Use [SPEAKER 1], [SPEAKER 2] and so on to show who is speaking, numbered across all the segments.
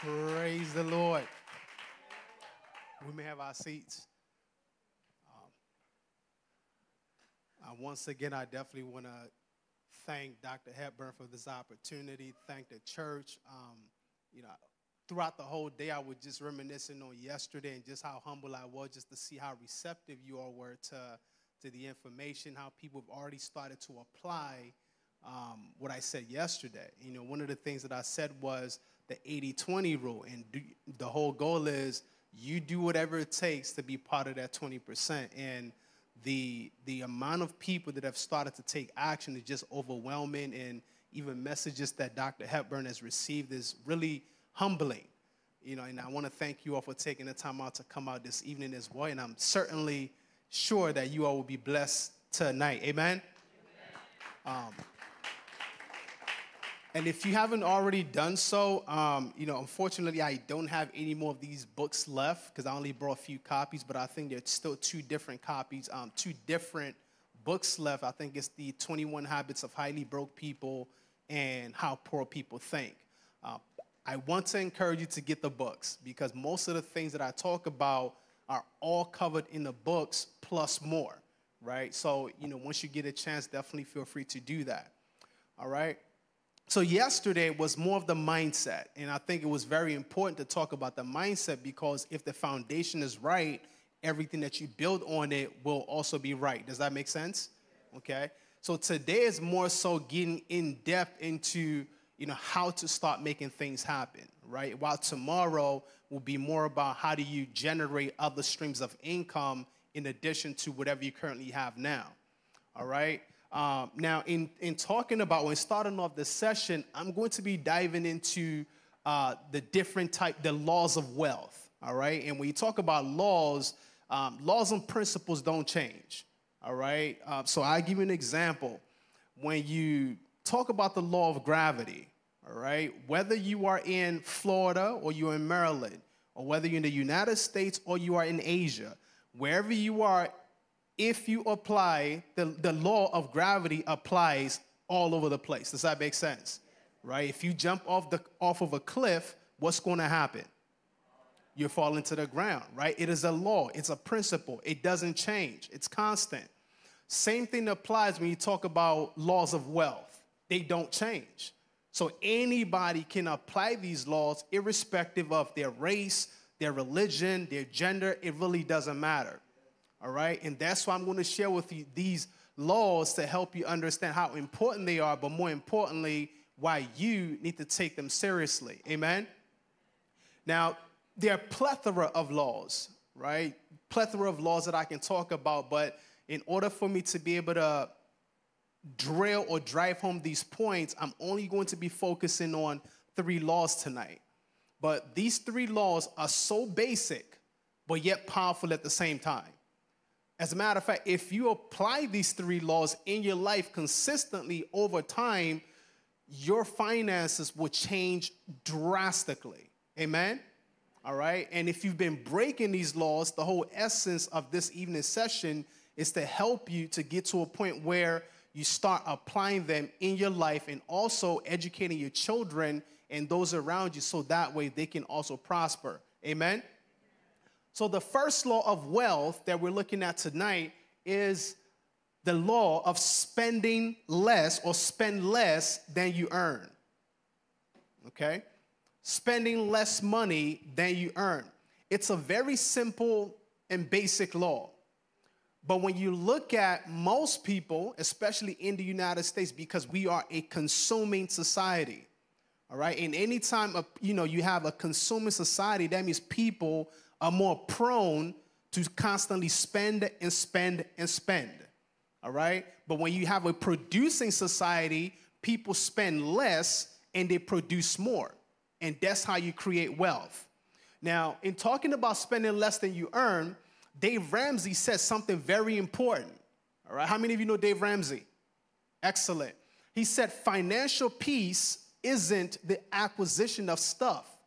[SPEAKER 1] Praise the Lord. We may have our seats. Um, once again, I definitely want to thank Dr. Hepburn for this opportunity. Thank the church. Um, you know, throughout the whole day, I was just reminiscing on yesterday and just how humble I was, just to see how receptive you all were to to the information, how people have already started to apply um, what I said yesterday. You know, one of the things that I said was the 80 20 rule. And do, the whole goal is you do whatever it takes to be part of that 20%. And the, the amount of people that have started to take action is just overwhelming. And even messages that Dr. Hepburn has received is really humbling. You know, and I want to thank you all for taking the time out to come out this evening as well. And I'm certainly sure that you all will be blessed tonight. Amen. Amen. Um, and if you haven't already done so, um, you know, unfortunately, I don't have any more of these books left because I only brought a few copies, but I think there's still two different copies, um, two different books left. I think it's the 21 Habits of Highly Broke People and How Poor People Think. Uh, I want to encourage you to get the books because most of the things that I talk about are all covered in the books plus more, right? So, you know, once you get a chance, definitely feel free to do that. All right? So, yesterday was more of the mindset. And I think it was very important to talk about the mindset because if the foundation is right, everything that you build on it will also be right. Does that make sense? Okay. So, today is more so getting in depth into you know how to start making things happen right while tomorrow will be more about how do you generate other streams of income in addition to whatever you currently have now all right um, now, in, in talking about when starting off the session, I'm going to be diving into uh, the different type, the laws of wealth. All right, and when you talk about laws, um, laws and principles don't change. All right, uh, so I give you an example. When you talk about the law of gravity, all right, whether you are in Florida or you're in Maryland, or whether you're in the United States or you are in Asia, wherever you are if you apply the, the law of gravity applies all over the place. Does that make sense? Right? If you jump off the off of a cliff, what's going to happen? You're falling to the ground, right? It is a law, it's a principle. It doesn't change. It's constant. Same thing applies when you talk about laws of wealth. They don't change. So anybody can apply these laws irrespective of their race, their religion, their gender, it really doesn't matter all right? And that's why I'm going to share with you these laws to help you understand how important they are, but more importantly, why you need to take them seriously. Amen? Now, there are plethora of laws, right? Plethora of laws that I can talk about, but in order for me to be able to drill or drive home these points, I'm only going to be focusing on three laws tonight. But these three laws are so basic, but yet powerful at the same time. As a matter of fact, if you apply these three laws in your life consistently over time, your finances will change drastically. Amen? All right? And if you've been breaking these laws, the whole essence of this evening session is to help you to get to a point where you start applying them in your life and also educating your children and those around you so that way they can also prosper. Amen? So, the first law of wealth that we're looking at tonight is the law of spending less or spend less than you earn. Okay? Spending less money than you earn. It's a very simple and basic law. But when you look at most people, especially in the United States, because we are a consuming society, all right? And anytime a, you know you have a consuming society, that means people are more prone to constantly spend and spend and spend. All right? But when you have a producing society, people spend less and they produce more. And that's how you create wealth. Now, in talking about spending less than you earn, Dave Ramsey says something very important. All right? How many of you know Dave Ramsey? Excellent. He said financial peace isn't the acquisition of stuff.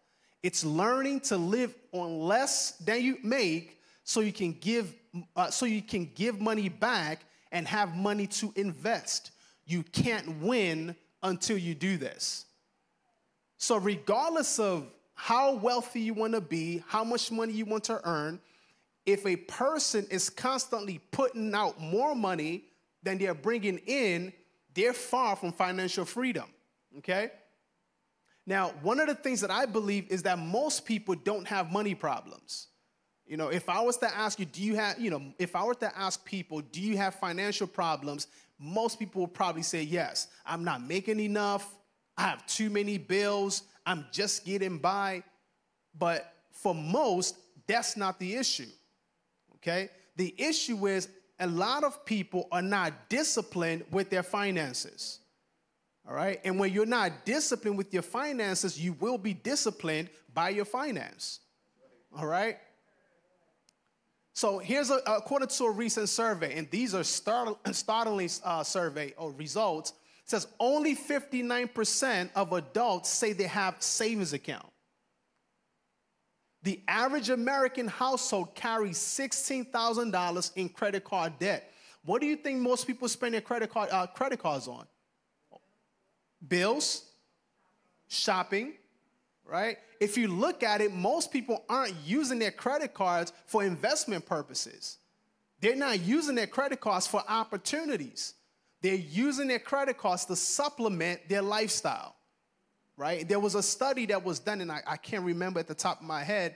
[SPEAKER 1] It's learning to live on less than you make so you can give uh, so you can give money back and have money to invest. You can't win until you do this. So regardless of how wealthy you want to be, how much money you want to earn, if a person is constantly putting out more money than they're bringing in, they're far from financial freedom. Okay? Now, one of the things that I believe is that most people don't have money problems. You know, if I was to ask you, do you have, you know, if I were to ask people, do you have financial problems? Most people would probably say yes. I'm not making enough. I have too many bills. I'm just getting by. But for most, that's not the issue. Okay? The issue is a lot of people are not disciplined with their finances. All right? And when you're not disciplined with your finances, you will be disciplined by your finance. All right? So here's a, according to a recent survey, and these are startling uh, survey or results. It says only 59% of adults say they have savings account. The average American household carries $16,000 in credit card debt. What do you think most people spend their credit, card, uh, credit cards on? Bills, shopping, right? If you look at it, most people aren't using their credit cards for investment purposes. They're not using their credit cards for opportunities. They're using their credit cards to supplement their lifestyle right? There was a study that was done, and I, I can't remember at the top of my head.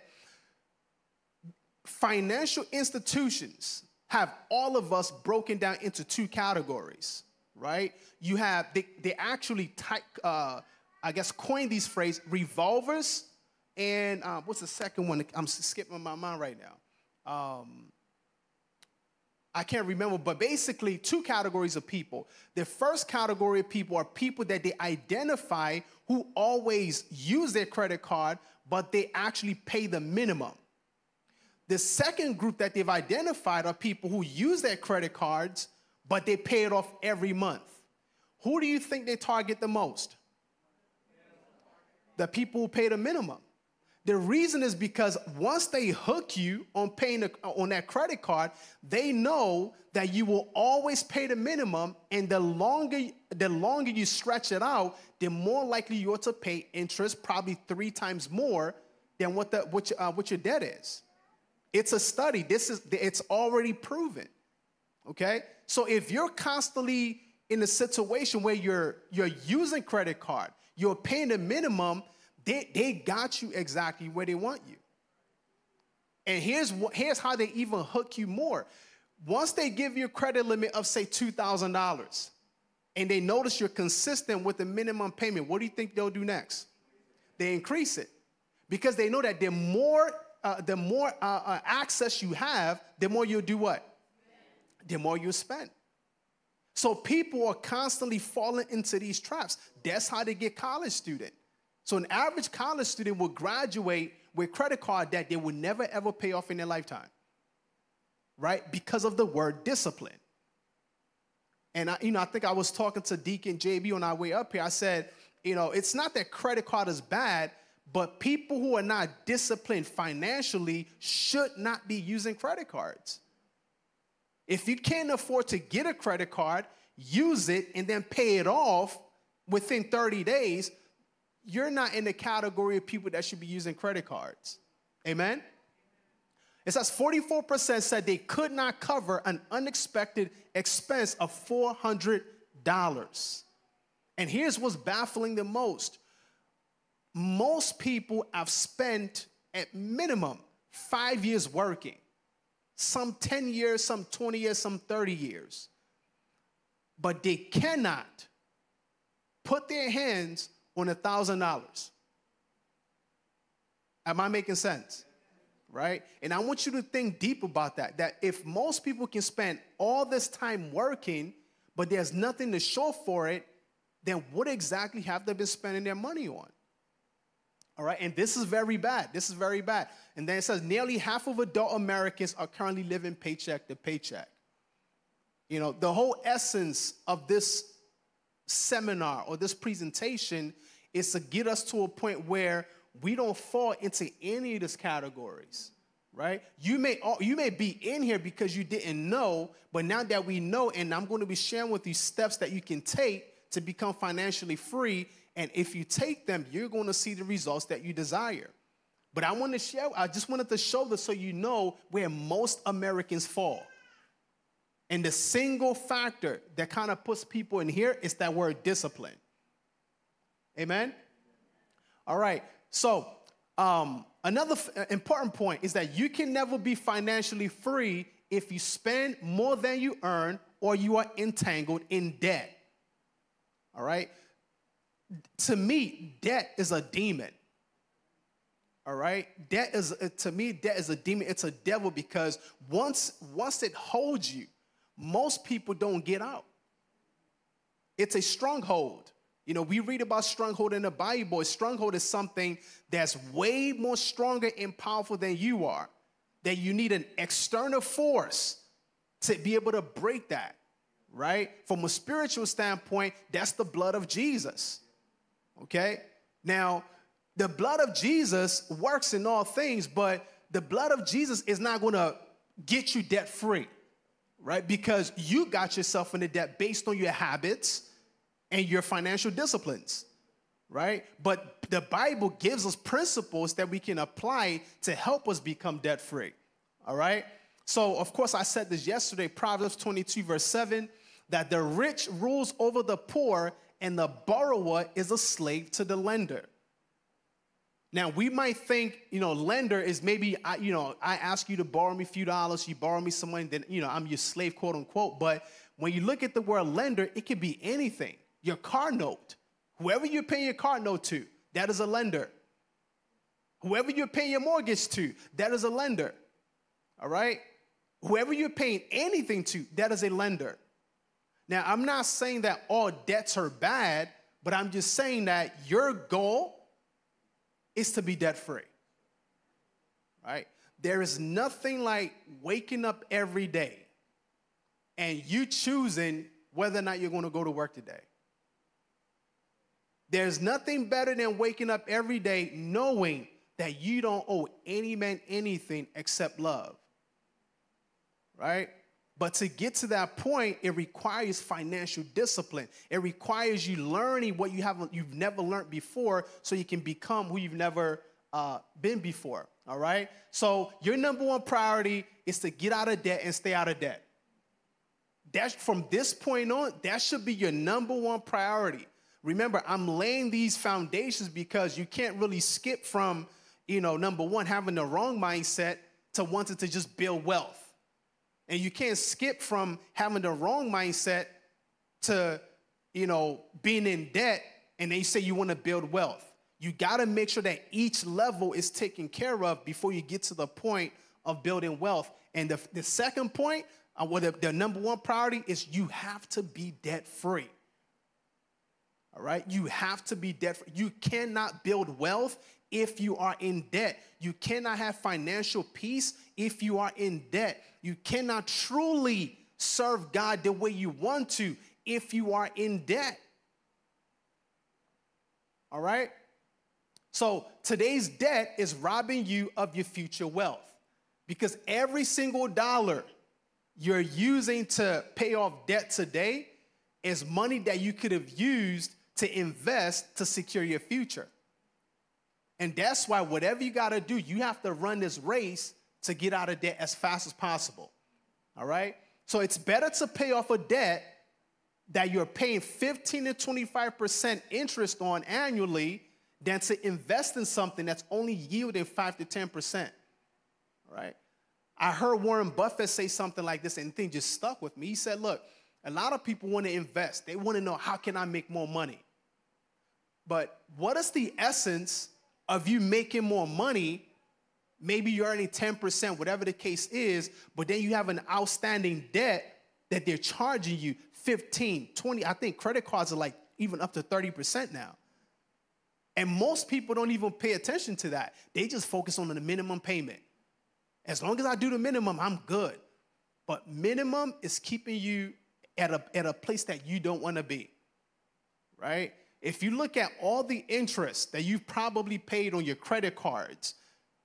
[SPEAKER 1] Financial institutions have all of us broken down into two categories, right? You have, they, they actually type, uh, I guess, coined these phrases revolvers and um, what's the second one? I'm skipping my mind right now. Um, I can't remember, but basically, two categories of people. The first category of people are people that they identify who always use their credit card, but they actually pay the minimum. The second group that they've identified are people who use their credit cards, but they pay it off every month. Who do you think they target the most? The people who pay the minimum. The reason is because once they hook you on paying on that credit card, they know that you will always pay the minimum, and the longer the longer you stretch it out, the more likely you are to pay interest, probably three times more than what the what, uh, what your debt is. It's a study. This is it's already proven. Okay, so if you're constantly in a situation where you're you're using credit card, you're paying the minimum they, they got you exactly where they want you. And here's, here's how they even hook you more. Once they give you a credit limit of, say, $2,000, and they notice you're consistent with the minimum payment, what do you think they'll do next? They increase it. Because they know that the more, uh, the more uh, uh, access you have, the more you'll do what? The more you spend. So people are constantly falling into these traps. That's how they get college student. So an average college student will graduate with credit card debt they will never ever pay off in their lifetime. Right? Because of the word discipline. And I, you know, I think I was talking to Deacon JB on our way up here. I said, you know, it's not that credit card is bad, but people who are not disciplined financially should not be using credit cards. If you can't afford to get a credit card, use it and then pay it off within 30 days you're not in the category of people that should be using credit cards. Amen? It says 44% said they could not cover an unexpected expense of $400. And here's what's baffling the most most people have spent at minimum five years working, some 10 years, some 20 years, some 30 years. But they cannot put their hands on a thousand dollars. Am I making sense? Right? And I want you to think deep about that. That if most people can spend all this time working, but there's nothing to show for it, then what exactly have they been spending their money on? All right, and this is very bad. This is very bad. And then it says nearly half of adult Americans are currently living paycheck to paycheck. You know, the whole essence of this seminar or this presentation is to get us to a point where we don't fall into any of these categories right you may you may be in here because you didn't know but now that we know and i'm going to be sharing with you steps that you can take to become financially free And if you take them, you're going to see the results that you desire. But I want to share, I just wanted to show this so you know where most Americans fall. And the single factor that kind of puts people in here is that word discipline. Amen? All right. So, um, another f- uh, important point is that you can never be financially free if you spend more than you earn or you are entangled in debt. All right? To me, debt is a demon. All right? Debt is uh, to me debt is a demon. It's a devil because once once it holds you, most people don't get out. It's a stronghold. You know, we read about stronghold in the Bible. A stronghold is something that's way more stronger and powerful than you are. That you need an external force to be able to break that, right? From a spiritual standpoint, that's the blood of Jesus. Okay? Now, the blood of Jesus works in all things, but the blood of Jesus is not going to get you debt free, right? Because you got yourself into debt based on your habits and your financial disciplines, right? But the Bible gives us principles that we can apply to help us become debt free, all right? So, of course, I said this yesterday Proverbs 22, verse 7 that the rich rules over the poor and the borrower is a slave to the lender. Now, we might think, you know, lender is maybe, I, you know, I ask you to borrow me a few dollars, you borrow me some money, then, you know, I'm your slave, quote unquote. But when you look at the word lender, it could be anything. Your car note, whoever you're paying your car note to, that is a lender. Whoever you're paying your mortgage to, that is a lender. All right? Whoever you're paying anything to, that is a lender. Now, I'm not saying that all debts are bad, but I'm just saying that your goal is to be debt free. Right? There is nothing like waking up every day and you choosing whether or not you're going to go to work today. There's nothing better than waking up every day knowing that you don't owe any man anything except love. Right? But to get to that point, it requires financial discipline. It requires you learning what you haven't, you've never learned before, so you can become who you've never uh, been before. All right. So your number one priority is to get out of debt and stay out of debt. That's from this point on. That should be your number one priority. Remember, I'm laying these foundations because you can't really skip from, you know, number one, having the wrong mindset to wanting to just build wealth. And you can't skip from having the wrong mindset to, you know, being in debt and they say you want to build wealth. You got to make sure that each level is taken care of before you get to the point of building wealth. And the, the second point, uh, well, the, the number one priority is you have to be debt free. All right? You have to be debt free. You cannot build wealth if you are in debt. You cannot have financial peace if you are in debt. You cannot truly serve God the way you want to if you are in debt. All right? So today's debt is robbing you of your future wealth because every single dollar you're using to pay off debt today is money that you could have used to invest to secure your future. And that's why, whatever you got to do, you have to run this race to get out of debt as fast as possible. All right? So it's better to pay off a debt that you're paying 15 to 25% interest on annually than to invest in something that's only yielding 5 to 10%. All right? I heard Warren Buffett say something like this and the thing just stuck with me. He said, Look, a lot of people want to invest, they want to know how can I make more money? But what is the essence of you making more money? Maybe you're earning 10%, whatever the case is, but then you have an outstanding debt that they're charging you 15, 20. I think credit cards are like even up to 30% now. And most people don't even pay attention to that. They just focus on the minimum payment. As long as I do the minimum, I'm good. But minimum is keeping you at a, at a place that you don't want to be, right? If you look at all the interest that you've probably paid on your credit cards,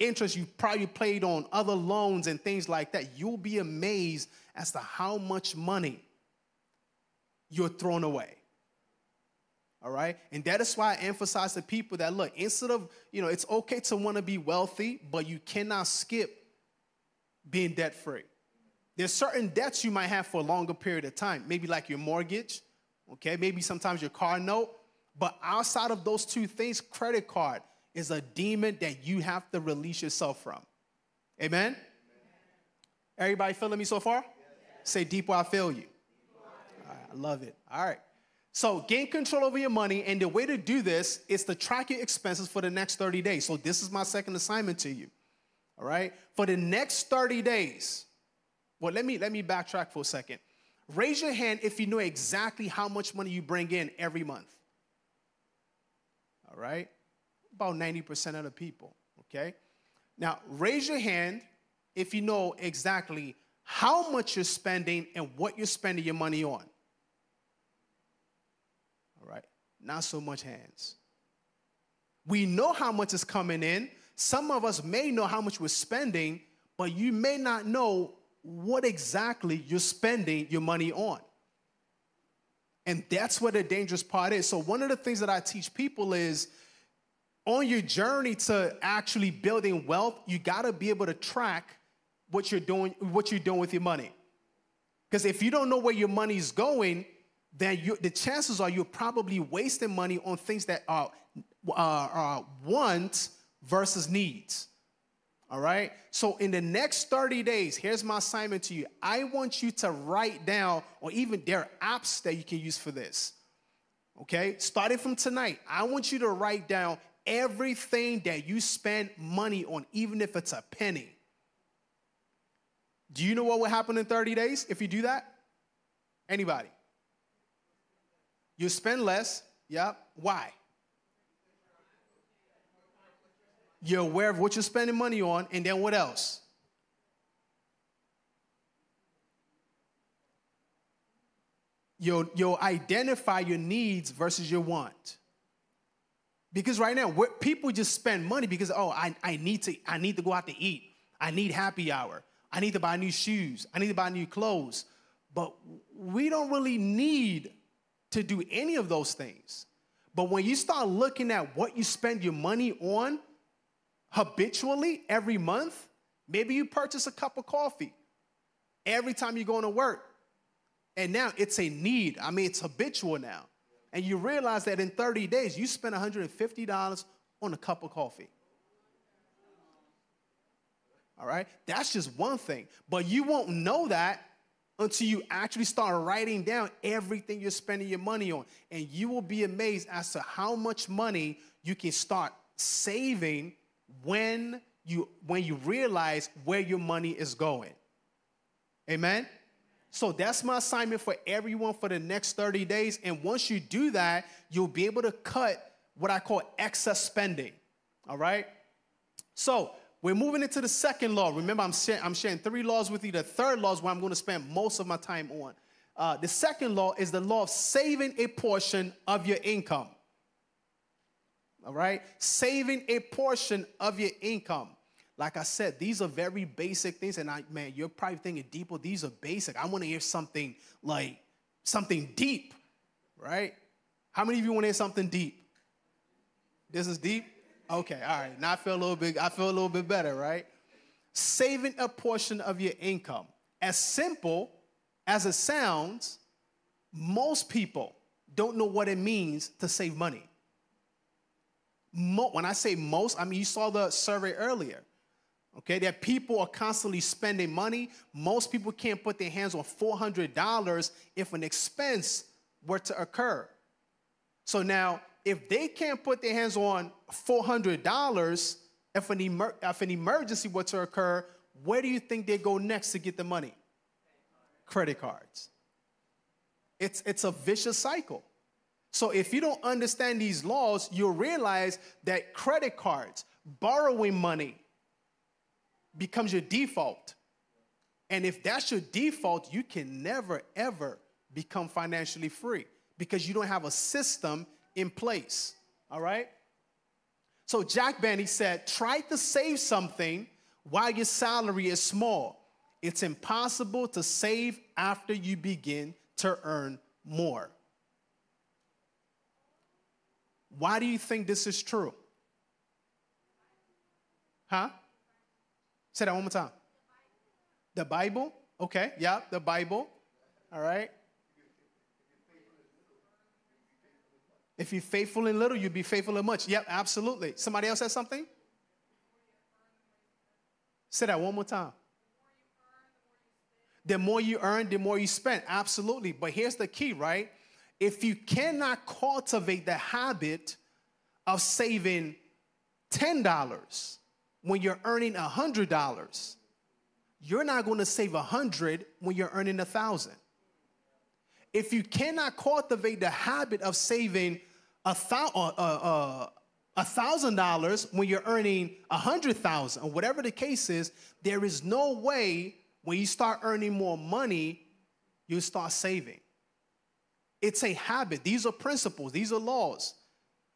[SPEAKER 1] interest you've probably paid on other loans and things like that, you'll be amazed as to how much money you're throwing away. All right? And that is why I emphasize to people that look, instead of, you know, it's okay to want to be wealthy, but you cannot skip being debt free. There's certain debts you might have for a longer period of time, maybe like your mortgage, okay? Maybe sometimes your car note. But outside of those two things, credit card is a demon that you have to release yourself from. Amen? Amen. Everybody feeling me so far? Yes. Say deep where I feel you. I love it. All right. So gain control over your money, and the way to do this is to track your expenses for the next 30 days. So this is my second assignment to you. All right? For the next 30 days, well, let me let me backtrack for a second. Raise your hand if you know exactly how much money you bring in every month. All right? About 90% of the people, okay? Now, raise your hand if you know exactly how much you're spending and what you're spending your money on. All right? Not so much hands. We know how much is coming in. Some of us may know how much we're spending, but you may not know what exactly you're spending your money on. And that's where the dangerous part is. So, one of the things that I teach people is on your journey to actually building wealth, you got to be able to track what you're doing, what you're doing with your money. Because if you don't know where your money is going, then you, the chances are you're probably wasting money on things that are, uh, are wants versus needs. All right? So, in the next 30 days, here's my assignment to you. I want you to write down, or even there are apps that you can use for this. Okay? Starting from tonight, I want you to write down everything that you spend money on, even if it's a penny. Do you know what will happen in 30 days if you do that? Anybody? You spend less. Yep. Why? You're aware of what you're spending money on, and then what else? You'll, you'll identify your needs versus your want. Because right now, people just spend money because, oh, I, I, need to, I need to go out to eat. I need happy hour. I need to buy new shoes. I need to buy new clothes. But we don't really need to do any of those things. But when you start looking at what you spend your money on, habitually every month, maybe you purchase a cup of coffee every time you're going to work. And now it's a need. I mean, it's habitual now. And you realize that in 30 days, you spend $150 on a cup of coffee. All right? That's just one thing. But you won't know that until you actually start writing down everything you're spending your money on. And you will be amazed as to how much money you can start saving when you when you realize where your money is going. Amen. So that's my assignment for everyone for the next 30 days. And once you do that, you'll be able to cut what I call excess spending. All right? So we're moving into the second law. Remember, I'm, sharing, I'm sharing three laws with you. The third law is where I'm going to spend most of my time on. Uh, the second law is the law of saving a portion of your income all right? Saving a portion of your income. Like I said, these are very basic things, and I, man, you're probably thinking deeper. These are basic. I want to hear something like something deep, right? How many of you want to hear something deep? This is deep. Okay, all right. Now I feel a little bit. I feel a little bit better, right? Saving a portion of your income, as simple as it sounds, most people don't know what it means to save money. Mo- when I say most, I mean you saw the survey earlier. Okay, that people are constantly spending money. Most people can't put their hands on $400 if an expense were to occur. So now, if they can't put their hands on $400 if an, emer- if an emergency were to occur, where do you think they go next to get the money? Credit cards. It's, it's a vicious cycle. So if you don't understand these laws, you'll realize that credit cards, borrowing money, becomes your default. And if that's your default, you can never, ever become financially free because you don't have a system in place. All right? So Jack Benny said, try to save something while your salary is small. It's impossible to save after you begin to earn more. Why do you think this is true? Huh? Say that one more time. The Bible? Okay, yeah, the Bible. All right. If you're faithful in little, you'll be faithful in much. Yep, absolutely. Somebody else has something? Say that one more time. The more you earn, the more you spend. Absolutely. But here's the key, right? If you cannot cultivate the habit of saving $10 when you're earning $100, you're not going to save 100 when you're earning 1000 If you cannot cultivate the habit of saving a thousand, uh, uh, uh, thousand dollars when you're earning a hundred thousand, or whatever the case is, there is no way when you start earning more money, you start saving. It's a habit. These are principles. These are laws.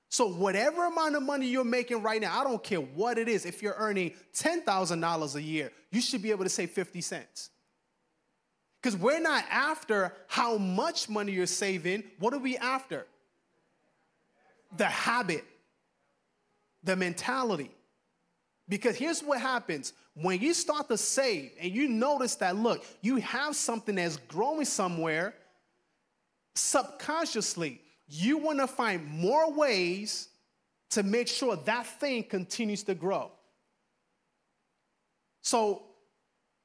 [SPEAKER 1] So whatever amount of money you're making right now, I don't care what it is. If you're earning $10,000 a year, you should be able to save 50 cents. Because we're not after how much money you're saving. What are we after? the habit, the mentality. Because here's what happens when you start to save and you notice that, look, you have something that's growing somewhere, subconsciously, you want to find more ways to make sure that thing continues to grow. So,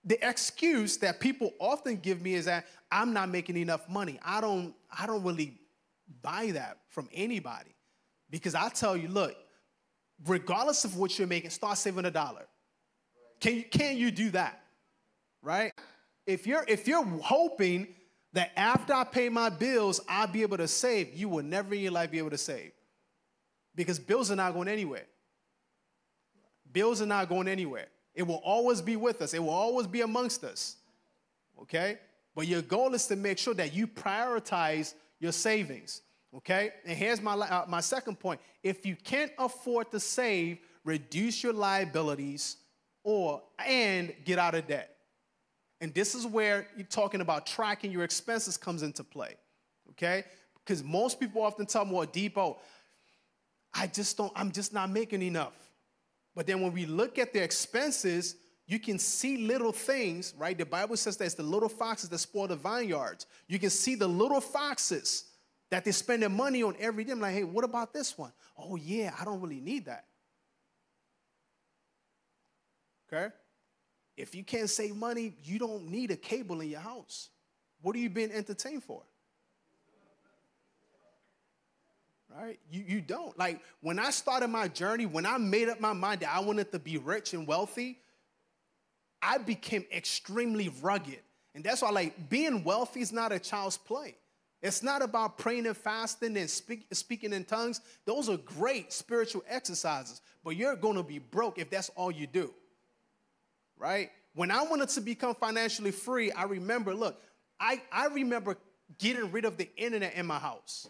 [SPEAKER 1] the excuse that people often give me is that I'm not making enough money. I don't, I don't really buy that from anybody. Because I tell you, look, regardless of what you're making, start saving a dollar. Can you, can you do that? Right? If you're if you're hoping that after I pay my bills, I'll be able to save, you will never in your life be able to save. Because bills are not going anywhere. Bills are not going anywhere. It will always be with us. It will always be amongst us. Okay? But your goal is to make sure that you prioritize your savings. Okay? And here's my, uh, my second point. If you can't afford to save, reduce your liabilities or and get out of debt. And this is where you're talking about tracking your expenses comes into play. Okay? Because most people often tell me, well, Dipo, I just don't, I'm just not making enough. But then when we look at the expenses, you can see little things, right? The Bible says that it's the little foxes that spoil the vineyards. You can see the little foxes that they're spending money on every day. I'm like, hey, what about this one? Oh, yeah, I don't really need that. Okay? If you can't save money, you don't need a cable in your house. What are you being entertained for? Right? You, you don't. Like, when I started my journey, when I made up my mind that I wanted to be rich and wealthy, I became extremely rugged. And that's why, like, being wealthy is not a child's play. It's not about praying and fasting and speak, speaking in tongues. Those are great spiritual exercises, but you're going to be broke if that's all you do. Right? When I wanted to become financially free, I remember, look, I, I remember getting rid of the internet in my house.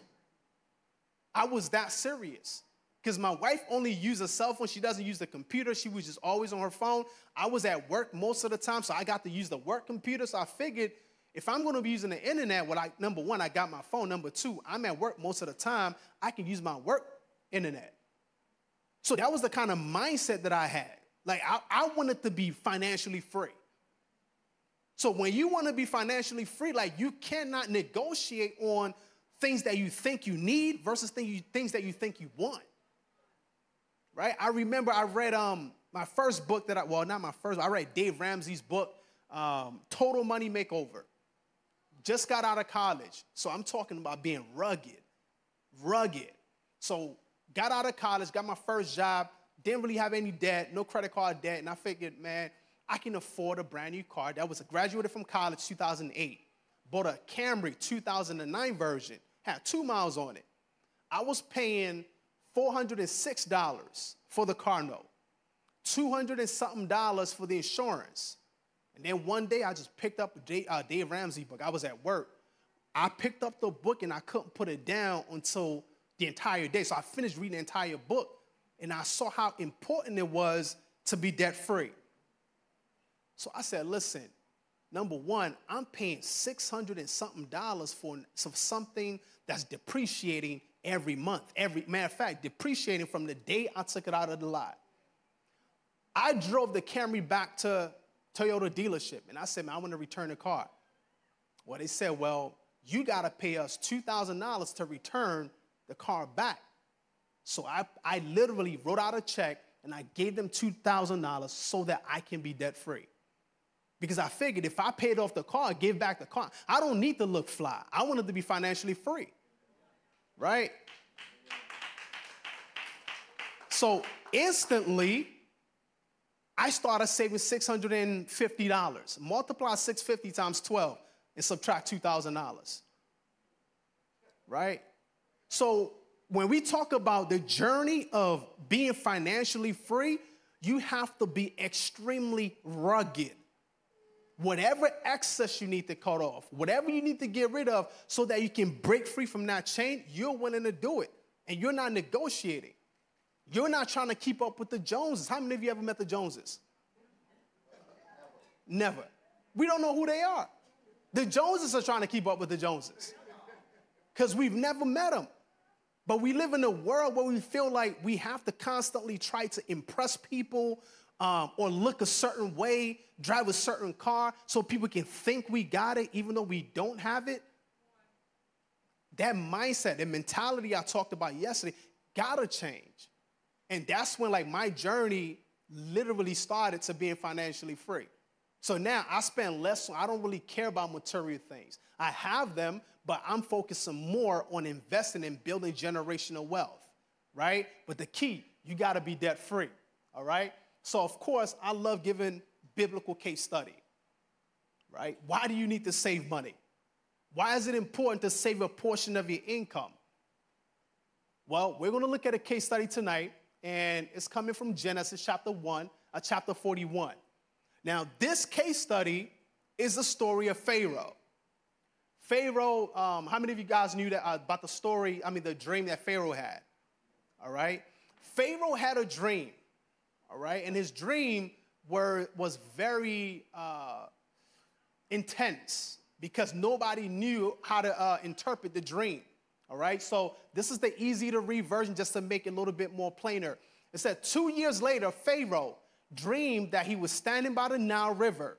[SPEAKER 1] I was that serious because my wife only used a cell phone. She doesn't use the computer. She was just always on her phone. I was at work most of the time, so I got to use the work computer. So I figured if I'm going to be using the internet, well, I, number one, I got my phone. Number two, I'm at work most of the time. I can use my work internet. So that was the kind of mindset that I had. Like, I, I wanted to be financially free. So when you want to be financially free, like, you cannot negotiate on things that you think you need versus things that you think you want. Right? I remember I read um, my first book that I, well, not my first, I read Dave Ramsey's book, um, Total Money Makeover just got out of college. So I'm talking about being rugged, rugged. So got out of college, got my first job, didn't really have any debt, no credit card debt, and I figured, man, I can afford a brand new car. That was a graduated from college 2008. Bought a Camry 2009 version, had two miles on it. I was paying $406 for the car note, 200 and something dollars for the insurance. And then one day I just picked up a uh, Dave Ramsey book. I was at work. I picked up the book and I couldn't put it down until the entire day. So I finished reading the entire book and I saw how important it was to be debt free. So I said, listen, number one, I'm paying 600 and something dollars for something that's depreciating every month. Every matter of fact, depreciating from the day I took it out of the lot. I drove the Camry back to Toyota dealership and I said, man, I want to return the car. Well, they said, well, you got to pay us $2,000 to return the car back. So I, I literally wrote out a check and I gave them $2,000 so that I can be debt free. Because I figured if I paid off the car, give back the car, I don't need to look fly. I wanted to be financially free. Right? So instantly, I started saving $650. Multiply 650 times 12 and subtract $2,000. Right? So when we talk about the journey of being financially free, you have to be extremely rugged. Whatever excess you need to cut off, whatever you need to get rid of so that you can break free from that chain, you're willing to do it. And you're not negotiating. You're not trying to keep up with the Joneses. How many of you ever met the Joneses? Never. We don't know who they are. The Joneses are trying to keep up with the Joneses because we've never met them. But we live in a world where we feel like we have to constantly try to impress people um, or look a certain way, drive a certain car so people can think we got it even though we don't have it. That mindset, that mentality I talked about yesterday, gotta change. And that's when like my journey literally started to being financially free. So now I spend less, I don't really care about material things. I have them, but I'm focusing more on investing and building generational wealth, right? But the key, you got to be debt free, all right? So, of course, I love giving biblical case study, right? Why do you need to save money? Why is it important to save a portion of your income? Well, we're going to look at a case study tonight, and it's coming from Genesis chapter 1, uh, chapter 41. Now, this case study is the story of Pharaoh. Pharaoh, um, how many of you guys knew that uh, about the story, I mean, the dream that Pharaoh had? All right. Pharaoh had a dream, all right, and his dream were, was very uh, intense because nobody knew how to uh, interpret the dream, all right? So this is the easy to read version just to make it a little bit more plainer. It said, two years later, Pharaoh dreamed that he was standing by the Nile River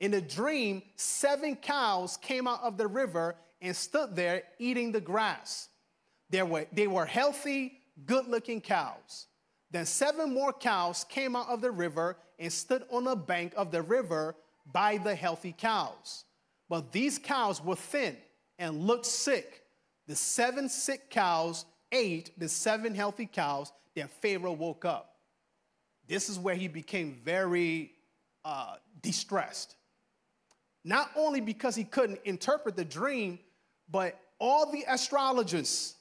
[SPEAKER 1] in a dream, seven cows came out of the river and stood there eating the grass. They were, they were healthy, good looking cows. Then seven more cows came out of the river and stood on the bank of the river by the healthy cows. But these cows were thin and looked sick. The seven sick cows ate the seven healthy cows. Then Pharaoh woke up. This is where he became very uh, distressed. Not only because he couldn't interpret the dream, but all the astrologers,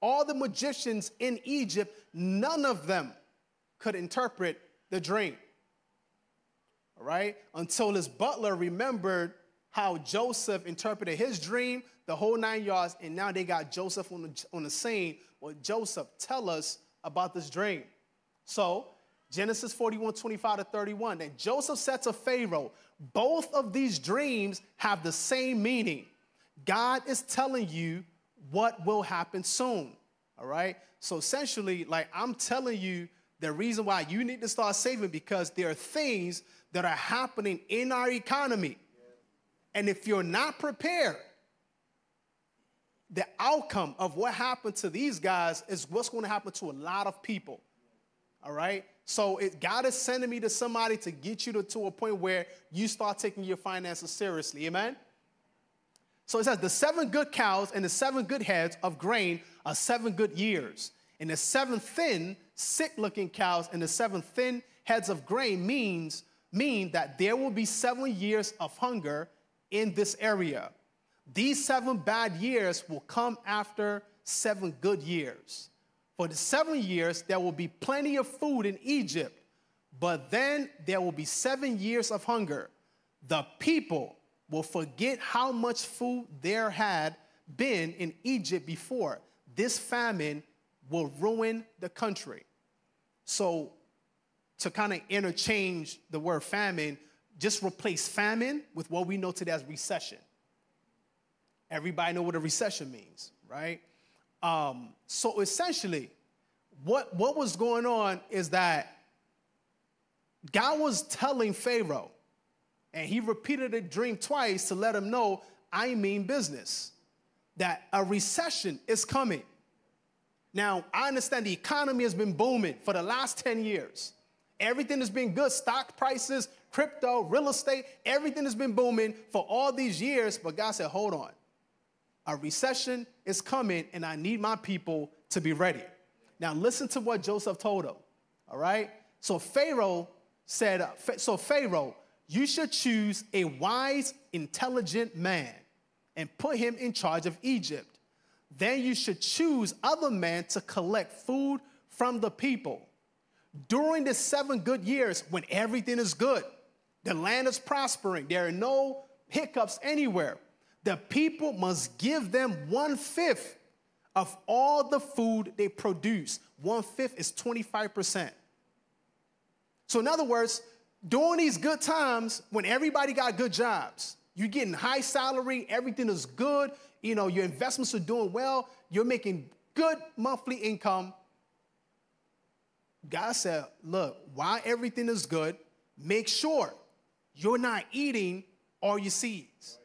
[SPEAKER 1] all the magicians in Egypt, none of them could interpret the dream. All right? Until his butler remembered how Joseph interpreted his dream, the whole nine yards, and now they got Joseph on the, on the scene. Well, Joseph, tell us about this dream. So, Genesis 41, 25 to 31. And Joseph said to Pharaoh, both of these dreams have the same meaning. God is telling you what will happen soon. All right? So essentially, like I'm telling you the reason why you need to start saving because there are things that are happening in our economy. And if you're not prepared, the outcome of what happened to these guys is what's going to happen to a lot of people. All right? So it, God is sending me to somebody to get you to, to a point where you start taking your finances seriously. Amen? So it says, the seven good cows and the seven good heads of grain are seven good years. And the seven thin, sick looking cows and the seven thin heads of grain means mean that there will be seven years of hunger in this area. These seven bad years will come after seven good years. For the seven years, there will be plenty of food in Egypt, but then there will be seven years of hunger. The people will forget how much food there had been in Egypt before. This famine will ruin the country. So, to kind of interchange the word famine, just replace famine with what we know today as recession. Everybody know what a recession means, right? Um, so essentially, what, what was going on is that God was telling Pharaoh, and he repeated the dream twice to let him know, I mean business, that a recession is coming. Now, I understand the economy has been booming for the last 10 years. Everything has been good stock prices, crypto, real estate, everything has been booming for all these years. But God said, hold on. A recession is coming, and I need my people to be ready. Now, listen to what Joseph told him. All right? So, Pharaoh said, So, Pharaoh, you should choose a wise, intelligent man and put him in charge of Egypt. Then you should choose other men to collect food from the people. During the seven good years, when everything is good, the land is prospering, there are no hiccups anywhere, the people must give them one fifth of all the food they produce. One fifth is 25%. So, in other words, during these good times, when everybody got good jobs, you're getting high salary, everything is good, you know, your investments are doing well, you're making good monthly income. God said, look, while everything is good, make sure you're not eating all your seeds.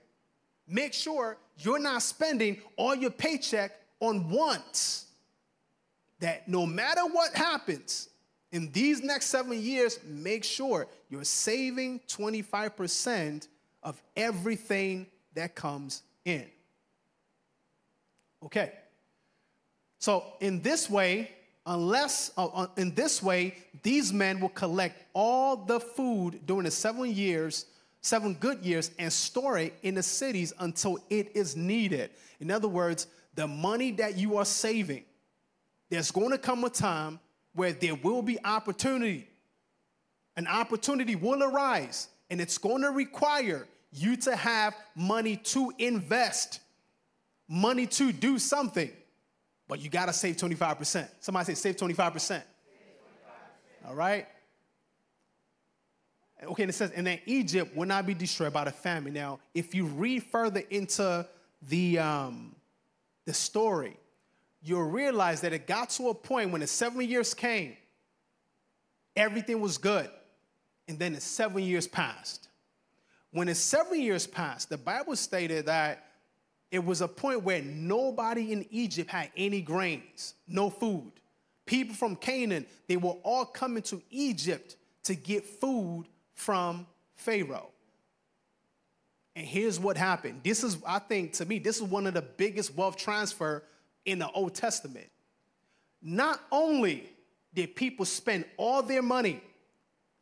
[SPEAKER 1] Make sure you're not spending all your paycheck on wants. That no matter what happens in these next seven years, make sure you're saving 25% of everything that comes in. Okay. So, in this way, unless uh, uh, in this way, these men will collect all the food during the seven years, seven good years, and store it in the cities until it is needed. In other words, the money that you are saving, there's going to come a time where there will be opportunity. An opportunity will arise, and it's going to require you to have money to invest, money to do something. But you got to save 25%. Somebody say, save 25%. Save 25%. All right? Okay, and it says, and then Egypt will not be destroyed by the famine. Now, if you read further into the, um, the story, you'll realize that it got to a point when the seven years came, everything was good. And then the seven years passed. When the seven years passed, the Bible stated that it was a point where nobody in Egypt had any grains, no food. People from Canaan, they were all coming to Egypt to get food from Pharaoh. And here's what happened. This is, I think, to me, this is one of the biggest wealth transfer in the Old Testament. Not only did people spend all their money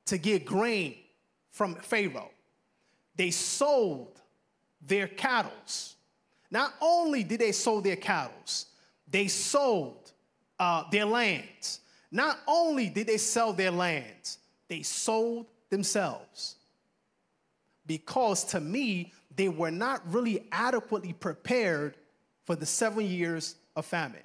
[SPEAKER 1] to get grain from Pharaoh, they sold their cattle. Not only did they sold their cattle, they sold uh, their lands. Not only did they sell their lands, they sold themselves. Because to me, they were not really adequately prepared for the seven years of famine.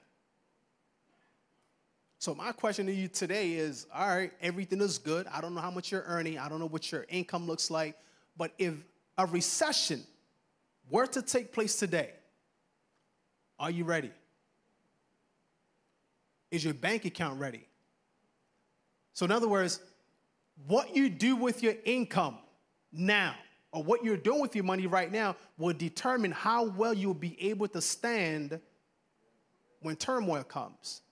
[SPEAKER 1] So, my question to you today is all right, everything is good. I don't know how much you're earning, I don't know what your income looks like, but if a recession were to take place today, are you ready? Is your bank account ready? So, in other words, what you do with your income now or what you're doing with your money right now will determine how well you'll be able to stand when turmoil comes.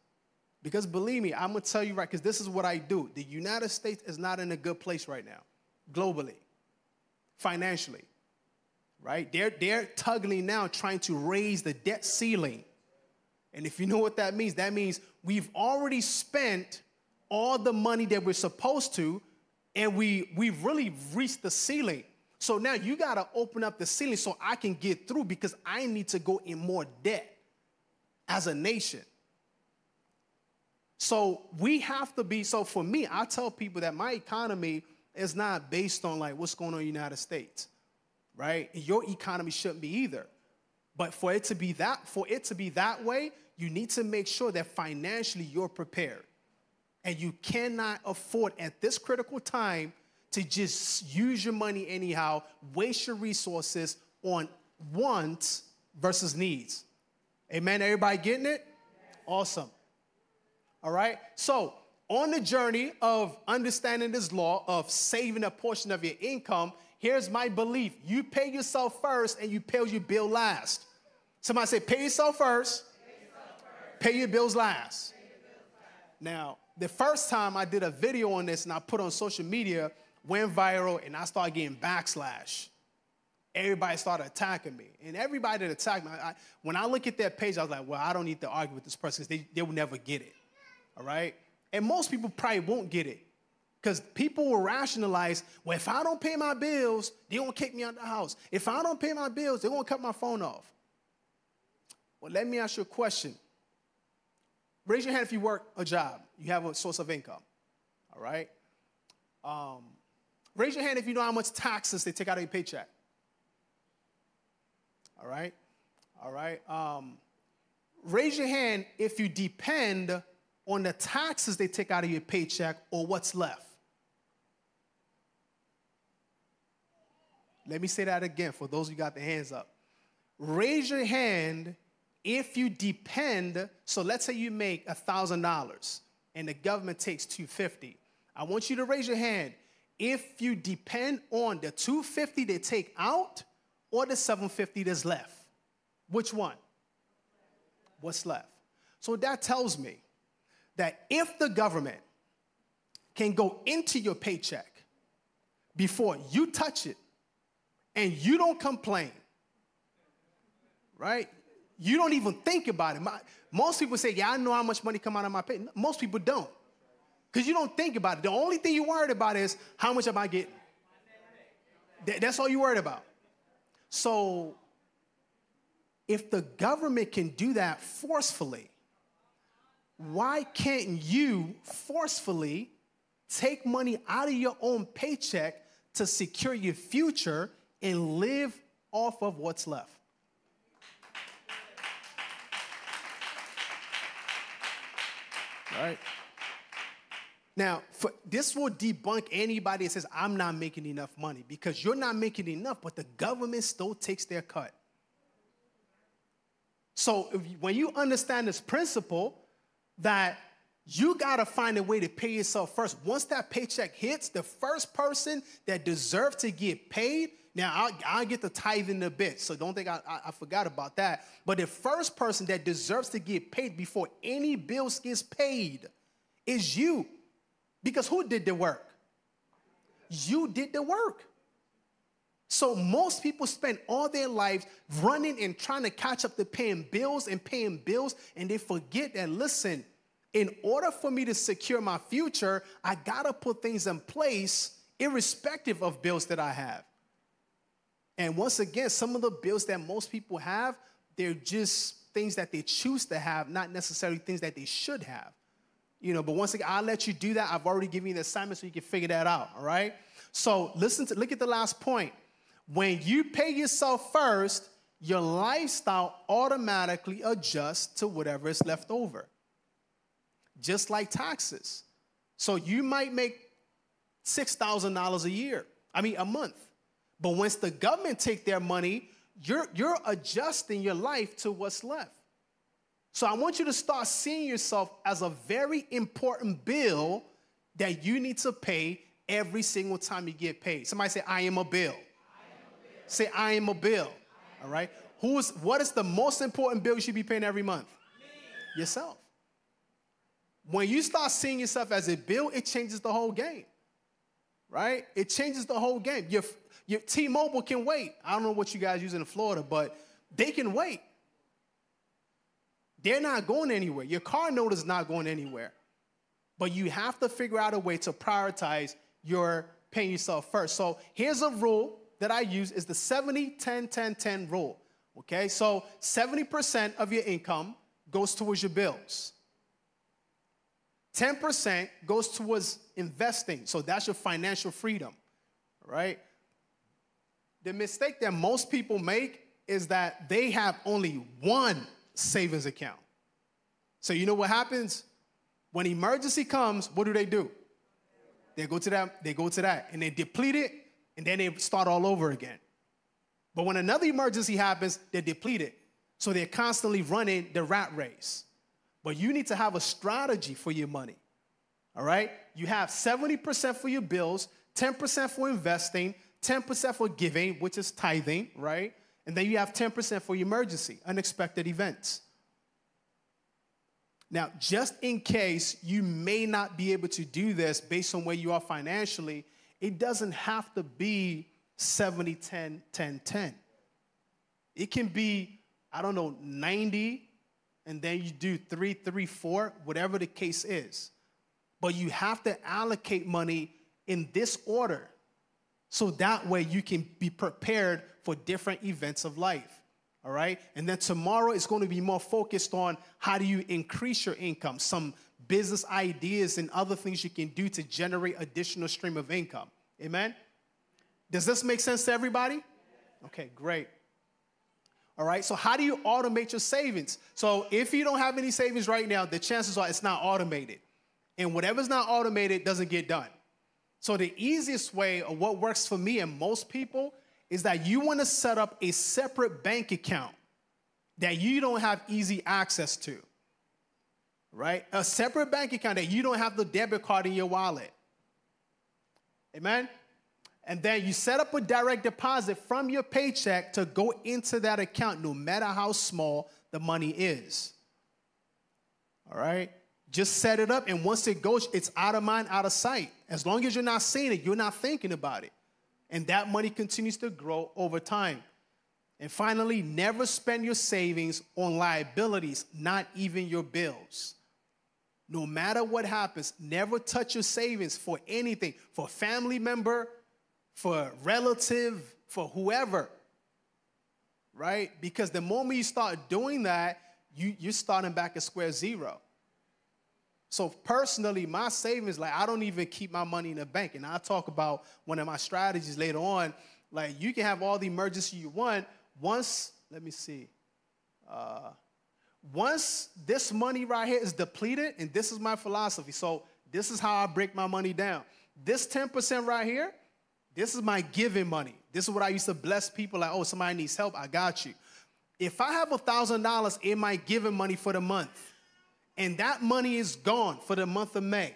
[SPEAKER 1] Because believe me, I'm gonna tell you right, because this is what I do. The United States is not in a good place right now, globally, financially, right? They're, they're tugging now trying to raise the debt ceiling. And if you know what that means, that means we've already spent all the money that we're supposed to, and we, we've really reached the ceiling. So now you gotta open up the ceiling so I can get through because I need to go in more debt as a nation. So we have to be, so for me, I tell people that my economy is not based on like what's going on in the United States, right? Your economy shouldn't be either. But for it to be that, for it to be that way, you need to make sure that financially you're prepared. And you cannot afford at this critical time to just use your money anyhow, waste your resources on wants versus needs. Amen. Everybody getting it? Awesome. All right? So, on the journey of understanding this law of saving a portion of your income, here's my belief you pay yourself first and you pay your bill last. Somebody say, pay yourself first, pay, yourself first. pay your bills last. Now, the first time I did a video on this and I put on social media, went viral, and I started getting backslash. Everybody started attacking me. And everybody that attacked me, I, when I look at that page, I was like, well, I don't need to argue with this person because they, they will never get it. All right? And most people probably won't get it. Because people will rationalize, well, if I don't pay my bills, they're going to kick me out of the house. If I don't pay my bills, they're going to cut my phone off. Well, let me ask you a question. Raise your hand if you work a job, you have a source of income. All right? Um, raise your hand if you know how much taxes they take out of your paycheck. All right? All right? Um, raise your hand if you depend on the taxes they take out of your paycheck or what's left. Let me say that again for those who got their hands up. Raise your hand if you depend, so let's say you make $1,000 and the government takes 250. I want you to raise your hand if you depend on the 250 they take out or the 750 that's left. Which one? What's left? So that tells me that if the government can go into your paycheck before you touch it and you don't complain, right? You don't even think about it. My, most people say, Yeah, I know how much money come out of my pay. Most people don't. Because you don't think about it. The only thing you're worried about is how much am I getting? that's all you're worried about. So if the government can do that forcefully, why can't you forcefully take money out of your own paycheck to secure your future and live off of what's left? Right? Now, for, this will debunk anybody that says, I'm not making enough money because you're not making enough, but the government still takes their cut. So, when you understand this principle, that you got to find a way to pay yourself first. Once that paycheck hits, the first person that deserves to get paid, now I'll, I'll get the tithe in a bit, so don't think I, I, I, forgot about that. But the first person that deserves to get paid before any bills gets paid is you. Because who did the work? You did the work. So most people spend all their lives running and trying to catch up to paying bills and paying bills, and they forget that, listen, in order for me to secure my future, I gotta put things in place irrespective of bills that I have. And once again, some of the bills that most people have, they're just things that they choose to have, not necessarily things that they should have. You know, but once again, I'll let you do that. I've already given you the assignment so you can figure that out, all right? So listen to look at the last point. When you pay yourself first, your lifestyle automatically adjusts to whatever is left over just like taxes. So you might make $6,000 a year, I mean, a month. But once the government take their money, you're, you're adjusting your life to what's left. So I want you to start seeing yourself as a very important bill that you need to pay every single time you get paid. Somebody say, I am a bill. Am a bill. Say, I am a bill. All right? Who's, what is the most important bill you should be paying every month? Me. Yourself. When you start seeing yourself as a bill, it changes the whole game, right? It changes the whole game. Your, your T-Mobile can wait. I don't know what you guys use in Florida, but they can wait. They're not going anywhere. Your car note is not going anywhere. But you have to figure out a way to prioritize your paying yourself first. So here's a rule that I use is the 70 10 10 10 rule. Okay? So 70% of your income goes towards your bills. 10% goes towards investing. So that's your financial freedom, right? The mistake that most people make is that they have only one savings account. So you know what happens? When emergency comes, what do they do? They go to that, they go to that, and they deplete it, and then they start all over again. But when another emergency happens, they deplete it. So they're constantly running the rat race. But you need to have a strategy for your money. All right? You have 70% for your bills, 10% for investing, 10% for giving, which is tithing, right? And then you have 10% for emergency, unexpected events. Now, just in case you may not be able to do this based on where you are financially, it doesn't have to be 70, 10, 10, 10. It can be, I don't know, 90, and then you do 3, 3, 4, whatever the case is. But you have to allocate money in this order so that way you can be prepared for different events of life. All right? And then tomorrow is going to be more focused on how do you increase your income, some business ideas and other things you can do to generate additional stream of income. Amen? Does this make sense to everybody? Okay, great. All right, so how do you automate your savings? So if you don't have any savings right now, the chances are it's not automated. And whatever's not automated doesn't get done. So the easiest way, or what works for me and most people, is that you want to set up a separate bank account that you don't have easy access to. Right? A separate bank account that you don't have the debit card in your wallet. Amen? And then you set up a direct deposit from your paycheck to go into that account, no matter how small the money is. All right? Just set it up, and once it goes, it's out of mind, out of sight. As long as you're not seeing it, you're not thinking about it. And that money continues to grow over time. And finally, never spend your savings on liabilities, not even your bills. No matter what happens, never touch your savings for anything, for family member, for relative, for whoever. Right? Because the moment you start doing that, you, you're starting back at square zero. So personally, my savings, like I don't even keep my money in the bank. And I'll talk about one of my strategies later on. Like you can have all the emergency you want. Once, let me see. Uh, once this money right here is depleted, and this is my philosophy. So this is how I break my money down. This 10% right here, this is my giving money. This is what I used to bless people like, oh, somebody needs help, I got you. If I have a $1,000 in my giving money for the month, and that money is gone for the month of May,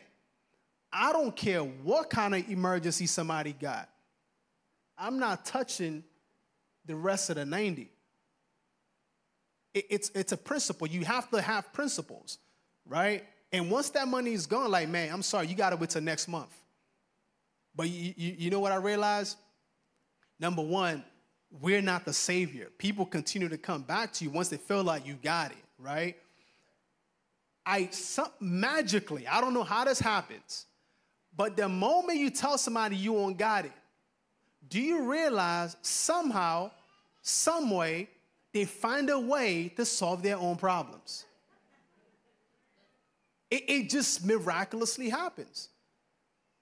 [SPEAKER 1] I don't care what kind of emergency somebody got. I'm not touching the rest of the 90. it's, it's a principle. You have to have principles, right? And once that money is gone, like, man, I'm sorry, you got to wait next month. But you, you, you know what I realized? Number one, we're not the savior. People continue to come back to you once they feel like you got it, right? I some, magically, I don't know how this happens, but the moment you tell somebody you won't got it, do you realize somehow, some way, they find a way to solve their own problems? It, it just miraculously happens.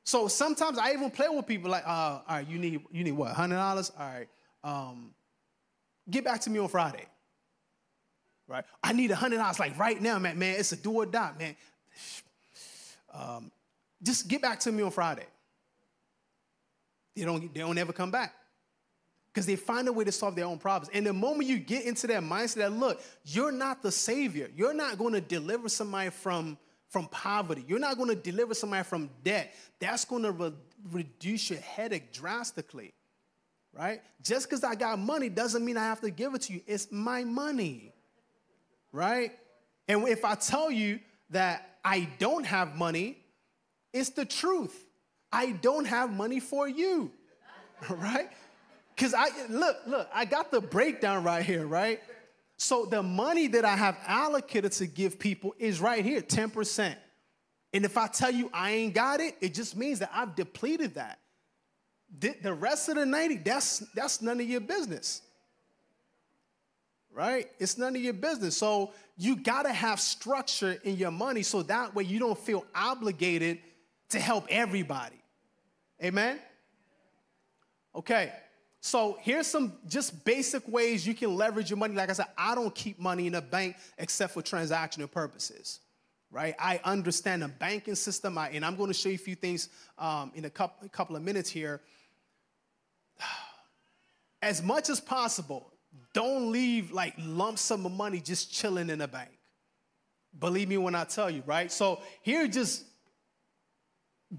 [SPEAKER 1] So sometimes I even play with people like, uh, all right, you need you need what, hundred dollars? All right, um, get back to me on Friday right? I need a hundred dollars like right now, man. Man, it's a do or die, man. Um, just get back to me on Friday. They don't, they don't ever come back. Because they find a way to solve their own problems. And the moment you get into that mindset that, look, you're not the savior. You're not going to deliver somebody from, from poverty. You're not going to deliver somebody from debt. That's going to re- reduce your headache drastically. Right? Just because I got money doesn't mean I have to give it to you. It's my money right? And if I tell you that I don't have money, it's the truth. I don't have money for you, right? Because I look, look, I got the breakdown right here, right? So the money that I have allocated to give people is right here, 10%. And if I tell you I ain't got it, it just means that I've depleted that. The rest of the 90, that's that's none of your business right? It's none of your business. So you got to have structure in your money so that way you don't feel obligated to help everybody. Amen? Okay. So here's some just basic ways you can leverage your money. Like I said, I don't keep money in a bank except for transactional purposes, right? I understand the banking system, I, and I'm going to show you a few things um, in a couple, a couple of minutes here. As much as possible, don't leave like lump sum of money just chilling in a bank. Believe me when I tell you, right? So here just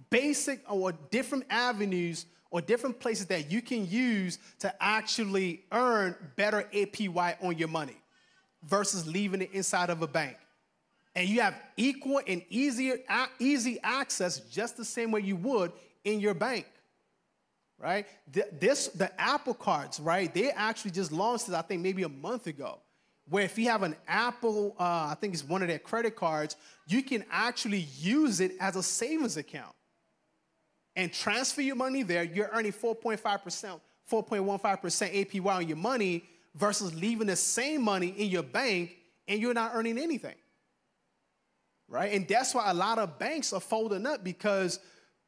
[SPEAKER 1] basic or different avenues or different places that you can use to actually earn better APY on your money versus leaving it inside of a bank. And you have equal and easier, easy access just the same way you would in your bank. Right? This, the Apple cards, right? They actually just launched it, I think, maybe a month ago where if you have an Apple, uh, I think it's one of their credit cards, you can actually use it as a savings account and transfer your money there. You're earning 4.5%, 4.15% APY on your money versus leaving the same money in your bank and you're not earning anything. Right? And that's why a lot of banks are folding up because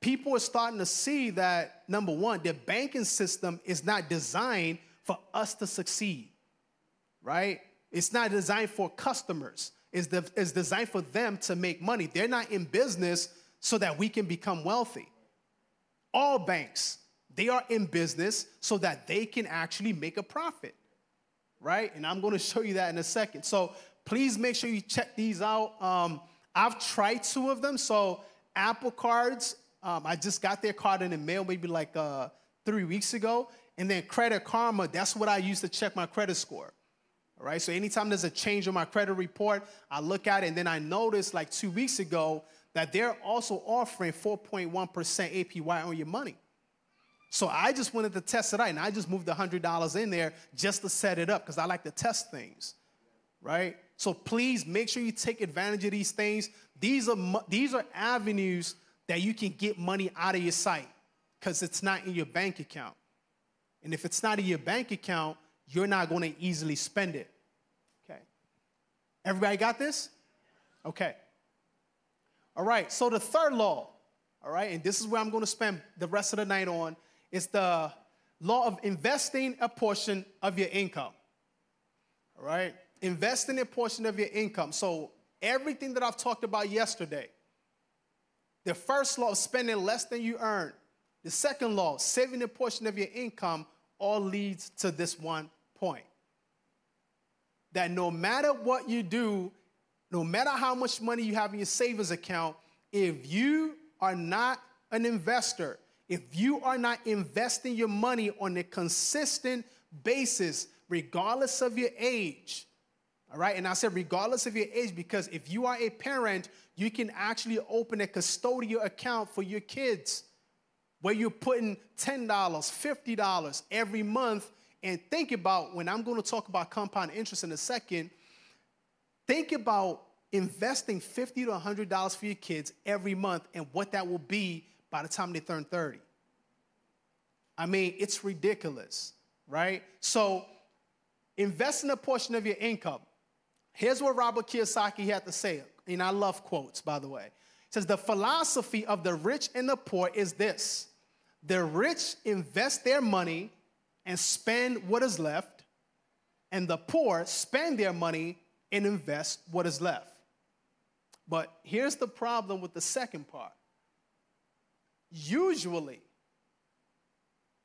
[SPEAKER 1] people are starting to see that number one, the banking system is not designed for us to succeed. Right? It's not designed for customers. It's, the, it's designed for them to make money. They're not in business so that we can become wealthy. All banks, they are in business so that they can actually make a profit, right? And I'm going to show you that in a second. So please make sure you check these out. Um, I've tried two of them. So Apple cards, um, I just got their card in the mail maybe like uh, three weeks ago. And then Credit Karma, that's what I use to check my credit score. All right, so anytime there's a change on my credit report, I look at it and then I noticed like two weeks ago that they're also offering 4.1% APY on your money. So I just wanted to test it out and I just moved $100 in there just to set it up because I like to test things, right? So please make sure you take advantage of these things. These are, these are avenues that you can get money out of your sight because it's not in your bank account. And if it's not in your bank account, you're not going to easily spend it. Okay. Everybody got this? Okay. All right. So the third law, all right, and this is where I'm going to spend the rest of the night on, is the law of investing a portion of your income. All right. Investing a portion of your income. So everything that I've talked about yesterday, the first law spending less than you earn, the second law, saving a portion of your income, all leads to this one point. That no matter what you do, no matter how much money you have in your savings account, if you are not an investor, if you are not investing your money on a consistent basis, regardless of your age, all right, and I said regardless of your age because if you are a parent, you can actually open a custodial account for your kids where you're putting $10, $50 every month and think about when I'm going to talk about compound interest in a second, think about investing 50 to $100 for your kids every month and what that will be by the time they turn 30. I mean, it's ridiculous, right? So, invest in a portion of your income. Here's what Robert Kiyosaki had to say, and I love quotes, by the way. It says, The philosophy of the rich and the poor is this the rich invest their money and spend what is left, and the poor spend their money and invest what is left. But here's the problem with the second part. Usually,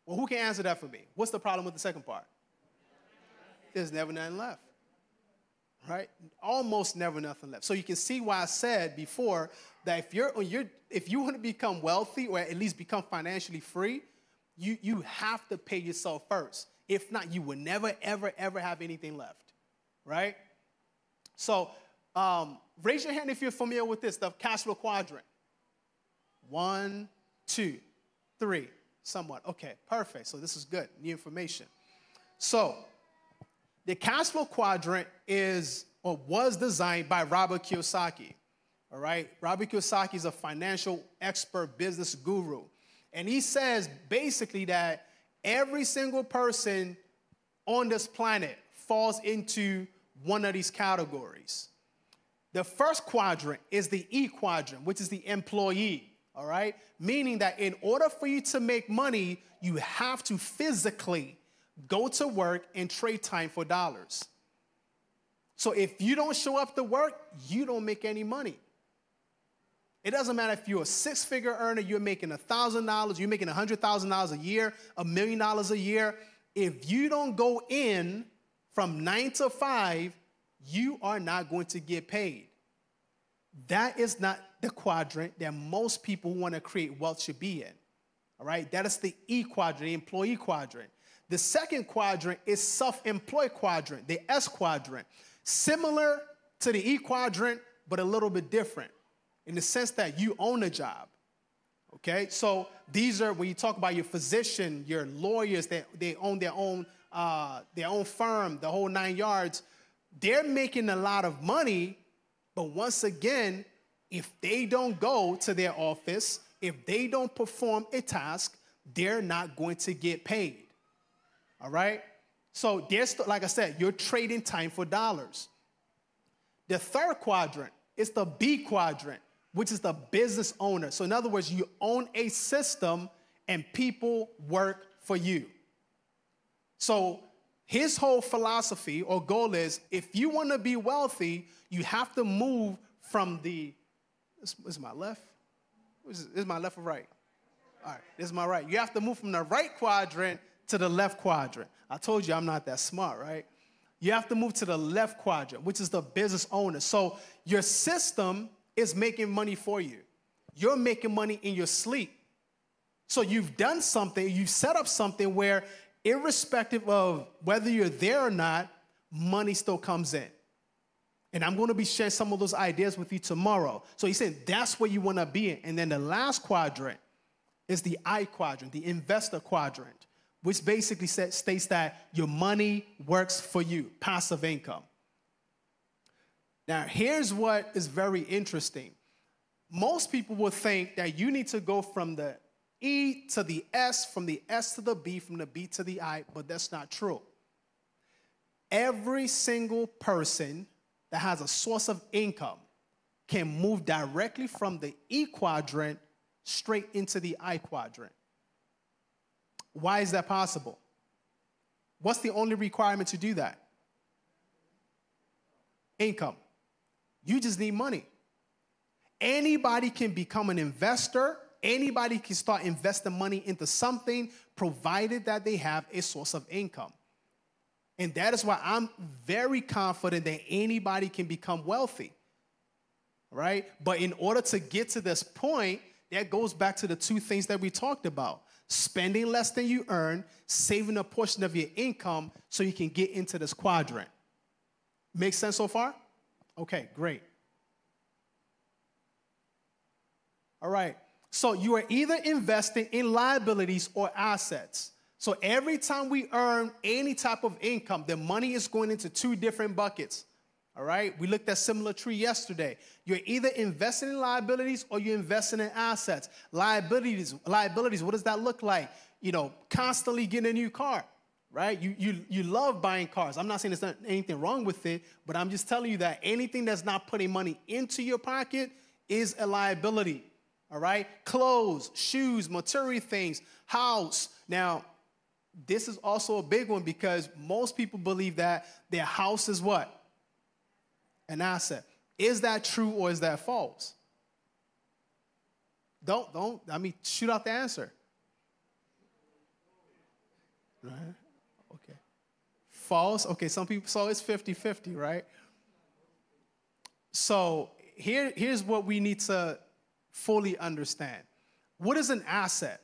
[SPEAKER 1] well, who can answer that for me? What's the problem with the second part? There's never nothing left. Right? Almost never nothing left. So you can see why I said before that if you're, you're if you want to become wealthy or at least become financially free, you, you have to pay yourself first. If not, you will never, ever, ever have anything left, right? So, um, raise your hand if you're familiar with this, the cash flow quadrant. One, two, three, somewhat. Okay, perfect. So, this is good, new information. So, the cash flow quadrant is or was designed by Robert Kiyosaki. All right, Robert Kiyosaki is a financial expert, business guru. And he says basically that every single person on this planet falls into one of these categories. The first quadrant is the E quadrant, which is the employee, all right? Meaning that in order for you to make money, you have to physically go to work and trade time for dollars. So if you don't show up to work, you don't make any money. It doesn't matter if you're a six figure earner, you're making $1,000, you're making $100,000 a year, a million dollars a year. If you don't go in from nine to five, you are not going to get paid. that is not the quadrant that most people who want to create wealth should be in. All right, that is the E quadrant, the employee quadrant. The second quadrant is self employed quadrant, the S quadrant. Similar to the E quadrant, but a little bit different in the sense that you own a job. Okay, so these are when you talk about your physician, your lawyers that they own their own uh, their own firm, the whole nine yards. They're making a lot of money, but once again, if they don't go to their office, if they don't perform a task, they're not going to get paid. All right? So there's like I said, you're trading time for dollars. The third quadrant is the B quadrant, which is the business owner. So in other words, you own a system and people work for you. So his whole philosophy or goal is if you want to be wealthy, you have to move from the this, is my left. This is, my left or right? All right, this is my right. You have to move from the right quadrant to the left quadrant. I told you I'm not that smart, right? You have to move to the left quadrant, which is the business owner. So your system is making money for you. You're making money in your sleep. So you've done something, you've set up something where, irrespective of whether you're there or not, money still comes in. And I'm going to be sharing some of those ideas with you tomorrow. So he said that's where you want to be in. And then the last quadrant is the I quadrant, the investor quadrant, which basically states that your money works for you, passive income. Now, here's what is very interesting. Most people will think that you need to go from the E to the S, from the S to the B, from the B to the I, but that's not true. Every single person that has a source of income can move directly from the E quadrant straight into the I quadrant. Why is that possible? What's the only requirement to do that? Income. You just need money. Anybody can become an investor. Anybody can start investing money into something provided that they have a source of income. And that is why I'm very confident that anybody can become wealthy. Right? But in order to get to this point, that goes back to the two things that we talked about spending less than you earn, saving a portion of your income so you can get into this quadrant. Make sense so far? Okay, great. All right. So you are either investing in liabilities or assets. So every time we earn any type of income, the money is going into two different buckets. All right? We looked at similar tree yesterday. You're either investing in liabilities or you're investing in assets. Liabilities, liabilities, what does that look like? You know, constantly getting a new car, right? You, you, you love buying cars. I'm not saying there's not anything wrong with it, but I'm just telling you that anything that's not putting money into your pocket is a liability. All right? Clothes, shoes, material things, house. Now, this is also a big one because most people believe that their house is what? An asset. Is that true or is that false? Don't, don't, I mean, shoot out the answer. Right? Okay. False? Okay, some people, so it's 50 50, right? So here, here's what we need to fully understand what is an asset?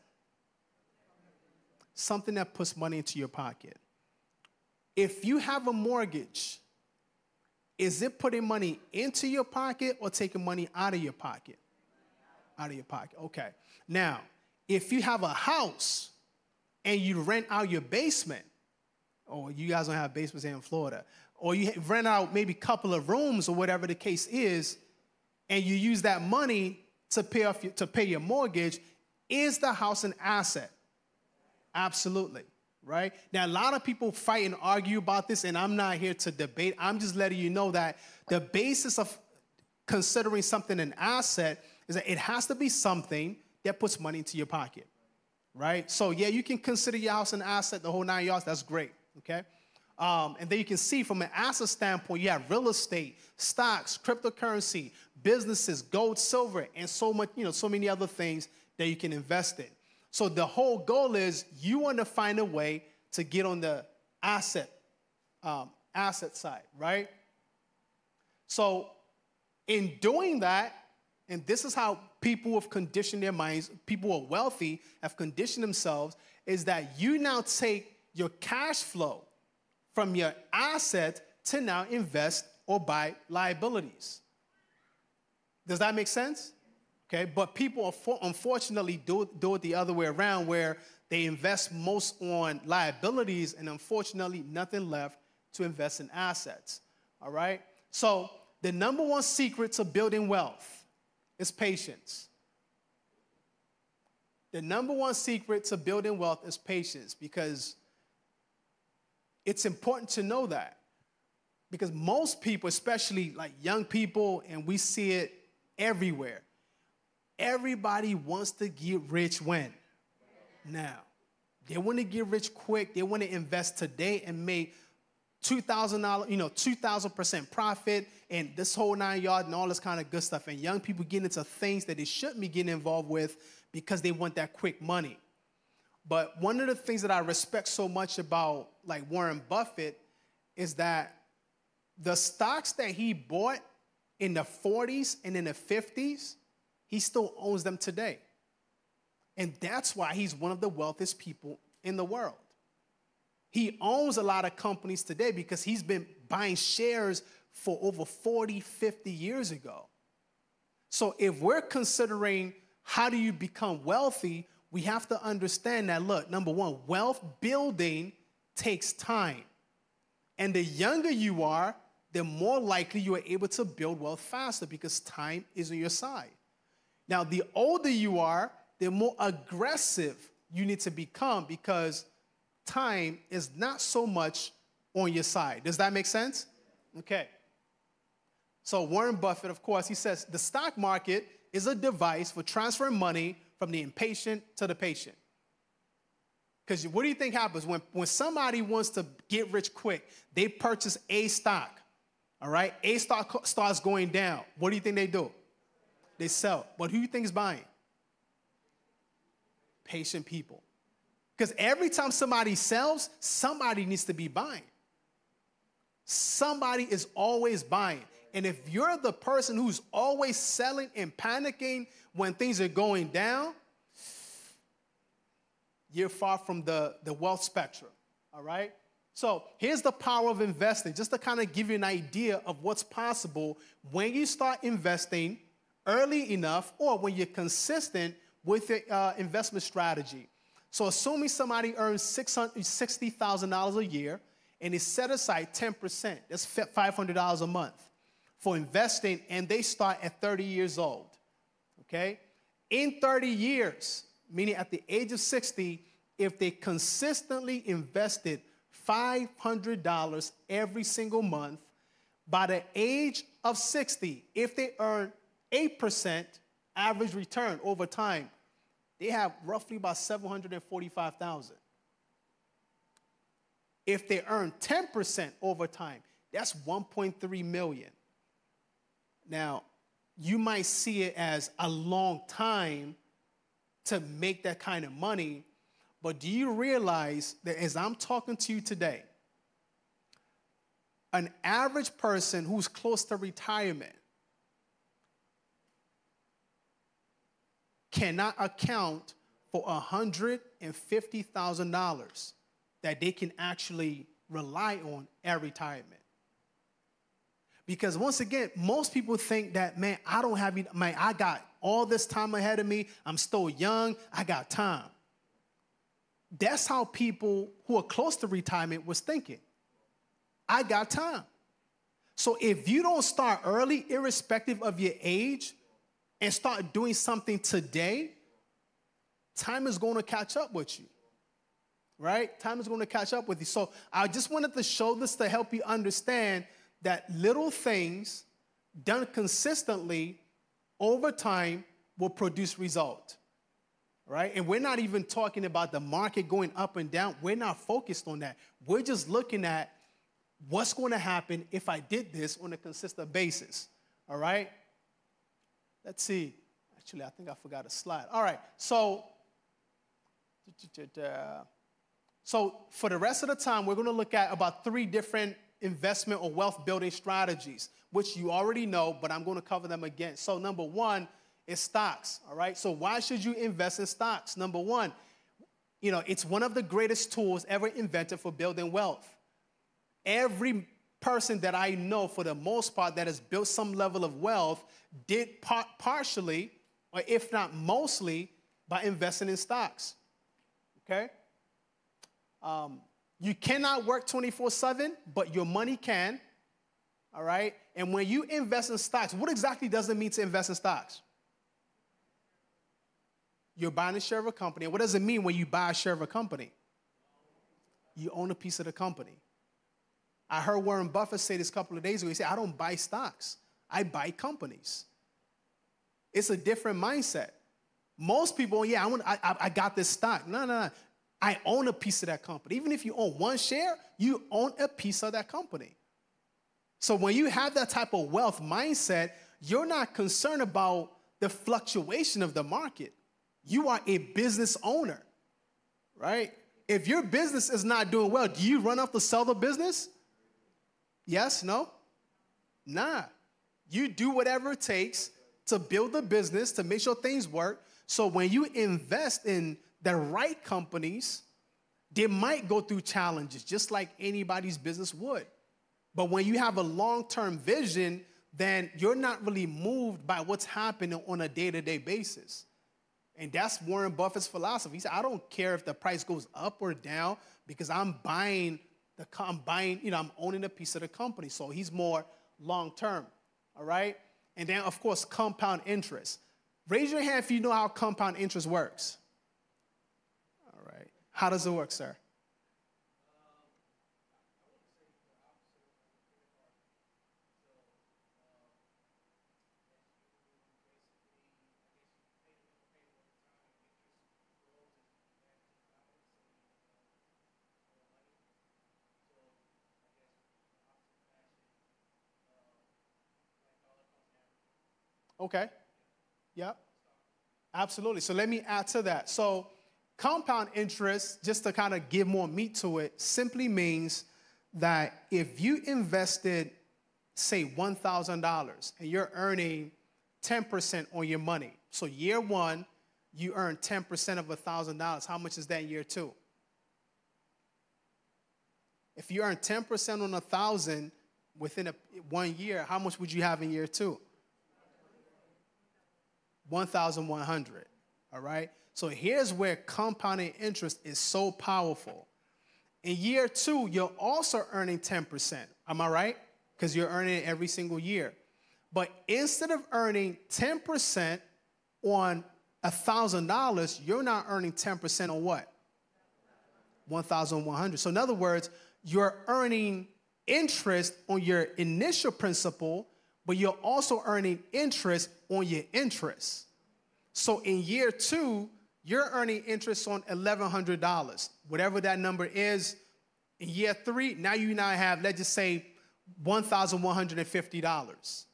[SPEAKER 1] something that puts money into your pocket. If you have a mortgage, is it putting money into your pocket or taking money out of your pocket? Out of your pocket. Okay. Now, if you have a house and you rent out your basement, or you guys don't have basements here in Florida, or you rent out maybe a couple of rooms or whatever the case is, and you use that money to pay off your, to pay your mortgage, is the house an asset? Absolutely. Right? Now, a lot of people fight and argue about this, and I'm not here to debate. I'm just letting you know that the basis of considering something an asset is that it has to be something that puts money into your pocket. Right? So, yeah, you can consider your house an asset, the whole nine yards. That's great. Okay? Um, and then you can see from an asset standpoint, you have real estate, stocks, cryptocurrency, businesses, gold, silver, and so much, you know, so many other things that you can invest in. So the whole goal is you want to find a way to get on the asset um, asset side, right? So In doing that, and this is how people have conditioned their minds, people who are wealthy have conditioned themselves, is that you now take your cash flow from your asset to now invest or buy liabilities. Does that make sense? Okay, but people unfortunately do, do it the other way around where they invest most on liabilities and unfortunately nothing left to invest in assets. All right? So, the number one secret to building wealth is patience. The number one secret to building wealth is patience because it's important to know that. Because most people, especially like young people, and we see it everywhere, everybody wants to get rich when? Now. They want to get rich quick. They want to invest today and make $2,000, you know, 2,000% profit and this whole nine yard and all this kind of good stuff. And young people get into things that they shouldn't be getting involved with because they want that quick money. But one of the things that I respect so much about like Warren Buffett is that the stocks that he bought in the 40s and in the 50s, he still owns them today. And that's why he's one of the wealthiest people in the world. He owns a lot of companies today because he's been buying shares for over 40, 50 years ago. So if we're considering how do you become wealthy, we have to understand that look, number one, wealth building takes time. And the younger you are, the more likely you are able to build wealth faster because time is on your side. Now, the older you are, the more aggressive you need to become because time is not so much on your side. Does that make sense? Okay. So, Warren Buffett, of course, he says the stock market is a device for transferring money from the impatient to the patient. Because what do you think happens when, when somebody wants to get rich quick? They purchase a stock, all right? A stock starts going down. What do you think they do? They sell. But who you think is buying? Patient people. Because every time somebody sells, somebody needs to be buying. Somebody is always buying. And if you're the person who's always selling and panicking when things are going down, you're far from the, the wealth spectrum. All right? So here's the power of investing, just to kind of give you an idea of what's possible when you start investing early enough or when you're consistent with your uh, investment strategy. So, assuming somebody earns $60,000 a year and they set aside 10%, that's $500 a month for investing, and they start at 30 years old. Okay? In 30 years, meaning at the age of 60, if they consistently invested $500 every single month, by the age of 60, if they earn 8% average return over time, they have roughly about 745,000. If they earn 10% over time, that's 1.3 million. Now, you might see it as a long time to make that kind of money, but do you realize that as I'm talking to you today, an average person who's close to retirement cannot account for $150,000 that they can actually rely on at retirement. Because once again, most people think that, man, I don't have, man, I got all this time ahead of me. I'm still young. I got time. That's how people who are close to retirement was thinking. I got time. So if you don't start early, irrespective of your age, and start doing something today, time is going to catch up with you. Right? Time is going to catch up with you. So I just wanted to show this to help you understand that little things done consistently over time will produce result. Right? And we're not even talking about the market going up and down. We're not focused on that. We're just looking at what's going to happen if I did this on a consistent basis. All right? Let's see. Actually, I think I forgot a slide. All right. So, so for the rest of the time, we're going to look at about three different investment or wealth building strategies, which you already know, but I'm going to cover them again. So, number one is stocks, all right? So, why should you invest in stocks? Number one, you know, it's one of the greatest tools ever invented for building wealth. Every person that I know, for the most part, that has built some level of wealth did par- partially, or if not mostly, by investing in stocks. Okay? Um, you cannot work 24 7, but your money can. All right? And when you invest in stocks, what exactly does it mean to invest in stocks? You're buying a share of a company. What does it mean when you buy a share of a company? You own a piece of the company. I heard Warren Buffett say this a couple of days ago. He said, I don't buy stocks, I buy companies. It's a different mindset. Most people, oh, yeah, I, want, I, I got this stock. No, no, no. I own a piece of that company. Even if you own one share, you own a piece of that company. So when you have that type of wealth mindset, you're not concerned about the fluctuation of the market. You are a business owner, right? If your business is not doing well, do you run off to sell the business? Yes, no? Nah. You do whatever it takes to build the business, to make sure things work. So when you invest in the right companies, they might go through challenges just like anybody's business would. But when you have a long term vision, then you're not really moved by what's happening on a day to day basis. And that's Warren Buffett's philosophy. He said, I don't care if the price goes up or down because I'm buying the I'm buying, you know, I'm owning a piece of the company. So he's more long term. All right? And then of course compound interest. Raise your hand if you know how compound interest works. All right. How does it work, sir? Okay. Yep. Absolutely. So let me add to that. So compound interest, just to kind of give more meat to it, simply means that if you invested, say, $1,000 and you're earning 10% on your money, so year one, you earn 10% of $1,000, how much is that in year two? If you earn 10% on a 1000 within a, one year, how much would you have in year two? 1,100. All right? So here's where compounding interest is so powerful. In year two, you're also earning 10%. Am I right? Because you're earning it every single year. But instead of earning 10% on $1,000, you're not earning 10% on what? 1,100. So, in other words, you're earning interest on your initial principal, but you're also earning interest on your interest. So in year two, you're earning interest on $1,100, whatever that number is. In year three, now you now have, let's just say, $1,150.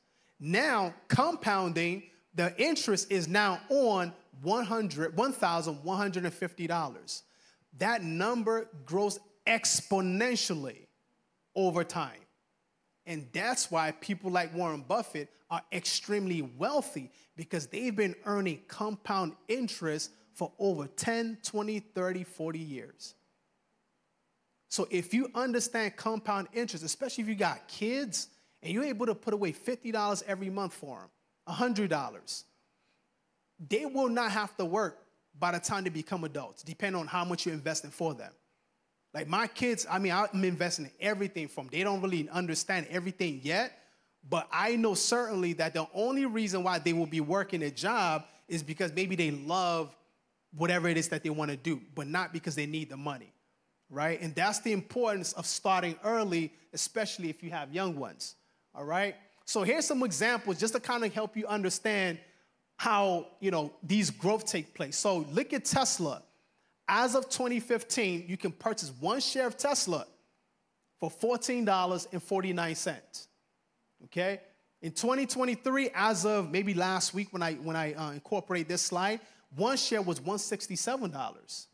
[SPEAKER 1] Now, compounding, the interest is now on $1,150. That number grows exponentially over time. And that's why people like Warren Buffett are extremely wealthy because they've been earning compound interest for over 10, 20, 30, 40 years. So if you understand compound interest, especially if you got kids and you're able to put away $50 every month for them, $100, they will not have to work by the time they become adults, depending on how much you're investing for them. Like my kids, I mean, I'm investing in everything from they don't really understand everything yet, but I know certainly that the only reason why they will be working a job is because maybe they love whatever it is that they want to do, but not because they need the money, right? And that's the importance of starting early, especially if you have young ones, all right? So here's some examples just to kind of help you understand how, you know, these growth take place. So look at Tesla. As of 2015, you can purchase one share of Tesla for $14.49. Okay? In 2023, as of maybe last week when I, when I uh, incorporate this slide, one share was $167.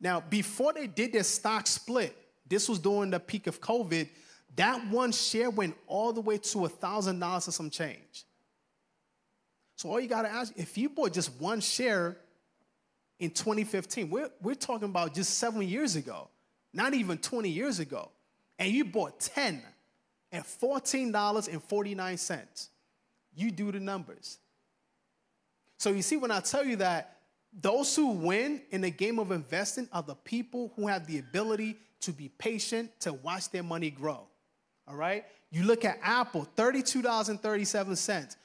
[SPEAKER 1] Now, before they did their stock split, this was during the peak of COVID, that one share went all the way to $1,000 or some change. So all you got to ask, if you bought just one share in 2015, we're, we're talking about just seven years ago, not even 20 years ago, and you bought 10 at $14.49, you do the numbers. So you see, when I tell you that those who win in the game of investing are the people who have the ability to be patient, to watch their money grow. All right? You look at Apple, $32.37.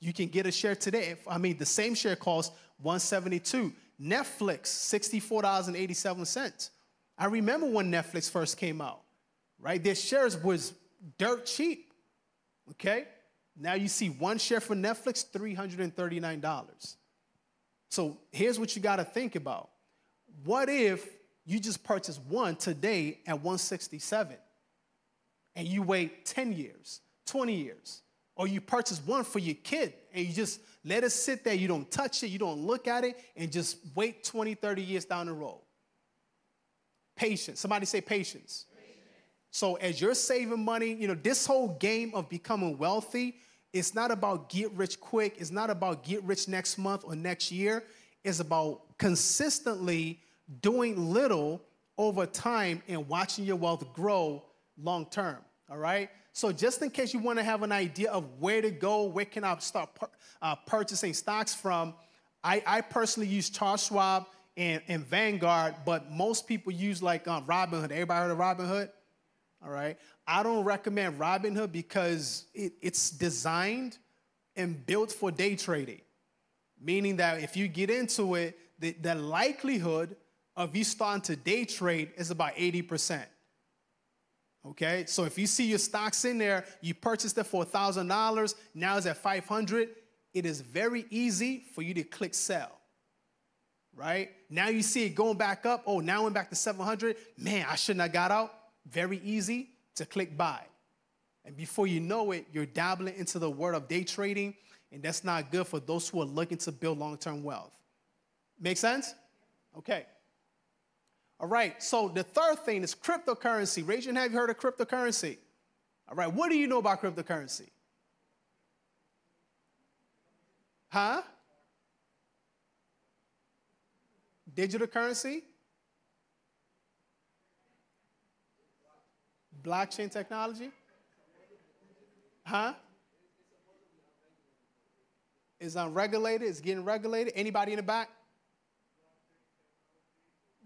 [SPEAKER 1] You can get a share today. I mean, the same share costs 172. Netflix, $64.87. I remember when Netflix first came out, right? Their shares was dirt cheap. Okay? Now you see one share for Netflix, $339. So here's what you got to think about. What if you just purchase one today at 167 and you wait 10 years, 20 years, or you purchase one for your kid and you just let it sit there, you don't touch it, you don't look at it, and just wait 20, 30 years down the road. Patience. Somebody say patience. So as you're saving money, you know, this whole game of becoming wealthy, it's not about get rich quick. It's not about get rich next month or next year. It's about consistently doing little over time and watching your wealth grow long term. All right? So, just in case you want to have an idea of where to go, where can I start uh, purchasing stocks from, I, I, personally use Charles Schwab and, and, Vanguard, but most people use like um, Robinhood. Everybody heard of Robinhood? All right. I don't recommend Robinhood because it, it's designed and built for day trading, meaning that if you get into it, the, the likelihood of you starting to day trade is about 80%. Okay, so if you see your stocks in there, you purchased it for $1,000, now it's at 500, it is very easy for you to click sell. Right? Now you see it going back up. Oh, now we're back to 700. Man, I shouldn't have got out. Very easy to click buy. And before you know it, you're dabbling into the world of day trading, and that's not good for those who are looking to build long term wealth. Make sense? Okay. All right, so the third thing is cryptocurrency. Hand, have you heard of cryptocurrency? All right, what do you know about cryptocurrency? Huh? Digital currency? Blockchain technology? Huh? Is unregulated, it's getting regulated. Anybody in the back?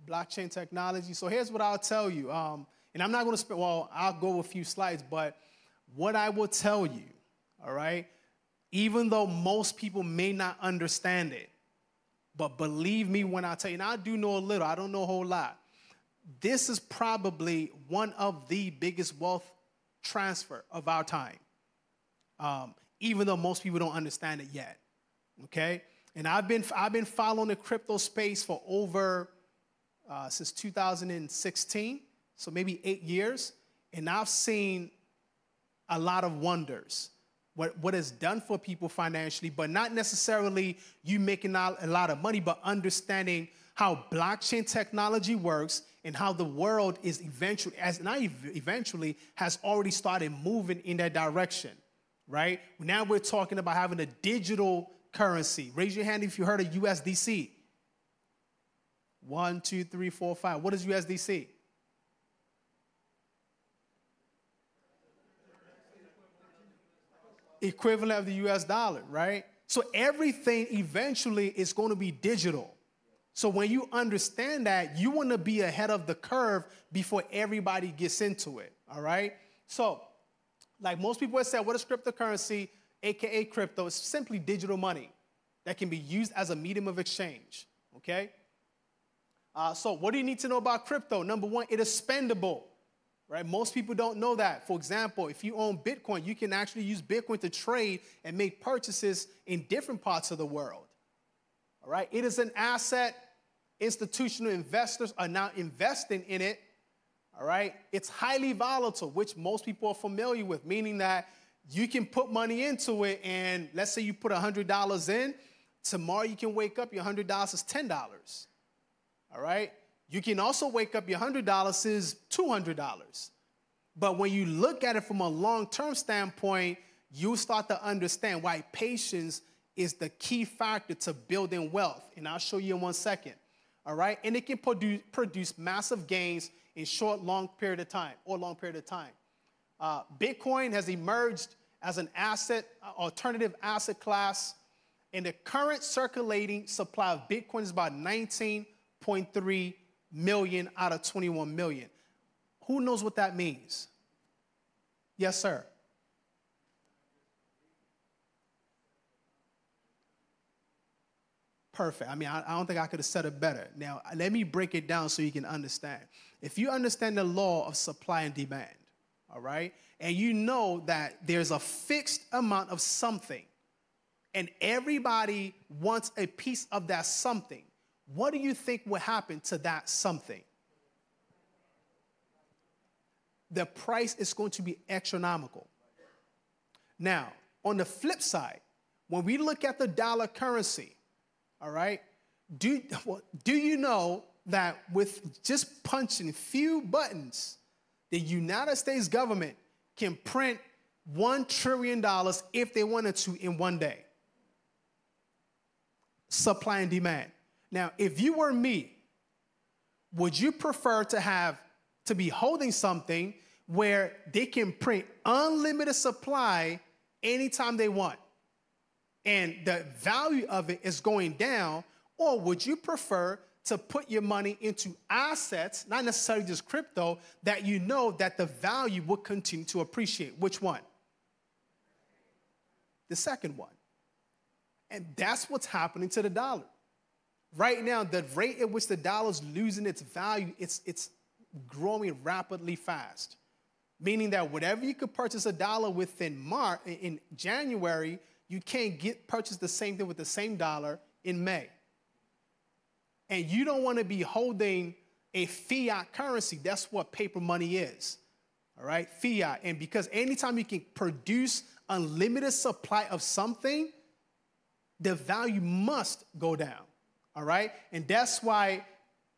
[SPEAKER 1] Blockchain technology. So here's what I'll tell you. Um, and I'm not going to spend, well, I'll go a few slides, but what I will tell you, all right, even though most people may not understand it, but believe me when I tell you, and I do know a little, I don't know a whole lot. This is probably one of the biggest wealth transfer of our time, um, even though most people don't understand it yet. Okay, and I've been I've been following the crypto space for over uh, since 2016, so maybe eight years, and I've seen a lot of wonders. What, what is done for people financially, but not necessarily you making a lot of money, but understanding how blockchain technology works and how the world is eventually, as not eventually, has already started moving in that direction, right? Now we're talking about having a digital currency. Raise your hand if you heard of USDC. One, two, three, four, five. What is USDC? Equivalent of the US dollar, right? So everything eventually is going to be digital. So when you understand that, you want to be ahead of the curve before everybody gets into it, all right? So, like most people have said, what is cryptocurrency, aka crypto? It's simply digital money that can be used as a medium of exchange, okay? Uh, so, what do you need to know about crypto? Number one, it is spendable. Right? Most people don't know that. For example, if you own Bitcoin, you can actually use Bitcoin to trade and make purchases in different parts of the world. All right? It is an asset. Institutional investors are now investing in it. All right? It's highly volatile, which most people are familiar with, meaning that you can put money into it, and let's say you put $100 in, tomorrow you can wake up, your $100 is $10 all right? You can also wake up your $100 is $200. But when you look at it from a long term standpoint, you start to understand why patience is the key factor to building wealth. And I'll show you in one second. All right? And it can produce, produce massive gains in short, long period of time or long period of time. Uh, Bitcoin has emerged as an asset, uh, alternative asset class. And the current circulating supply of Bitcoin is about 19.3 million out of 21 million. Who knows what that means? Yes, sir. Perfect. I mean, I, I don't think I could have said it better. Now, let me break it down so you can understand. If you understand the law of supply and demand, all right, and you know that there's a fixed amount of something, and everybody wants a piece of that something, what do you think will happen to that something? The price is going to be astronomical. Now, on the flip side, when we look at the dollar currency, all right? Do, well, do you know that with just punching a few buttons, the United States government can print $1 trillion if they wanted to in one day? Supply and demand. Now, if you were me, would you prefer to have to be holding something where they can print unlimited supply anytime they want? and the value of it is going down? Or would you prefer to put your money into assets, not necessarily just crypto, that you know that the value will continue to appreciate? Which one? The second one. And that's what's happening to the dollar. Right now, the rate at which the dollar is losing its value, it's, it's growing rapidly fast. Meaning that whatever you could purchase a dollar within March, in January, you can't get purchase the same thing with the same dollar in May. And you don't want to be holding a fiat currency. That's what paper money is. All right, fiat. And because anytime you can produce unlimited supply of something, the value must go down. All right? And that's why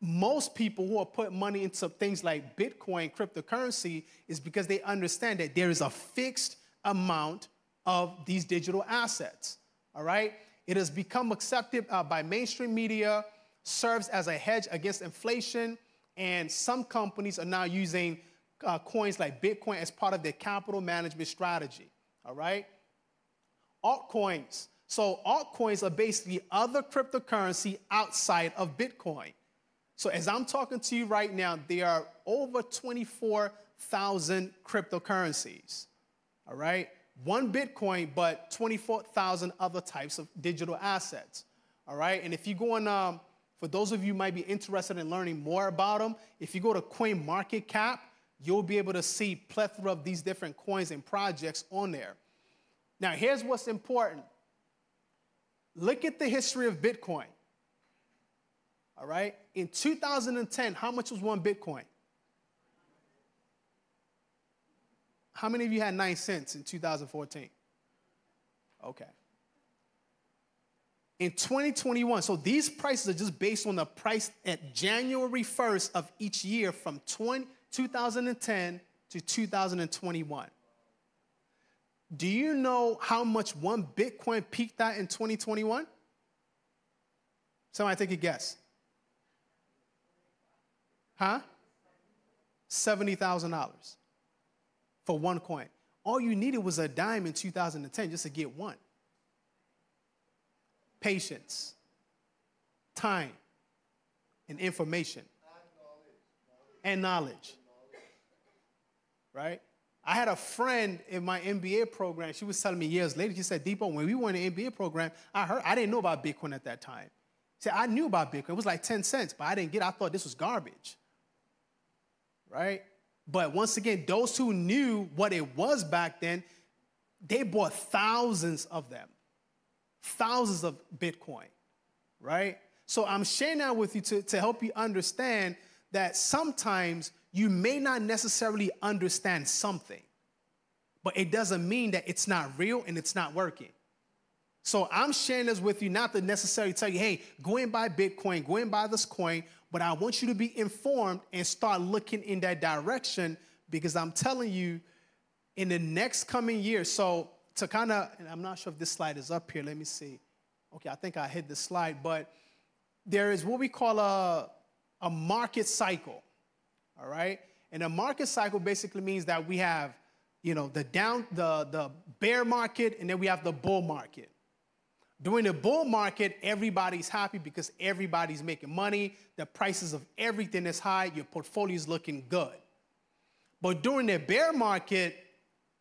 [SPEAKER 1] most people who are putting money into things like Bitcoin, cryptocurrency, is because they understand that there is a fixed amount of these digital assets. All right? It has become accepted uh, by mainstream media, serves as a hedge against inflation, and some companies are now using uh, coins like Bitcoin as part of their capital management strategy. All right? Altcoins. So, altcoins are basically other cryptocurrency outside of Bitcoin. So, as I'm talking to you right now, there are over 24,000 cryptocurrencies. All right? one Bitcoin, but 24,000 other types of digital assets. All right, and if you go on, um, for those of you might be interested in learning more about them, if you go to Coin Market Cap, you'll be able to see plethora of these different coins and projects on there. Now, here's what's important. Look at the history of Bitcoin. All right, in 2010, how much was one Bitcoin? How many of you had nine cents in 2014? Okay. In 2021, so these prices are just based on the price at January 1st of each year from 20, 2010 to 2021. Do you know how much one Bitcoin peaked at in 2021? Somebody take a guess. Huh? $70,000 for one coin. All you needed was a dime in 2010 just to get one. Patience, time, and information, and knowledge. Right? I had a friend in my MBA program. She was telling me years later, she said, Dipo, when we were in the MBA program, I heard, I didn't know about Bitcoin at that time. Said, I knew about Bitcoin. It was like 10 cents, but I didn't get it. I thought this was garbage. Right? But once again, those who knew what it was back then, they bought thousands of them, thousands of Bitcoin, right? So I'm sharing that with you to, to help you understand that sometimes you may not necessarily understand something, but it doesn't mean that it's not real and it's not working. So I'm sharing this with you not to necessarily tell you, hey, go and buy Bitcoin, go and buy this coin, but I want you to be informed and start looking in that direction because I'm telling you, in the next coming year, so to kind of, I'm not sure if this slide is up here. Let me see. Okay, I think I hit the slide, but there is what we call a, a market cycle. All right? And a market cycle basically means that we have, you know, the down, the, the bear market, and then we have the bull market. During the bull market, everybody's happy because everybody's making money. The prices of everything is high. Your portfolio is looking good. But during the bear market,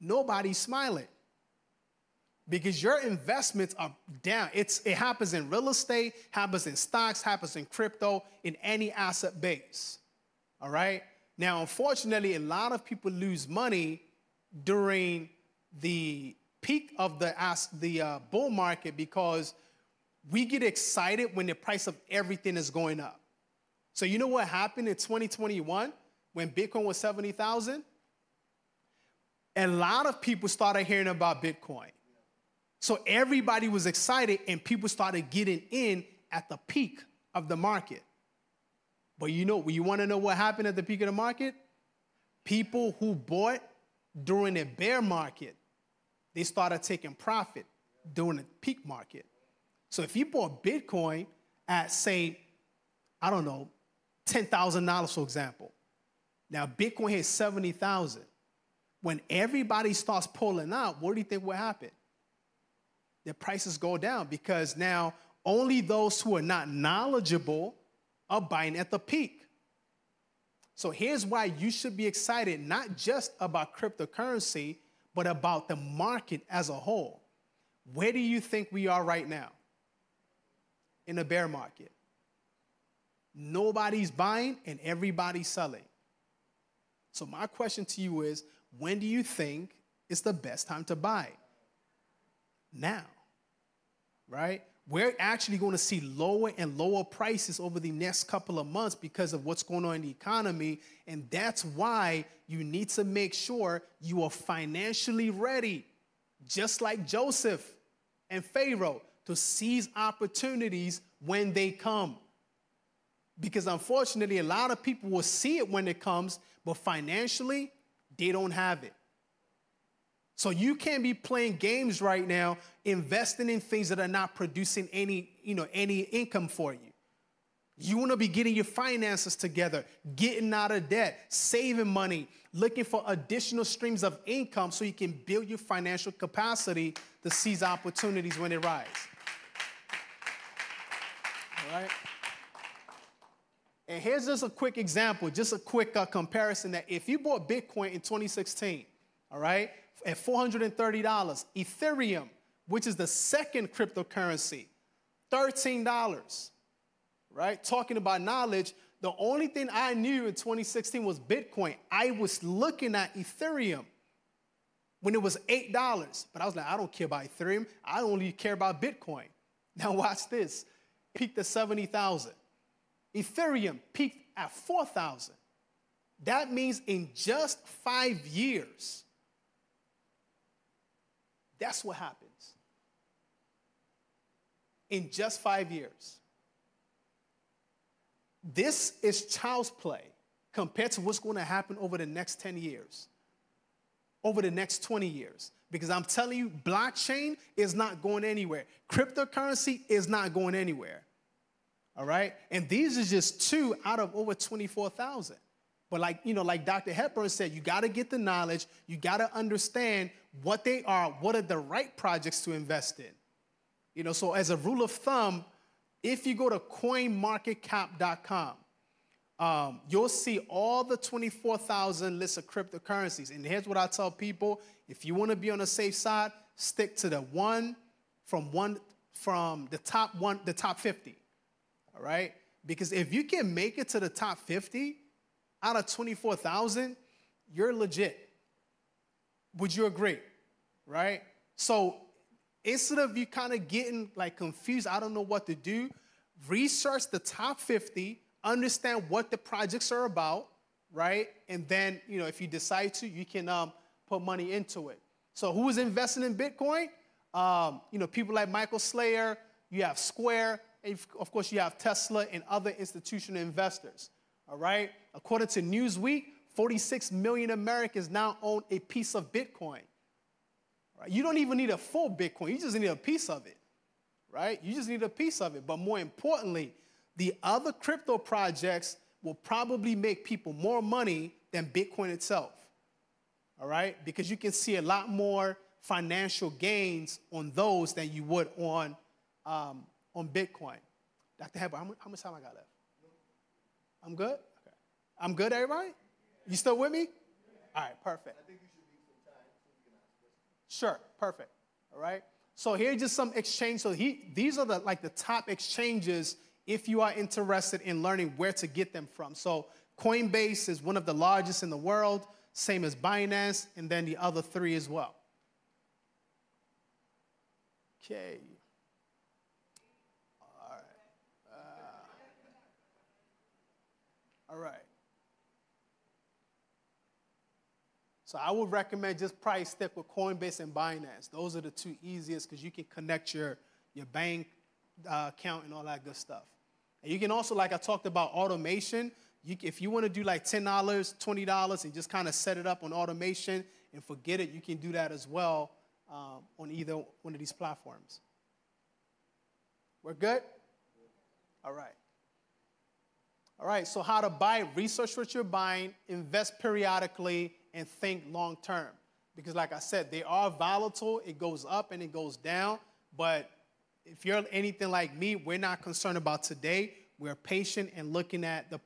[SPEAKER 1] nobody's smiling because your investments are down. It's, it happens in real estate, happens in stocks, happens in crypto, in any asset base. All right? Now, unfortunately, a lot of people lose money during the peak of the, the uh, bull market because we get excited when the price of everything is going up. So, you know what happened in 2021 when Bitcoin was 70,000? A lot of people started hearing about Bitcoin. So everybody was excited and people started getting in at the peak of the market. But you know, you want to know what happened at the peak of the market? People who bought during a bear market, they started taking profit during the peak market. So if you bought Bitcoin at, say, I don't know, $10,000, for example, now Bitcoin hit 70,000. When everybody starts pulling out, what do you think will happen? The prices go down because now only those who are not knowledgeable are buying at the peak. So here's why you should be excited not just about cryptocurrency, but about the market as a whole. Where do you think we are right now? In a bear market. Nobody's buying and everybody's selling. So, my question to you is when do you think is the best time to buy? Now right? We're actually going to see lower and lower prices over the next couple of months because of what's going on in the economy. And that's why you need to make sure you are financially ready, just like Joseph and Pharaoh, to seize opportunities when they come. Because unfortunately, a lot of people will see it when it comes, but financially, they don't have it. So you can't be playing games right now, investing in things that are not producing any, you know, any income for you. You want to be getting your finances together, getting out of debt, saving money, looking for additional streams of income so you can build your financial capacity to seize opportunities when they rise. All right? And here's just a quick example, just a quick uh, comparison that if you bought Bitcoin in 2016, all right, at $430. Ethereum, which is the second cryptocurrency, $13. Right? Talking about knowledge, the only thing I knew in 2016 was Bitcoin. I was looking at Ethereum when it was $8. But I was like, I don't care about Ethereum. I only care about Bitcoin. Now watch this. Peaked at 70,000. Ethereum peaked at 4,000. That means in just five years, that's what happens in just five years. This is child's play compared to what's going to happen over the next 10 years, over the next 20 years. Because I'm telling you, blockchain is not going anywhere. Cryptocurrency is not going anywhere. All right? And these are just two out of over 24,000. But like, you know, like Dr. Hepburn said, you got to get the knowledge, you got to understand what they are, what are the right projects to invest in. You know, so as a rule of thumb, if you go to coinmarketcap.com, um, you'll see all the 24,000 lists of cryptocurrencies. And here's what I tell people: if you want to be on the safe side, stick to the one from one from the top one, the top 50. All right, because if you can make it to the top 50, out of 24,000, you're legit. Would you agree? Right? So instead of you kind of getting like confused, I don't know what to do, research the top 50, understand what the projects are about, right? And then, you know, if you decide to, you can um, put money into it. So who is investing in Bitcoin? Um, you know, people like Michael Saylor, you have Square, and of course you have Tesla and other institutional investors. All right? According to Newsweek, 46 million Americans now own a piece of Bitcoin. Right? You don't even need a full Bitcoin, you just need a piece of it. Right? You just need a piece of it. But more importantly, the other crypto projects will probably make people more money than Bitcoin itself. All right? Because you can see a lot more financial gains on those than you would on, um, on Bitcoin. Dr. Hepburn, how, how much time I got left? I'm good? Okay. I'm good, everybody? You still with me? All right, perfect. Sure, perfect. All right. So here's just some exchange. So he, these are the like the top exchanges if you are interested in learning where to get them from. So Coinbase is one of the largest in the world, same as Binance, and then the other three as well. Okay. All right. Uh, all right. So I would recommend just probably stick with Coinbase and Binance. Those are the two easiest because you can connect your, your bank uh, account and all that good stuff. And you can also, like I talked about automation, you, if you want to do like $10, $20 and just kind of set it up on automation and forget it, you can do that as well um, on either one of these platforms. We're good? All right. All right, so how to buy, research what you're buying, invest periodically, and think long term. Because, like I said, they are volatile, it goes up and it goes down, but if you're anything like me, we're not concerned about today. We're patient and looking at the,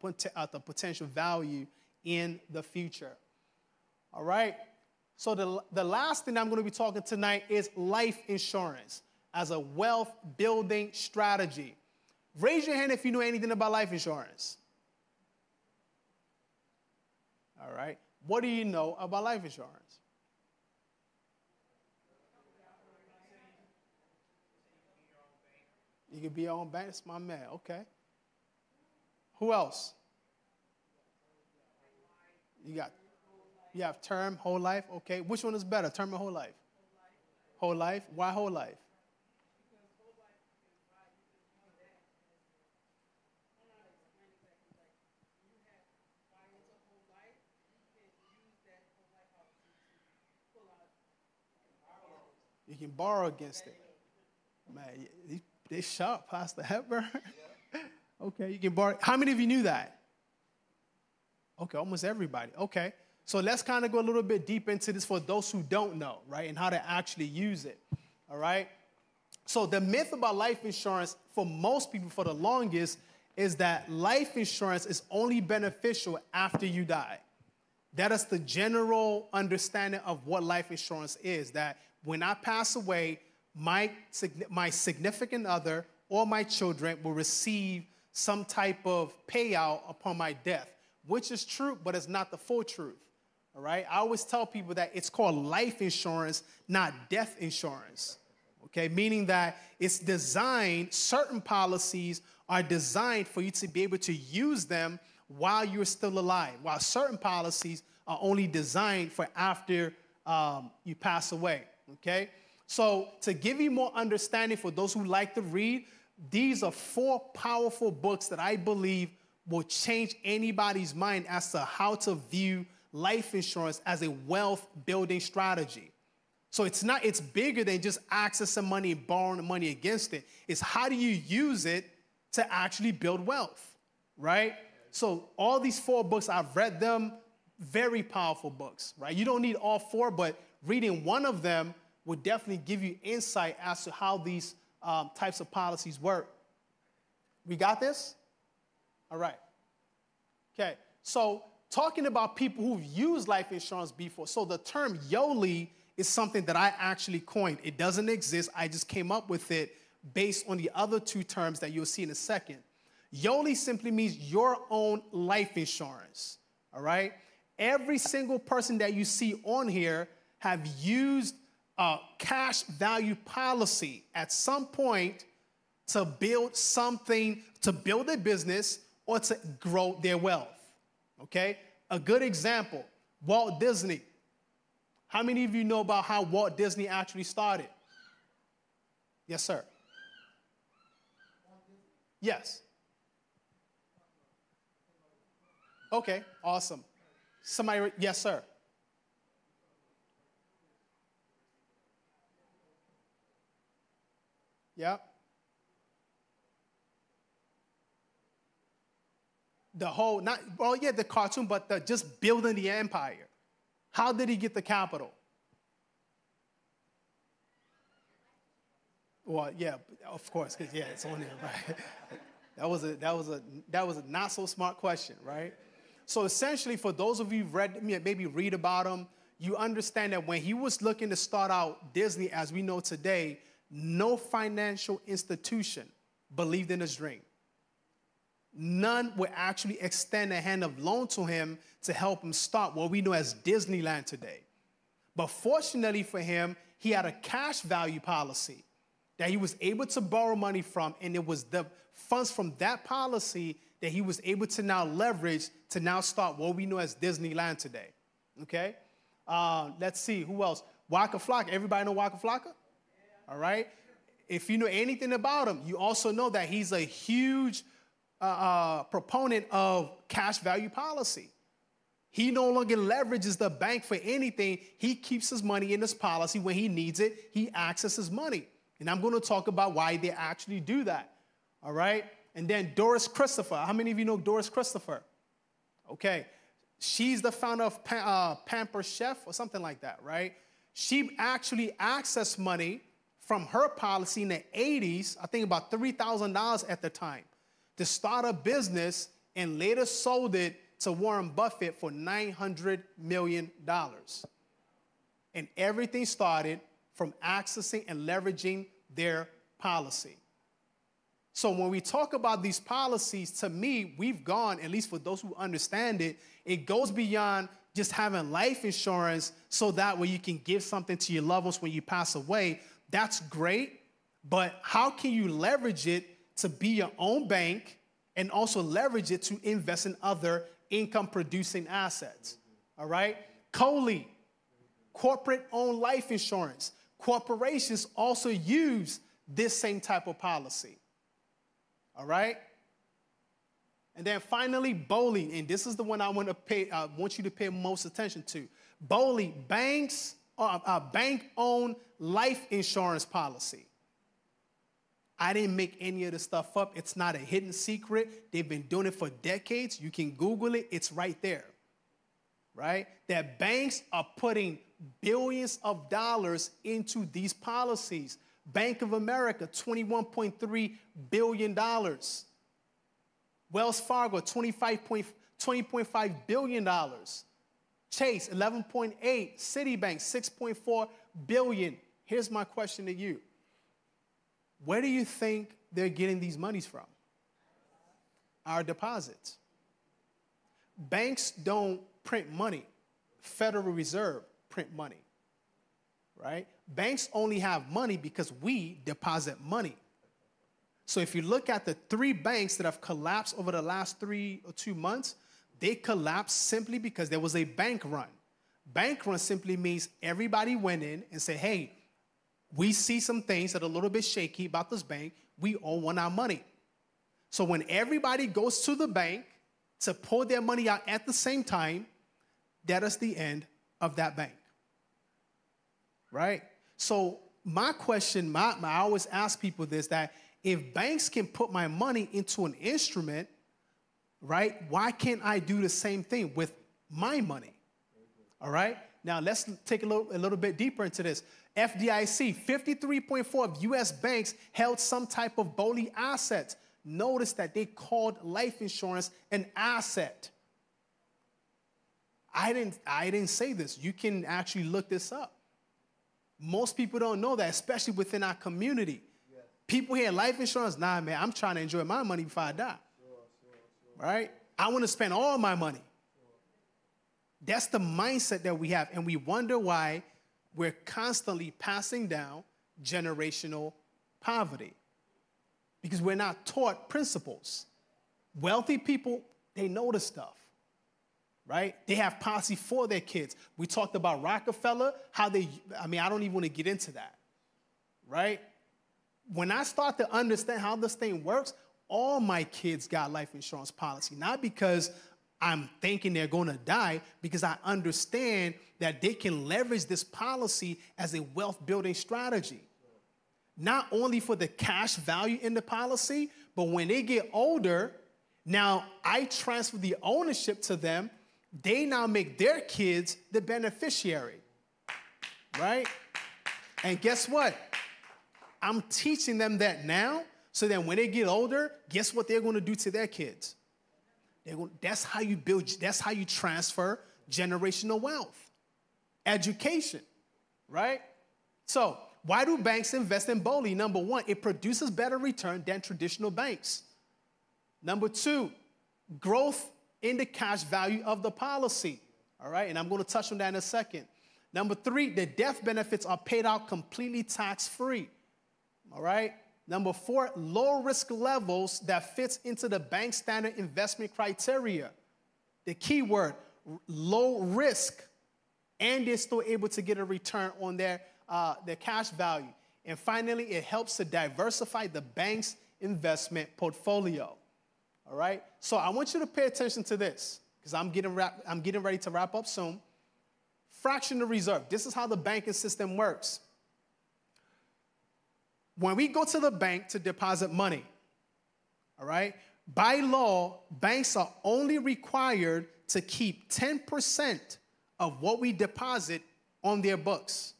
[SPEAKER 1] the potential value in the future. All right? So, the, the last thing I'm going to be talking tonight is life insurance as a wealth building strategy. Raise your hand if you know anything about life insurance. All right. What do you know about life insurance? You can be your own bank. My man. Okay. Who else? You got you have term, whole life. Okay. Which one is better? Term or whole life? Whole life. Why whole life? You can borrow against it. Man, they sharp, Pastor Hepburn. okay, you can borrow. How many of you knew that? Okay, almost everybody. Okay. So let's kind of go a little bit deep into this for those who don't know, right? And how to actually use it. All right. So the myth about life insurance for most people for the longest is that life insurance is only beneficial after you die. That is the general understanding of what life insurance is that when I pass away, my, my significant other or my children will receive some type of payout upon my death, which is true, but it's not the full truth. All right? I always tell people that it's called life insurance, not death insurance. Okay? Meaning that it's designed, certain policies are designed for you to be able to use them while you're still alive, while certain policies are only designed for after um, you pass away. Okay? So, to give you more understanding for those who like to read, these are four powerful books that I believe will change anybody's mind as to how to view life insurance as a wealth building strategy. So it's not, it's bigger than just accessing money and borrowing money against it. It's how do you use it to actually build wealth, right? So all these four books, I've read them, very powerful books, right? You don't need all four, but reading one of them would definitely give you insight as to how these um, types of policies work. We got this? All right. Okay, so talking about people who've used life insurance before. So the term YOLI is something that I actually coined. It doesn't exist, I just came up with it based on the other two terms that you'll see in a second. YOLI simply means your own life insurance, all right? Every single person that you see on here have used a cash value policy at some point to build something, to build a business or to grow their wealth. Okay? A good example Walt Disney. How many of you know about how Walt Disney actually started? Yes, sir. Yes. Okay, awesome. Somebody, yes, sir. Yep. The whole, not, well, yeah, the cartoon, but the, just building the empire. How did he get the capital? Well, yeah, of course, because yeah, it's on there, right? that was a that was a that was a not so smart question, right? So essentially, for those of you who read maybe read about him, you understand that when he was looking to start out Disney as we know today, no financial institution believed in his dream. None would actually extend a hand of loan to him to help him start what we know as Disneyland today. But fortunately for him, he had a cash value policy that he was able to borrow money from, and it was the funds from that policy that he was able to now leverage to now start what we know as Disneyland today. Okay? Uh, let's see, who else? Waka Flocka. Everybody know Waka Flocka? All right? If you know anything about him, you also know that he's a huge uh, uh, proponent of cash value policy. He no longer leverages the bank for anything. He keeps his money in his policy. When he needs it, he accesses money. And I'm going to talk about why they actually do that. All right? And then Doris Christopher. How many of you know Doris Christopher? Okay. She's the founder of uh, Pamper Chef or something like that, right? She actually accessed money from her policy in the 80s, I think about $3,000 at the time, to start a business and later sold it to Warren Buffett for $900 million. And everything started from accessing and leveraging their policy. So when we talk about these policies, to me, we've gone, at least for those who understand it, it goes beyond just having life insurance so that way you can give something to your loved ones when you pass away. That's great, but how can you leverage it to be your own bank and also leverage it to invest in other income producing assets? All right? COLI, corporate owned life insurance corporations also use this same type of policy. All right? And then finally, BOLI, and this is the one I want to pay, I want you to pay most attention to. BOLI, banks, uh, uh, bank-owned life insurance policy. I didn't make any of this stuff up. It's not a hidden secret. They've been doing it for decades. You can Google it, it's right there. Right? That banks are putting billions of dollars into these policies. Bank of America, $21.3 billion. Wells Fargo, $20.5 billion. Chase, 11.8. Citibank, 6.4 billion. Here's my question to you. Where do you think they're getting these monies from? Our deposits. Banks don't print money. Federal Reserve print money, right? Banks only have money because we deposit money. So if you look at the three banks that have collapsed over the last three or two months, they collapsed simply because there was a bank run. Bank run simply means everybody went in and said, hey, we see some things that are a little bit shaky about this bank. We all want our money. So when everybody goes to the bank to pull their money out at the same time, that is the end of that bank right? So my question, my, my, I always ask people this that if banks can put my money into an instrument, right, why can't I do the same thing with my money? All right? Now let's take a little, a little bit deeper into this. FDIC, 53.4 of US banks held some type of BOLI assets. Notice that they called life insurance an asset. I didn't, I didn't say this. You can actually look this up. Most people don't know that, especially within our community. Yeah. People hear life insurance, nah, man, I'm trying to enjoy my money before I die. Right? I want to spend all my money. That's the mindset that we have. And we wonder why we're constantly passing down generational poverty because we're not taught principles. Wealthy people, they know the stuff right? They have policy for their kids. We talked about Rockefeller, how they, I mean, I don't even want to get into that, right? When I start to understand how this thing works, all my kids got life insurance policy, not because I'm thinking they're going to die because I understand that they can leverage this policy as a wealth building strategy. Not only for the cash value in the policy, but when they get older, now I transfer the ownership to them. They now make their kids the beneficiary, right? And guess what? I'm teaching them that now so that when they get older, guess what they're going to do to their kids? Going, that's how you build, that's how you transfer generational wealth. Education, right? So, why do banks invest in BOLI? Number one, it produces better return than traditional banks. Number two, growth in the cash value of the policy. All right, and I'm going to touch on that in a second. Number three, the death benefits are paid out completely tax free. All right. Number four, low risk levels that fits into the bank standard investment criteria. The key word, low risk, and they're still able to get a return on their, uh, their cash value. And finally, it helps to diversify the bank's investment portfolio. All right? So I want you to pay attention to this because I'm, getting I'm getting ready to wrap up soon. Fractional reserve. This is how the banking system works. When we go to the bank to deposit money, all right, by law, banks are only required to keep 10% of what we deposit on their books.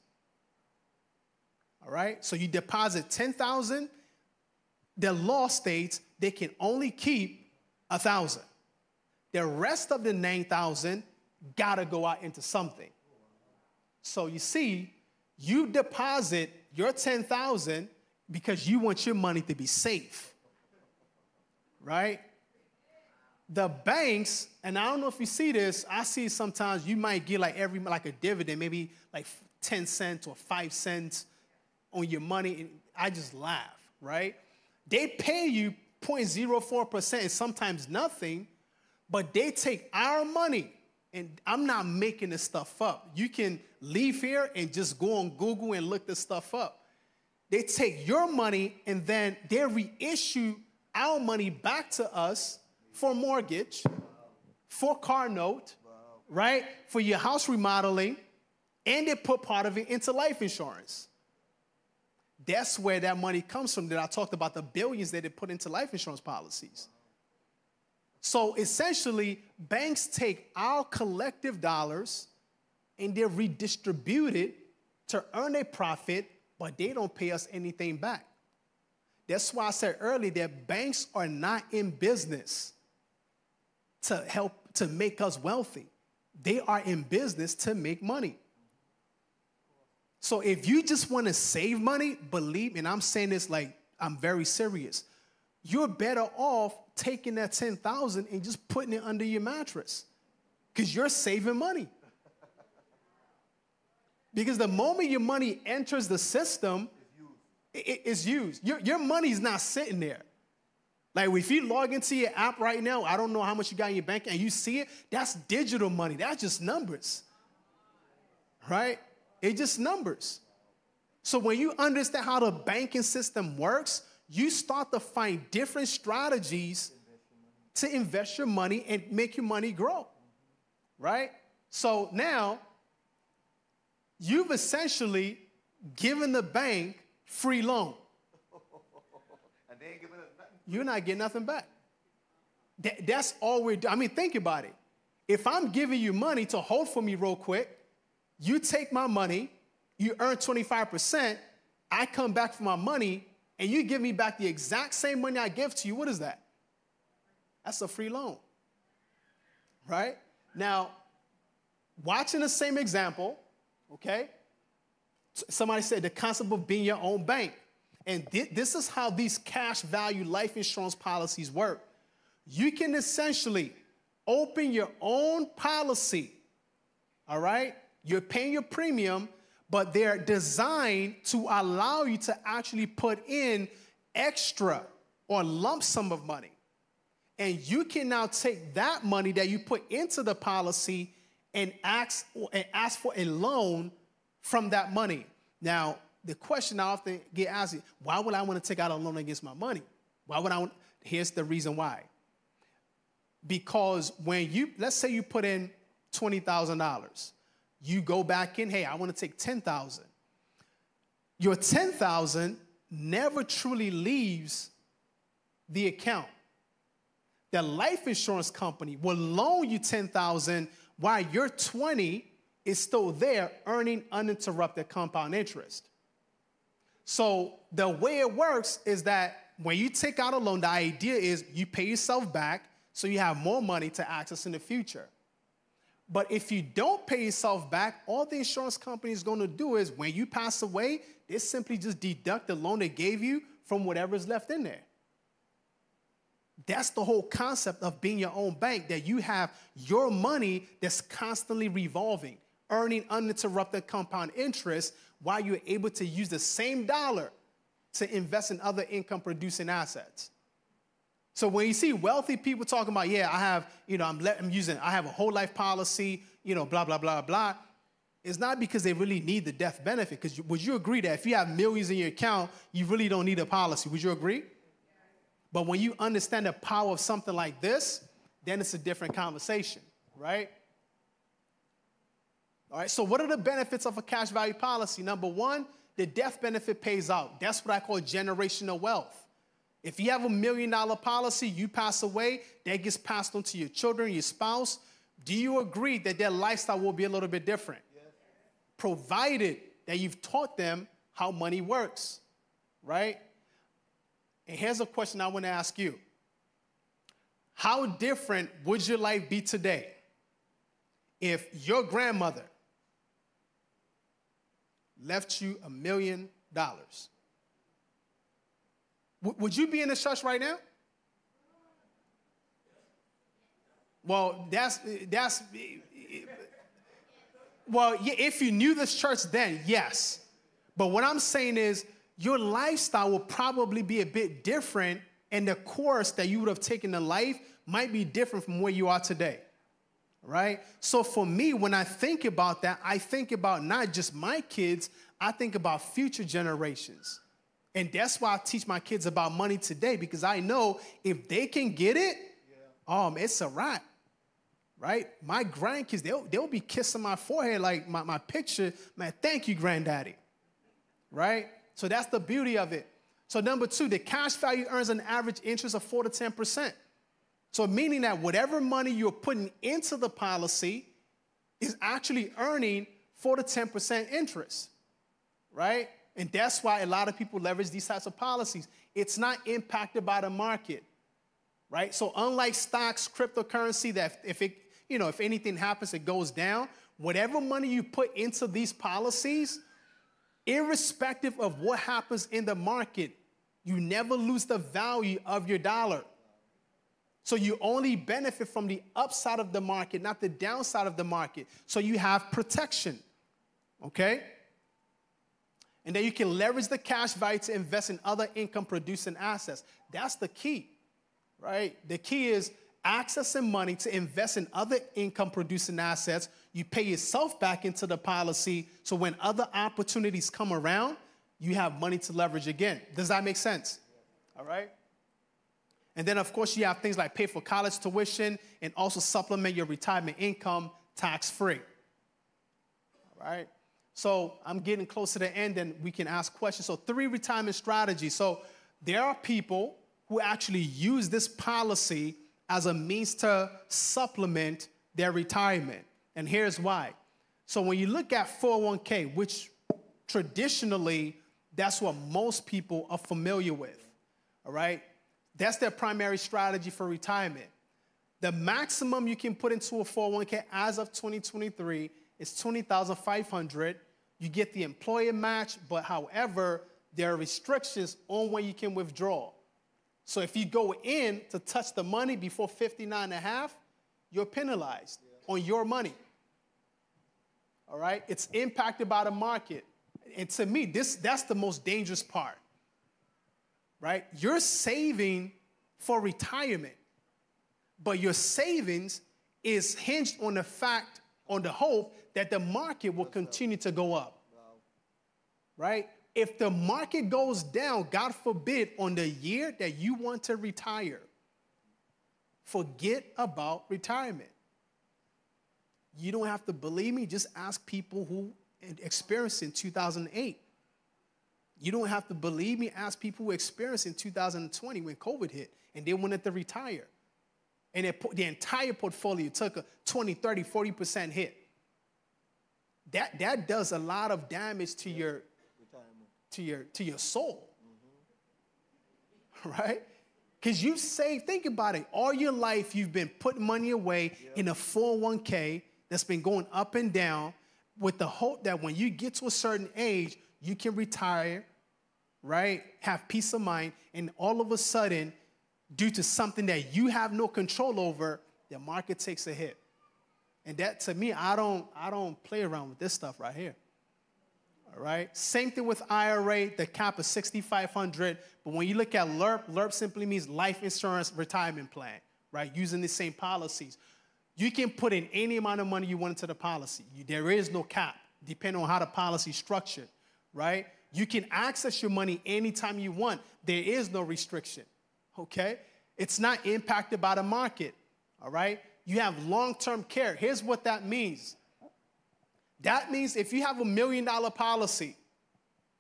[SPEAKER 1] All right? So you deposit 10,000, the law states they can only keep a 1,000. The rest of the 9,000 got to go out into something. So you see, you deposit your 10,000 because you want your money to be safe. Right? The banks, and I don't know if you see this, I see sometimes you might get like every like a dividend, maybe like 10 cents or 5 cents on your money. And I just laugh, right? They pay you 0.04% and sometimes nothing, but they take our money. And I'm not making this stuff up. You can leave here and just go on Google and look this stuff up they take your money and then they reissue our money back to us for mortgage, for car note, right? For your house remodeling, and they put part of it into life insurance. That's where that money comes from that I talked about the billions that they put into life insurance policies. So essentially, banks take our collective dollars and they redistribute it to earn a profit but they don't pay us anything back. That's why I said earlier that banks are not in business to help to make us wealthy. They are in business to make money. So if you just want to save money, believe, and I'm saying this like I'm very serious, you're better off taking that 10,000 and just putting it under your mattress because you're saving money. Because the moment your money enters the system, it is used. Your, your money's not sitting there. Like if you log into your app right now, I don't know how much you got in your bank, and you see it, that's digital money. That's just numbers. Right? It's just numbers. So when you understand how the banking system works, you start to find different strategies to invest your money and make your money grow. Right? So now you've essentially given the bank free loan. and they ain't giving us nothing. You're not getting nothing back. That, that's all we're doing. I mean, think about it. If I'm giving you money to hold for me real quick, you take my money, you earn 25%, I come back for my money, and you give me back the exact same money I give to you, what is that? That's a free loan. Right? Now, watching the same example, okay? Somebody said the concept of being your own bank. And th- this is how these cash value life insurance policies work. You can essentially open your own policy, all right? You're paying your premium, but they're designed to allow you to actually put in extra or lump sum of money. And you can now take that money that you put into the policy and ask, and ask for a loan from that money. Now, the question I often get asked is, why would I want to take out a loan against my money? Why would I want, here's the reason why. Because when you, let's say you put in $20,000, you go back in, hey, I want to take 10,000. Your 10,000 never truly leaves the account. The life insurance company will loan you 10,000 while your 20 is still there earning uninterrupted compound interest. So the way it works is that when you take out a loan, the idea is you pay yourself back so you have more money to access in the future. But if you don't pay yourself back, all the insurance company is going to do is when you pass away, they simply just deduct the loan they gave you from whatever's left in there. That's the whole concept of being your own bank, that you have your money that's constantly revolving, earning uninterrupted compound interest while you're able to use the same dollar to invest in other income producing assets. So when you see wealthy people talking about, yeah, I have, you know, I'm, I'm using, I have a whole life policy, you know, blah, blah, blah, blah, it's not because they really need the death benefit. Because would you agree that if you have millions in your account, you really don't need a policy? Would you agree? But when you understand the power of something like this, then it's a different conversation, right? All right, so what are the benefits of a cash value policy? Number one, the death benefit pays out. That's what I call generational wealth. If you have a million dollar policy, you pass away, that gets passed on to your children, your spouse. Do you agree that their lifestyle will be a little bit different? Yes. Provided that you've taught them how money works, right? And here's a question I want to ask you How different would your life be today if your grandmother left you a million dollars? Would you be in the church right now? Well, that's that's well, if you knew this church then, yes. But what I'm saying is your lifestyle will probably be a bit different, and the course that you would have taken in life might be different from where you are today. Right? So for me, when I think about that, I think about not just my kids, I think about future generations. And that's why I teach my kids about money today because I know if they can get it, yeah. um, it's a wrap. Right? My grandkids, they'll, they'll be kissing my forehead like my, my picture. Man, thank you, granddaddy. Right? So that's the beauty of it. So, number two, the cash value earns an average interest of 4 to 10%. So, meaning that whatever money you're putting into the policy is actually earning 4 to 10% interest, right? And that's why a lot of people leverage these types of policies. It's not impacted by the market, right? So, unlike stocks, cryptocurrency, that if it, you know, if anything happens, it goes down. Whatever money you put into these policies irrespective of what happens in the market, you never lose the value of your dollar. So you only benefit from the upside of the market, not the downside of the market. So you have protection. Okay? And then you can leverage the cash value to invest in other income producing assets. That's the key, right? The key is accessing money to invest in other income producing assets. You pay yourself back into the policy so when other opportunities come around, you have money to leverage again. Does that make sense? All right? And then, of course, you have things like pay for college tuition and also supplement your retirement income tax free. All right? So I'm getting close to the end and we can ask questions. So, three retirement strategies. So, there are people who actually use this policy as a means to supplement their retirement. And here's why. So when you look at 401k, which traditionally that's what most people are familiar with, all right? That's their primary strategy for retirement. The maximum you can put into a 401k as of 2023 is 20,500. You get the employer match, but however, there are restrictions on when you can withdraw. So if you go in to touch the money before 59 and a half, you're penalized yeah. on your money. All right? It's impacted by the market. And to me, this that's the most dangerous part. Right? You're saving for retirement. But your savings is hinged on the fact, on the hope that the market will continue to go up. Right? if the market goes down, God forbid, on the year that you want to retire, Forget about retirement. You don't have to believe me, just ask people who experienced in 2008. You don't have to believe me, ask people who experienced in 2020 when COVID hit and they wanted to retire. And it, the entire portfolio took a 20, 30, 40% hit. That, that does a lot of damage to your, to your, to your soul. Mm-hmm. Right? Because you've saved, think about it, all your life you've been putting money away yep. in a 401k that's been going up and down with the hope that when you get to a certain age, you can retire, right? Have peace of mind, and all of a sudden, due to something that you have no control over, the market takes a hit. And that to me, I don't, I don't play around with this stuff right here. All right. Same thing with IRA. The cap is 6,500. But when you look at LIRP, LIRP simply means life insurance retirement plan, right? Using the same policies. You can put in any amount of money you want into the policy. You, there is no cap, depending on how the policy is structured, right? You can access your money anytime you want. There is no restriction, okay? It's not impacted by the market, all right? You have long term care. Here's what that means that means if you have a million dollar policy,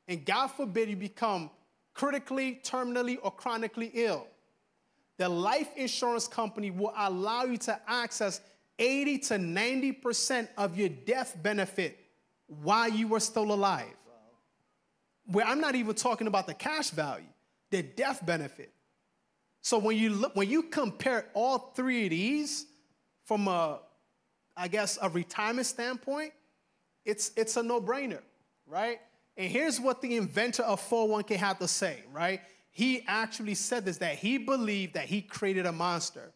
[SPEAKER 1] and God forbid you become critically, terminally, or chronically ill, the life insurance company will allow you to access 80 to 90% of your death benefit while you were still alive. Wow. Where I'm not even talking about the cash value, the death benefit. So when you look, when you compare all three of these from a, I guess, a retirement standpoint, it's, it's a no-brainer, right? And here's what the inventor of 401k had to say, right? He actually said this, that he believed that he created a monster.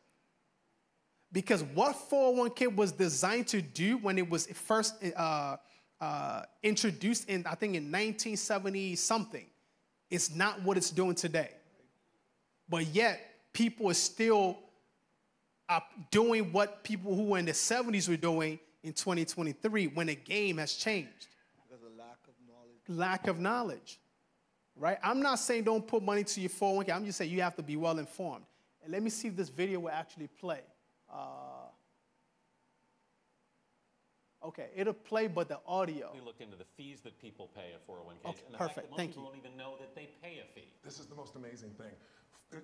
[SPEAKER 1] Because what 401k was designed to do when it was first uh, uh, introduced in, I think, in 1970 something, is not what it's doing today. But yet, people are still uh, doing what people who were in the 70s were doing in 2023 when the game has changed.
[SPEAKER 2] Because of lack of knowledge.
[SPEAKER 1] Lack of knowledge, right? I'm not saying don't put money to your 401k. I'm just saying you have to be well informed. And let me see if this video will actually play. Uh, okay, it'll play, but the audio.
[SPEAKER 3] We look into the fees that people pay at 401ks.
[SPEAKER 1] Okay,
[SPEAKER 3] and the
[SPEAKER 1] perfect.
[SPEAKER 3] Fact that most
[SPEAKER 1] Thank
[SPEAKER 3] people
[SPEAKER 1] you.
[SPEAKER 3] don't even know that they pay a fee.
[SPEAKER 4] This is the most amazing thing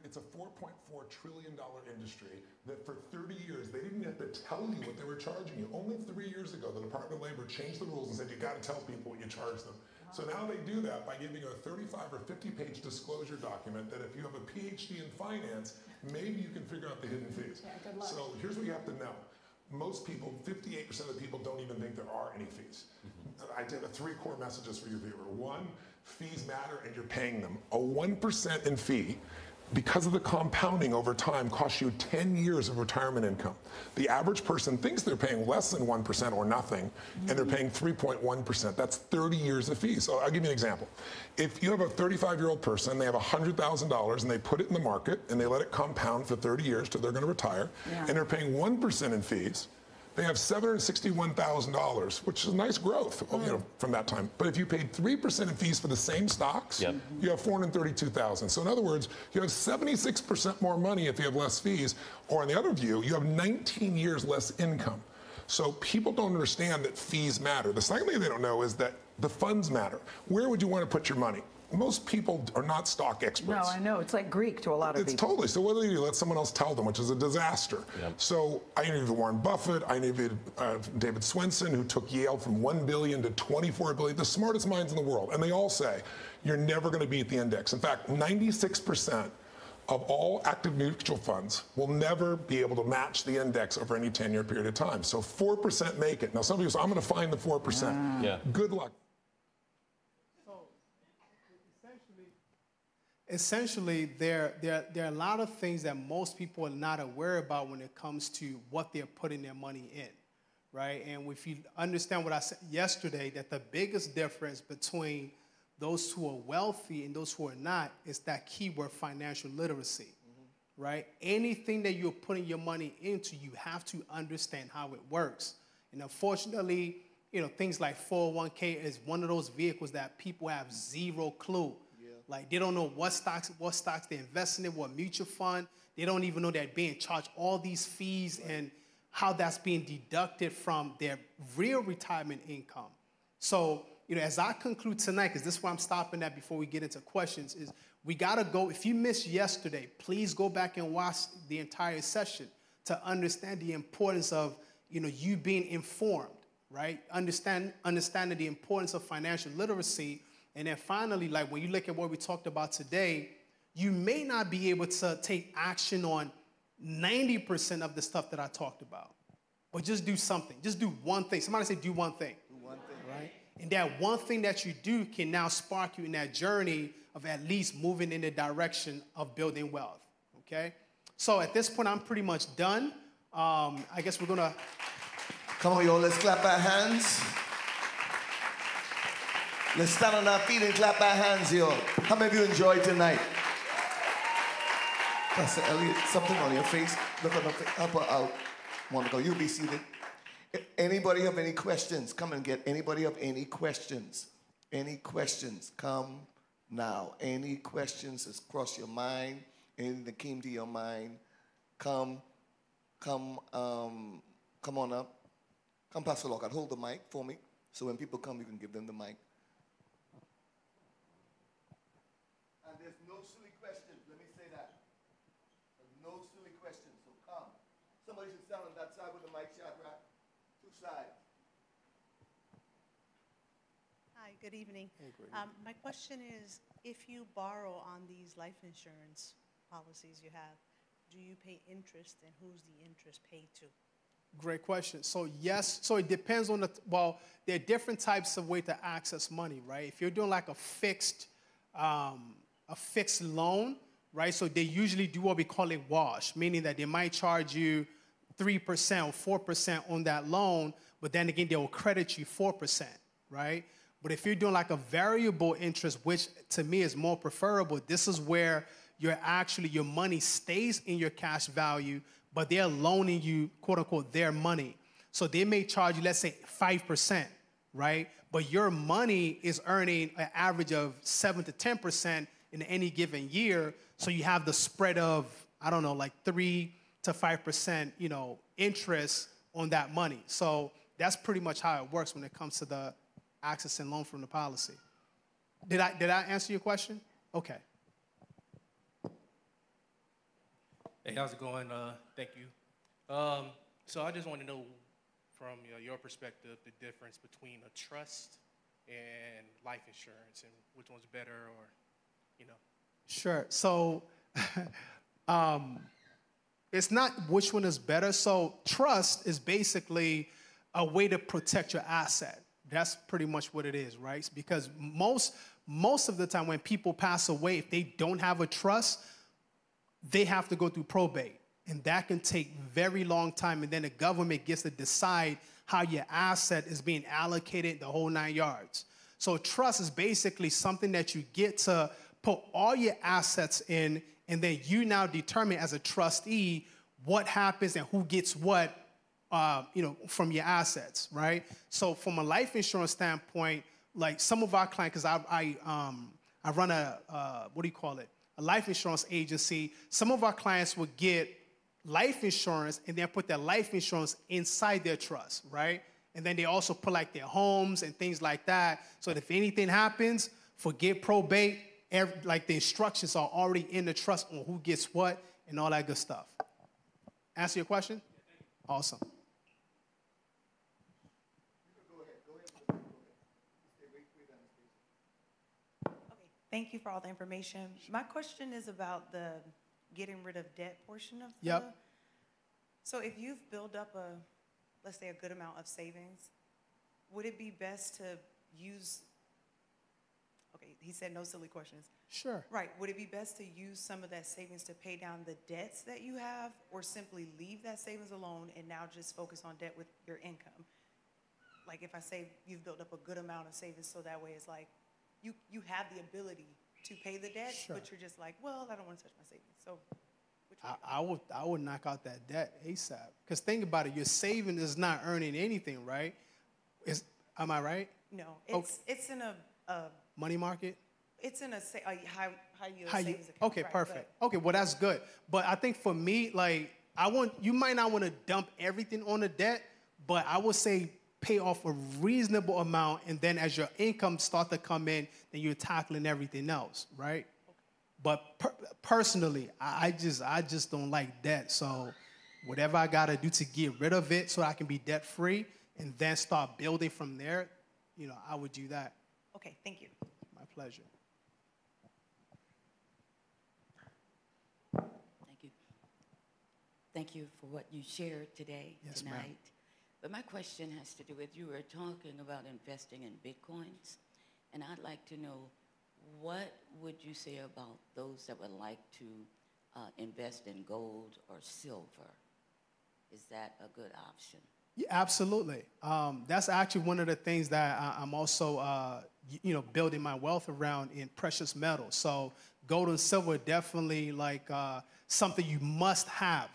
[SPEAKER 4] it's a $4.4 trillion industry that for 30 years they didn't have to tell you what they were charging you. Only three years ago, the Department of Labor changed the rules and said you got to tell people what you charge them. So now they do that by giving you a 35 or 50 page disclosure document that if you have a PhD in finance, maybe you can figure out the hidden fees.
[SPEAKER 5] Yeah,
[SPEAKER 4] so here's what you have to know. Most people, 58% of the people don't even think there are any fees. I did three core messages for your viewer. One, fees matter and you're paying them. A 1% in fee because of the compounding over time, costs you 10 years of retirement income. The average person thinks they're paying less than 1% or nothing, and they're paying 3.1%. That's 30 years of fees. So I'll give you an example. If you have a 35 year old person, they have $100,000 and they put it in the market and they let it compound for 30 years till they're going to retire, yeah. and they're paying 1% in fees they have $761,000, which is nice growth you know, from that time. But if you paid 3% in fees for the same stocks, yep. you have 432,000. So in other words, you have 76% more money if you have less fees, or in the other view, you have 19 years less income. So people don't understand that fees matter. The second thing they don't know is that the funds matter. Where would you want to put your money? Most people are not stock experts.
[SPEAKER 5] No, I know. It's like Greek to a lot of people.
[SPEAKER 4] it's
[SPEAKER 5] people.
[SPEAKER 4] totally. So what do they do? Let someone else tell them, which is a disaster. Yep. So I interviewed Warren Buffett. I interviewed uh, David Swensen, who took Yale from 1 billion to 24 billion, the smartest minds in the world. And they all say, you're never going to beat the index. In fact, 96% of all active mutual funds will never be able to match the index over any 10-year period of time. So 4% make it. Now, some people say, I'm going to find the 4%. Yeah. Good luck.
[SPEAKER 1] Essentially there, there, there are a lot of things that most people are not aware about when it comes to what they're putting their money in right and if you understand what i said yesterday that the biggest difference between those who are wealthy and those who are not is that keyword financial literacy mm-hmm. right anything that you're putting your money into you have to understand how it works and unfortunately you know things like 401k is one of those vehicles that people have zero clue Like they don't know what stocks, what stocks they're investing in, what mutual fund. They don't even know they're being charged all these fees and how that's being deducted from their real retirement income. So, you know, as I conclude tonight, because this is where I'm stopping at before we get into questions, is we gotta go. If you missed yesterday, please go back and watch the entire session to understand the importance of, you know, you being informed, right? Understand, understanding the importance of financial literacy. And then finally, like when you look at what we talked about today, you may not be able to take action on 90% of the stuff that I talked about. But just do something. Just do one thing. Somebody say, do one thing.
[SPEAKER 2] Do one thing.
[SPEAKER 1] Right? And that one thing that you do can now spark you in that journey of at least moving in the direction of building wealth. Okay? So at this point, I'm pretty much done. Um, I guess we're gonna.
[SPEAKER 2] Come on, y'all, let's clap our hands. Let's stand on our feet and clap our hands, y'all. How many of you enjoyed tonight? Pastor Elliot, something on your face. Look at the up or out. Monica, you be seated. Anybody have any questions? Come and get anybody have any questions? Any questions? Come now. Any questions that's crossed your mind? Anything that came to your mind? Come, come, um, come on up. Come, Pastor Lockhart, hold the mic for me. So when people come, you can give them the mic. And there's no silly questions. Let me say that. There's no silly questions. So come. Somebody should stand on that side with the mic, Shadrach. Two sides.
[SPEAKER 6] Hi, good evening. Um, My question is, if you borrow on these life insurance policies you have, do you pay interest and who's the interest paid to?
[SPEAKER 1] Great question. So yes, so it depends on the well. There are different types of way to access money, right? If you're doing like a fixed, um, a fixed loan, right? So they usually do what we call a wash, meaning that they might charge you three percent or four percent on that loan, but then again they will credit you four percent, right? But if you're doing like a variable interest, which to me is more preferable, this is where you're actually your money stays in your cash value, but they're loaning you quote unquote their money. So they may charge you, let's say five percent, right? But your money is earning an average of seven to ten percent in any given year. So you have the spread of I don't know, like three to five percent, you know, interest on that money. So that's pretty much how it works when it comes to the access and loan from the policy. Did I did I answer your question? Okay.
[SPEAKER 7] Hey, how's it going? Uh, thank you. Um, so I just want to know from you know, your perspective the difference between a trust and life insurance and which one's better or, you know.
[SPEAKER 1] Sure. So um, it's not which one is better. So trust is basically a way to protect your asset. That's pretty much what it is, right? Because most most of the time when people pass away, if they don't have a trust, they have to go through probate. And that can take very long time. And then the government gets to decide how your asset is being allocated the whole nine yards. So trust is basically something that you get to put all your assets in, and then you now determine as a trustee what happens and who gets what, uh, you know, from your assets, right? So from a life insurance standpoint, like some of our clients, because I, I, um, I run a, uh, what do you call it? A life insurance agency. Some of our clients would get life insurance and then put their life insurance inside their trust, right? And then they also put like their homes and things like that. So that if anything happens, forget probate, every, like the instructions are already in the trust on who gets what and all that good stuff. Answer your question? Awesome.
[SPEAKER 5] Okay, thank you for all the information. My question is about the getting rid of debt portion of the.
[SPEAKER 1] Yep.
[SPEAKER 5] So if you've built up a, let's say, a good amount of savings, would it be best to use, okay, he said no silly questions.
[SPEAKER 1] Sure.
[SPEAKER 5] Right, would it be best to use some of that savings to pay down the debts that you have, or simply leave that savings alone and now just focus on debt with your income? Like if I say you've built up a good amount of savings, so that way it's like, you, you have the ability to pay the debt,
[SPEAKER 1] Sure.
[SPEAKER 5] but you're just like, well, I don't want to touch my savings, so.
[SPEAKER 1] I. I would I would knock out that debt ASAP. Because think about it, your saving is not earning anything, right? Is am I right?
[SPEAKER 5] No,
[SPEAKER 1] Okay.
[SPEAKER 5] it's, it's in a, a,
[SPEAKER 1] Money market?
[SPEAKER 5] It's in a sa- a high, high yield
[SPEAKER 1] How you,
[SPEAKER 5] savings account.
[SPEAKER 1] okay,
[SPEAKER 5] right, but-
[SPEAKER 1] perfect. Okay, well that's good. But I think for me, like I want you might not want to dump everything on the debt, but I would say pay off a reasonable amount, and then as your income start to come in, then you're tackling everything else, right? But per- personally, I, I just I just don't like debt. So whatever I gotta do to get rid of it, so I can be debt free, and then start building from there, you know, I would do that.
[SPEAKER 5] Okay, thank you.
[SPEAKER 1] Pleasure.
[SPEAKER 8] Thank you. Thank you for what you shared today,
[SPEAKER 1] Yes,
[SPEAKER 8] tonight. But my question has to do with, you were talking about investing in Bitcoins, and I'd like to know, what would you say about those that would like to uh, invest in gold or silver? Is that a good option?
[SPEAKER 1] Yeah, absolutely. Um, that's actually one of the things that I, I'm also, uh, you know, building my wealth around in precious metals. So gold and silver are definitely like uh, something you must have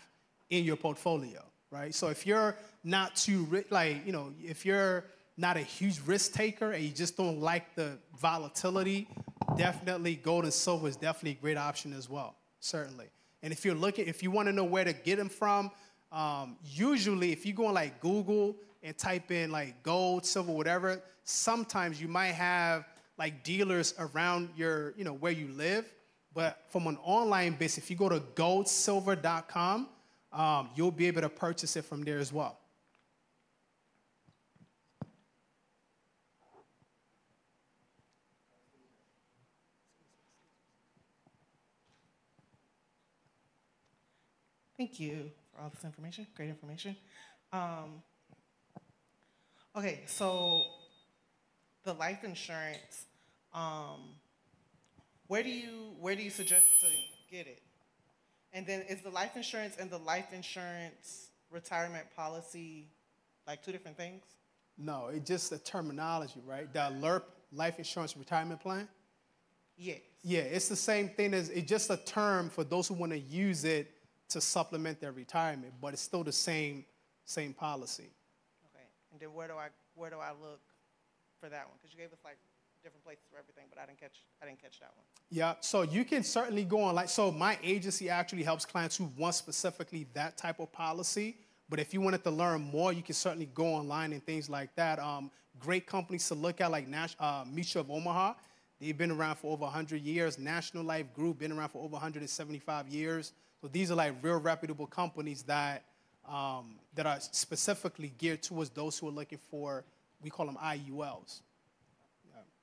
[SPEAKER 1] in your portfolio, right? So if you're not too like, you know, if you're not a huge risk taker and you just don't like the volatility, definitely gold and silver is definitely a great option as well, certainly. And if you're looking, if you want to know where to get them from, um, usually if you go on like Google and type in like gold, silver, whatever, sometimes you might have like dealers around your, you know, where you live. But from an online base, if you go to goldsilver.com, um, you'll be able to purchase it from there as well.
[SPEAKER 9] Thank you for all this information. Great information. Um, okay, so the life insurance. Um, where do you where do you suggest to get it? And then is the life insurance and the life insurance retirement policy like two different things?
[SPEAKER 1] No, it's just the terminology, right? The LIRP, Life Insurance Retirement Plan.
[SPEAKER 9] Yes.
[SPEAKER 1] Yeah, it's the same thing as it's just a term for those who want to use it to supplement their retirement, but it's still the same same policy.
[SPEAKER 9] And then where do I where do I look for that one? Because you gave us like different places for everything, but I didn't catch I didn't catch that one.
[SPEAKER 1] Yeah, so you can certainly go on like so my agency actually helps clients who want specifically that type of policy. But if you wanted to learn more, you can certainly go online and things like that. Um, great companies to look at like Nash, uh, Mutual of Omaha. They've been around for over 100 years. National Life Group been around for over 175 years. So these are like real reputable companies that um, that are specifically geared towards those who are looking for. We call them IULs.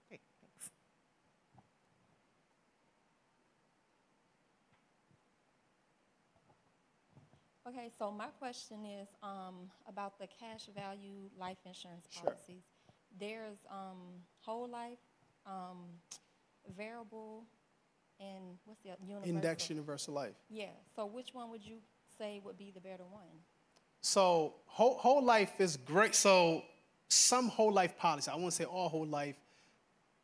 [SPEAKER 9] Okay, thanks.
[SPEAKER 10] Okay, so my question is um, about the cash value life insurance
[SPEAKER 1] Sure.
[SPEAKER 10] policies. There's um, whole life, um, variable, and what's the other? Universal.
[SPEAKER 1] Index Universal Life.
[SPEAKER 10] Yeah, so which one would you say would be the better one?
[SPEAKER 1] So whole, whole life is great. So some whole life policy, I won't say all whole life.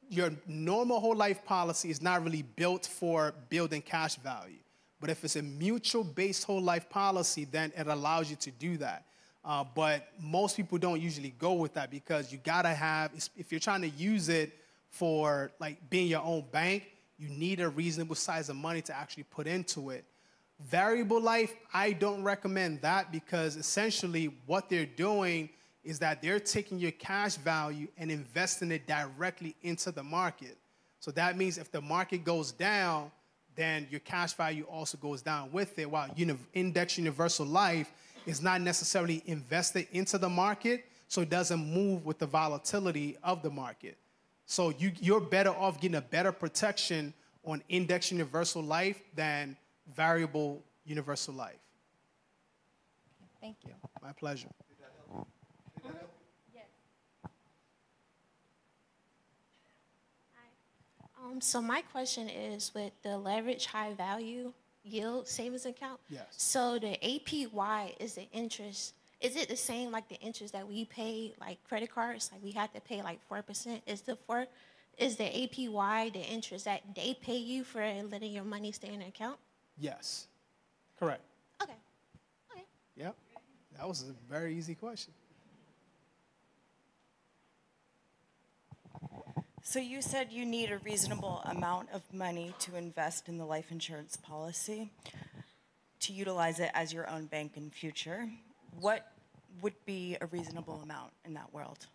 [SPEAKER 1] Your normal whole life policy is not really built for building cash value. But if it's a mutual based whole life policy, then it allows you to do that. Uh, but most people don't usually go with that because you gotta have, if you're trying to use it for like being your own bank, you need a reasonable size of money to actually put into it. Variable life, I don't recommend that because essentially what they're doing is that they're taking your cash value and investing it directly into the market. So that means if the market goes down, then your cash value also goes down with it. While index universal life is not necessarily invested into the market, so it doesn't move with the volatility of the market. So you, you're better off getting a better protection on index universal life than variable universal life.
[SPEAKER 10] Thank you.
[SPEAKER 1] My pleasure.
[SPEAKER 10] Yes.
[SPEAKER 11] Um, so my question is with the leverage high value yield savings account.
[SPEAKER 1] Yes.
[SPEAKER 11] So the APY is the interest. Is it the same like the interest that we pay like credit cards? Like we have to pay like four percent. Is the four, is the APY the interest that they pay you for letting your money stay in the account?
[SPEAKER 1] Yes. Correct.
[SPEAKER 11] Okay. Okay.
[SPEAKER 1] Yep. That was a very easy question.
[SPEAKER 12] So you said you need a reasonable amount of money to invest in the life insurance policy to utilize it as your own bank in future. What would be a reasonable amount in that world?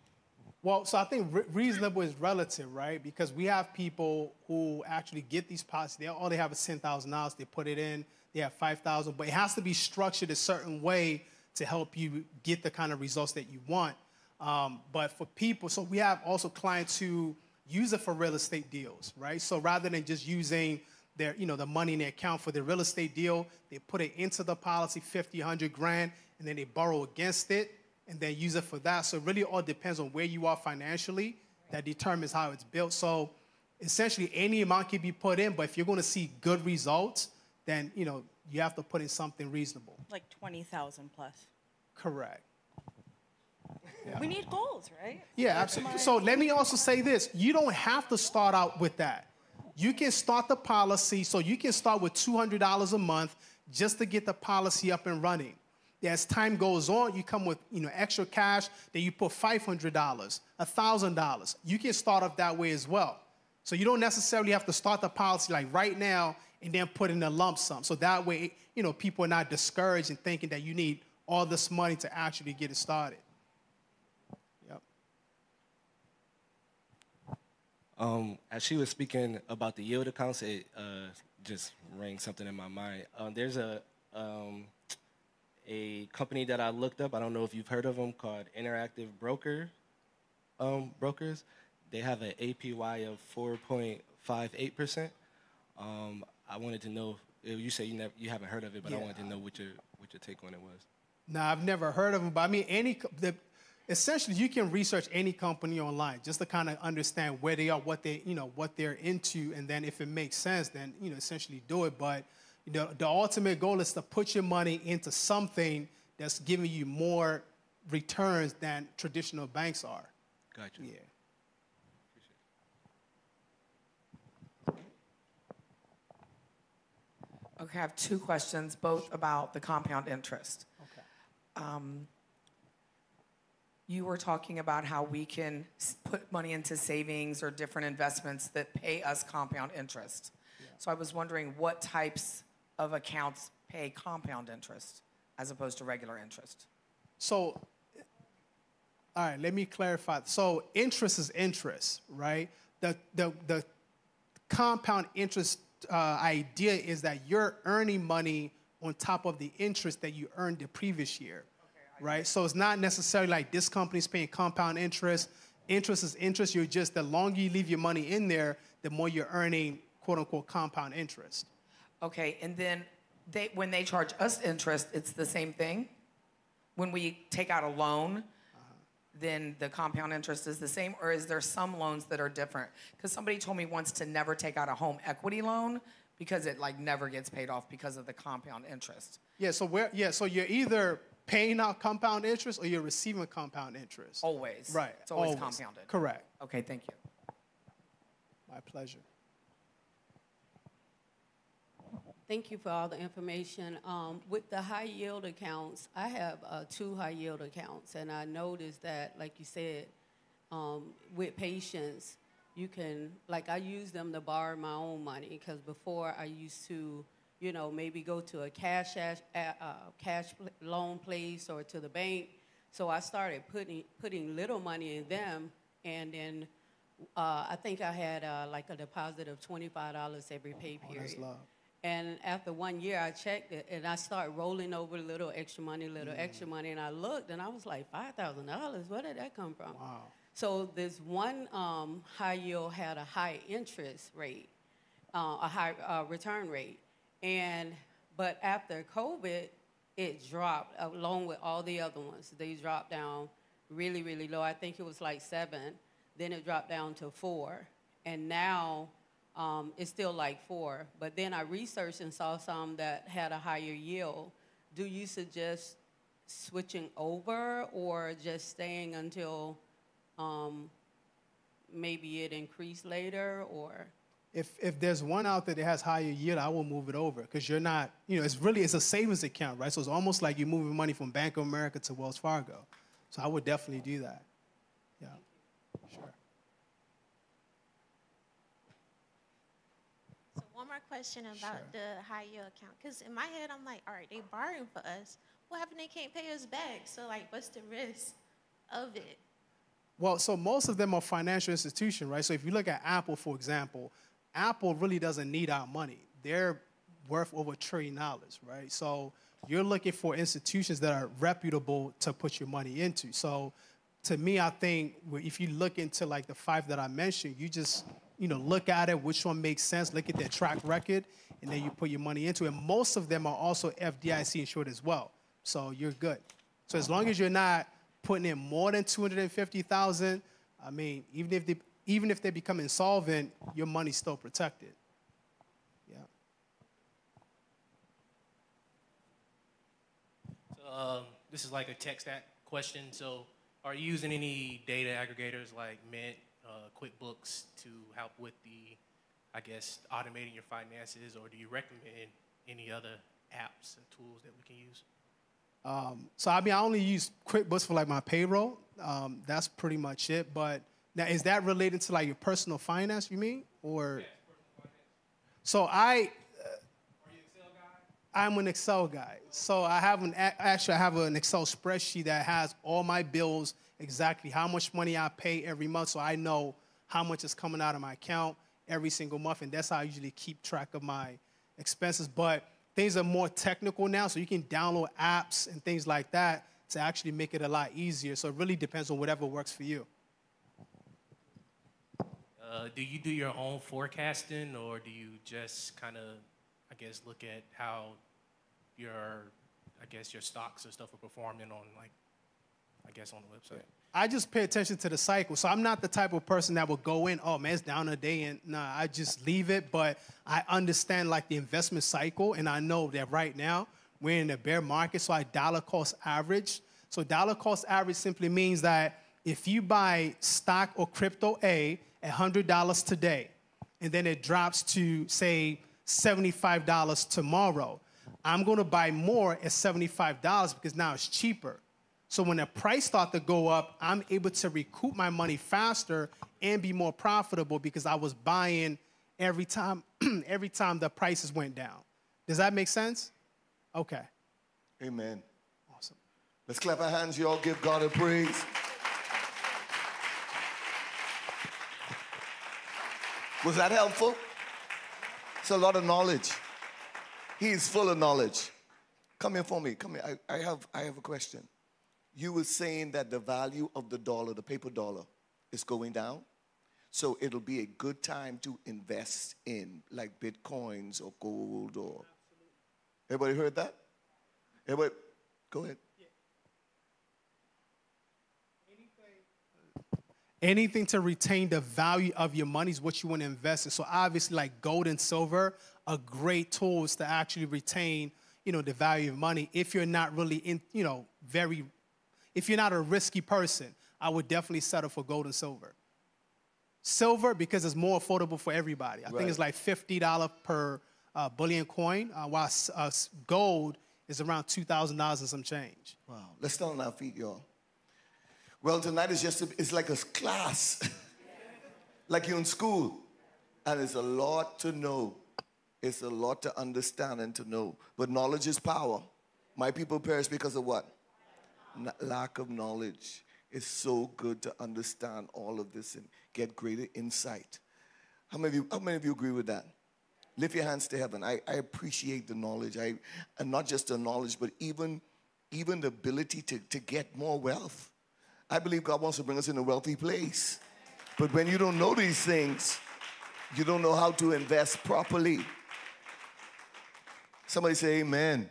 [SPEAKER 1] Well, so I think re- reasonable is relative, right? Because we have people who actually get these policies. They all they have is ten thousand dollars. They put it in. They have five thousand, but it has to be structured a certain way to help you get the kind of results that you want. Um, but for people, so we have also clients who use it for real estate deals, right? So rather than just using their, you know, the money in their account for their real estate deal, they put it into the policy, 50, 100 grand, and then they borrow against it and then use it for that. So it really all depends on where you are financially that determines how it's built. So essentially any amount can be put in, but if you're going to see good results, then, you know, you have to put in something reasonable.
[SPEAKER 12] Like 20,000 plus.
[SPEAKER 1] Correct.
[SPEAKER 12] We need goals, right?
[SPEAKER 1] Yeah, absolutely. So let me also say this you don't have to start out with that. You can start the policy, so you can start with $200 a month just to get the policy up and running. As time goes on, you come with you know extra cash, then you put $500, $1,000. You can start off that way as well. So you don't necessarily have to start the policy like right now and then put in a lump sum. So that way, you know, people are not discouraged and thinking that you need all this money to actually get it started.
[SPEAKER 13] Um, as she was speaking about the yield accounts, it uh, just rang something in my mind. Um, there's a um, a company that I looked up. I don't know if you've heard of them called Interactive Broker um, Brokers. They have an APY of 4.58 percent. Um, I wanted to know. You say you never, you haven't heard of it, but
[SPEAKER 1] Yeah.
[SPEAKER 13] I wanted to know what your what your take on it was.
[SPEAKER 1] Now, I've never heard of them, but I mean, any the, essentially you can research any company online just to kind of understand where they are, what they you know what they're into, and then if it makes sense, then you know essentially do it. But you know, the ultimate goal is to put your money into something that's giving you more returns than traditional banks are.
[SPEAKER 13] Gotcha.
[SPEAKER 1] Yeah.
[SPEAKER 14] Okay, I have two questions, both about the compound interest.
[SPEAKER 1] Okay.
[SPEAKER 14] Um, you were talking about how we can put money into savings or different investments that pay us compound interest. So I was wondering what types of accounts pay compound interest as opposed to regular interest?
[SPEAKER 1] So, all right, let me clarify. So, interest is interest, right? The the the compound interest uh, idea is that you're earning money on top of the interest that you earned the previous year, right? So it's not necessarily like this company's paying compound interest. Interest is interest. You're just the longer you leave your money in there, the more you're earning quote unquote compound interest.
[SPEAKER 14] Okay, and then they, when they charge us interest, it's the same thing? When we take out a loan, uh-huh. then the compound interest is the same, or is there some loans that are different? Because somebody told me once to never take out a home equity loan because it like never gets paid off because of the compound interest.
[SPEAKER 1] Yeah, so where yeah, so you're either paying out compound interest or you're receiving compound interest.
[SPEAKER 14] Always.
[SPEAKER 1] Right.
[SPEAKER 14] It's always compounded.
[SPEAKER 1] Correct.
[SPEAKER 14] Okay, thank you.
[SPEAKER 1] My pleasure.
[SPEAKER 15] Thank you for all the information. Um, with the high yield accounts, I have uh, two high yield accounts, and I noticed that, like you said, um, with patience, you can, like, I use them to borrow my own money because before I used to, you know, maybe go to a cash ash, uh, cash loan place or to the bank. So I started putting putting little money in them, and then uh, I think I had uh, like a deposit of twenty five dollars every pay
[SPEAKER 1] Oh,
[SPEAKER 15] period.
[SPEAKER 1] that's love.
[SPEAKER 15] And after one year, I checked it and I started rolling over a little extra money, little extra money. And I looked and I was like, $5,000? Where did that come from?
[SPEAKER 1] Wow.
[SPEAKER 15] So this one um, high yield had a high interest rate, uh, a high uh, return rate. And, but after COVID, it dropped along with all the other ones. They dropped down really, really low. I think it was like seven. Then it dropped down to four. And now um, it's still like four. But then I researched and saw some that had a higher yield. Do you suggest switching over or just staying until um, maybe it increased later or?
[SPEAKER 1] If if there's one out there that has higher yield, I will move it over because you're not, you know, it's really it's a savings account, right? So it's almost like you're moving money from Bank of America to Wells Fargo. So I would definitely do that. Yeah. Sure.
[SPEAKER 11] Question about the high yield account. Because in my head, I'm like, all right, they borrowing for us. What happened? They can't pay us back. So like, what's the risk of it?
[SPEAKER 1] Well, so most of them are financial institutions, right? So if you look at Apple, for example, Apple really doesn't need our money. They're worth over a trillion dollars, right? So you're looking for institutions that are reputable to put your money into. So to me, I think if you look into like the five that I mentioned, you just you know look at it, which one makes sense, look at their track record, and then you put your money into it. Most of them are also FDIC insured as well, so you're good. So as long as you're not putting in more than two hundred and fifty thousand, I mean, even if they even if they become insolvent, your money's still protected. Yeah.
[SPEAKER 7] So, um, this is like a tech stack question. So, are you using any data aggregators like Mint, uh, QuickBooks to help with the, I guess, automating your finances, or do you recommend any other apps and tools that we can use?
[SPEAKER 1] Um, so I mean, I only use QuickBooks for like my payroll. Um, that's pretty much it. But now, is that related to like your personal finance? You mean, or? So I, uh, I'm an Excel guy. So I have an actually I have an Excel spreadsheet that has all my bills, exactly how much money I pay every month, so I know how much is coming out of my account every single month, and that's how I usually keep track of my expenses. But things are more technical now, so you can download apps and things like that to actually make it a lot easier. So it really depends on whatever works for you.
[SPEAKER 7] Uh, do you do your own forecasting, or do you just kind of, I guess, look at how your, I guess, your stocks or stuff are performing on, like, I guess, on the website?
[SPEAKER 1] I just pay attention to the cycle. So I'm not the type of person that will go in, oh man, it's down a day, and nah, I just leave it. But I understand like the investment cycle, and I know that right now we're in a bear market, so I dollar cost average. So dollar cost average simply means that if you buy stock or crypto A at $100 today, and then it drops to, say, $75 tomorrow, I'm going to buy more at $75 because now it's cheaper. So when the price start to go up, I'm able to recoup my money faster and be more profitable because I was buying every time every time the prices went down. Does that make sense? Okay.
[SPEAKER 2] Amen.
[SPEAKER 1] Awesome.
[SPEAKER 2] Let's clap our hands, y'all. Give God a praise. Was that helpful? It's a lot of knowledge. He is full of knowledge. Come here for me. Come here. I, I, have, I have a question. You were saying that the value of the dollar, the paper dollar, is going down. So it'll be a good time to invest in like bitcoins or gold or. Everybody heard that? Everybody, go ahead.
[SPEAKER 1] anything to retain the value of your money is what you want to invest in. So obviously, like gold and silver are great tools to actually retain, you know, the value of money. If you're not really in, you know, very, if you're not a risky person, I would definitely settle for gold and silver. Silver because it's more affordable for everybody. I
[SPEAKER 2] Right.
[SPEAKER 1] think it's like fifty dollar per uh, bullion coin, uh, while uh, gold is around two thousand dollars and some change.
[SPEAKER 2] Wow. Let's stand on our feet, y'all. Well, tonight is just, a, it's like a class, like you're in school. And it's a lot to know. It's a lot to understand and to know. But knowledge is power. My people perish because of what? Lack of knowledge. It's so good to understand all of this and get greater insight. How many of you, how many of you agree with that? Lift your hands to heaven. I, I appreciate the knowledge. I, and not just the knowledge, but even, even the ability to, to get more wealth. I believe God wants to bring us in a wealthy place. But when you don't know these things, you don't know how to invest properly. Somebody say amen.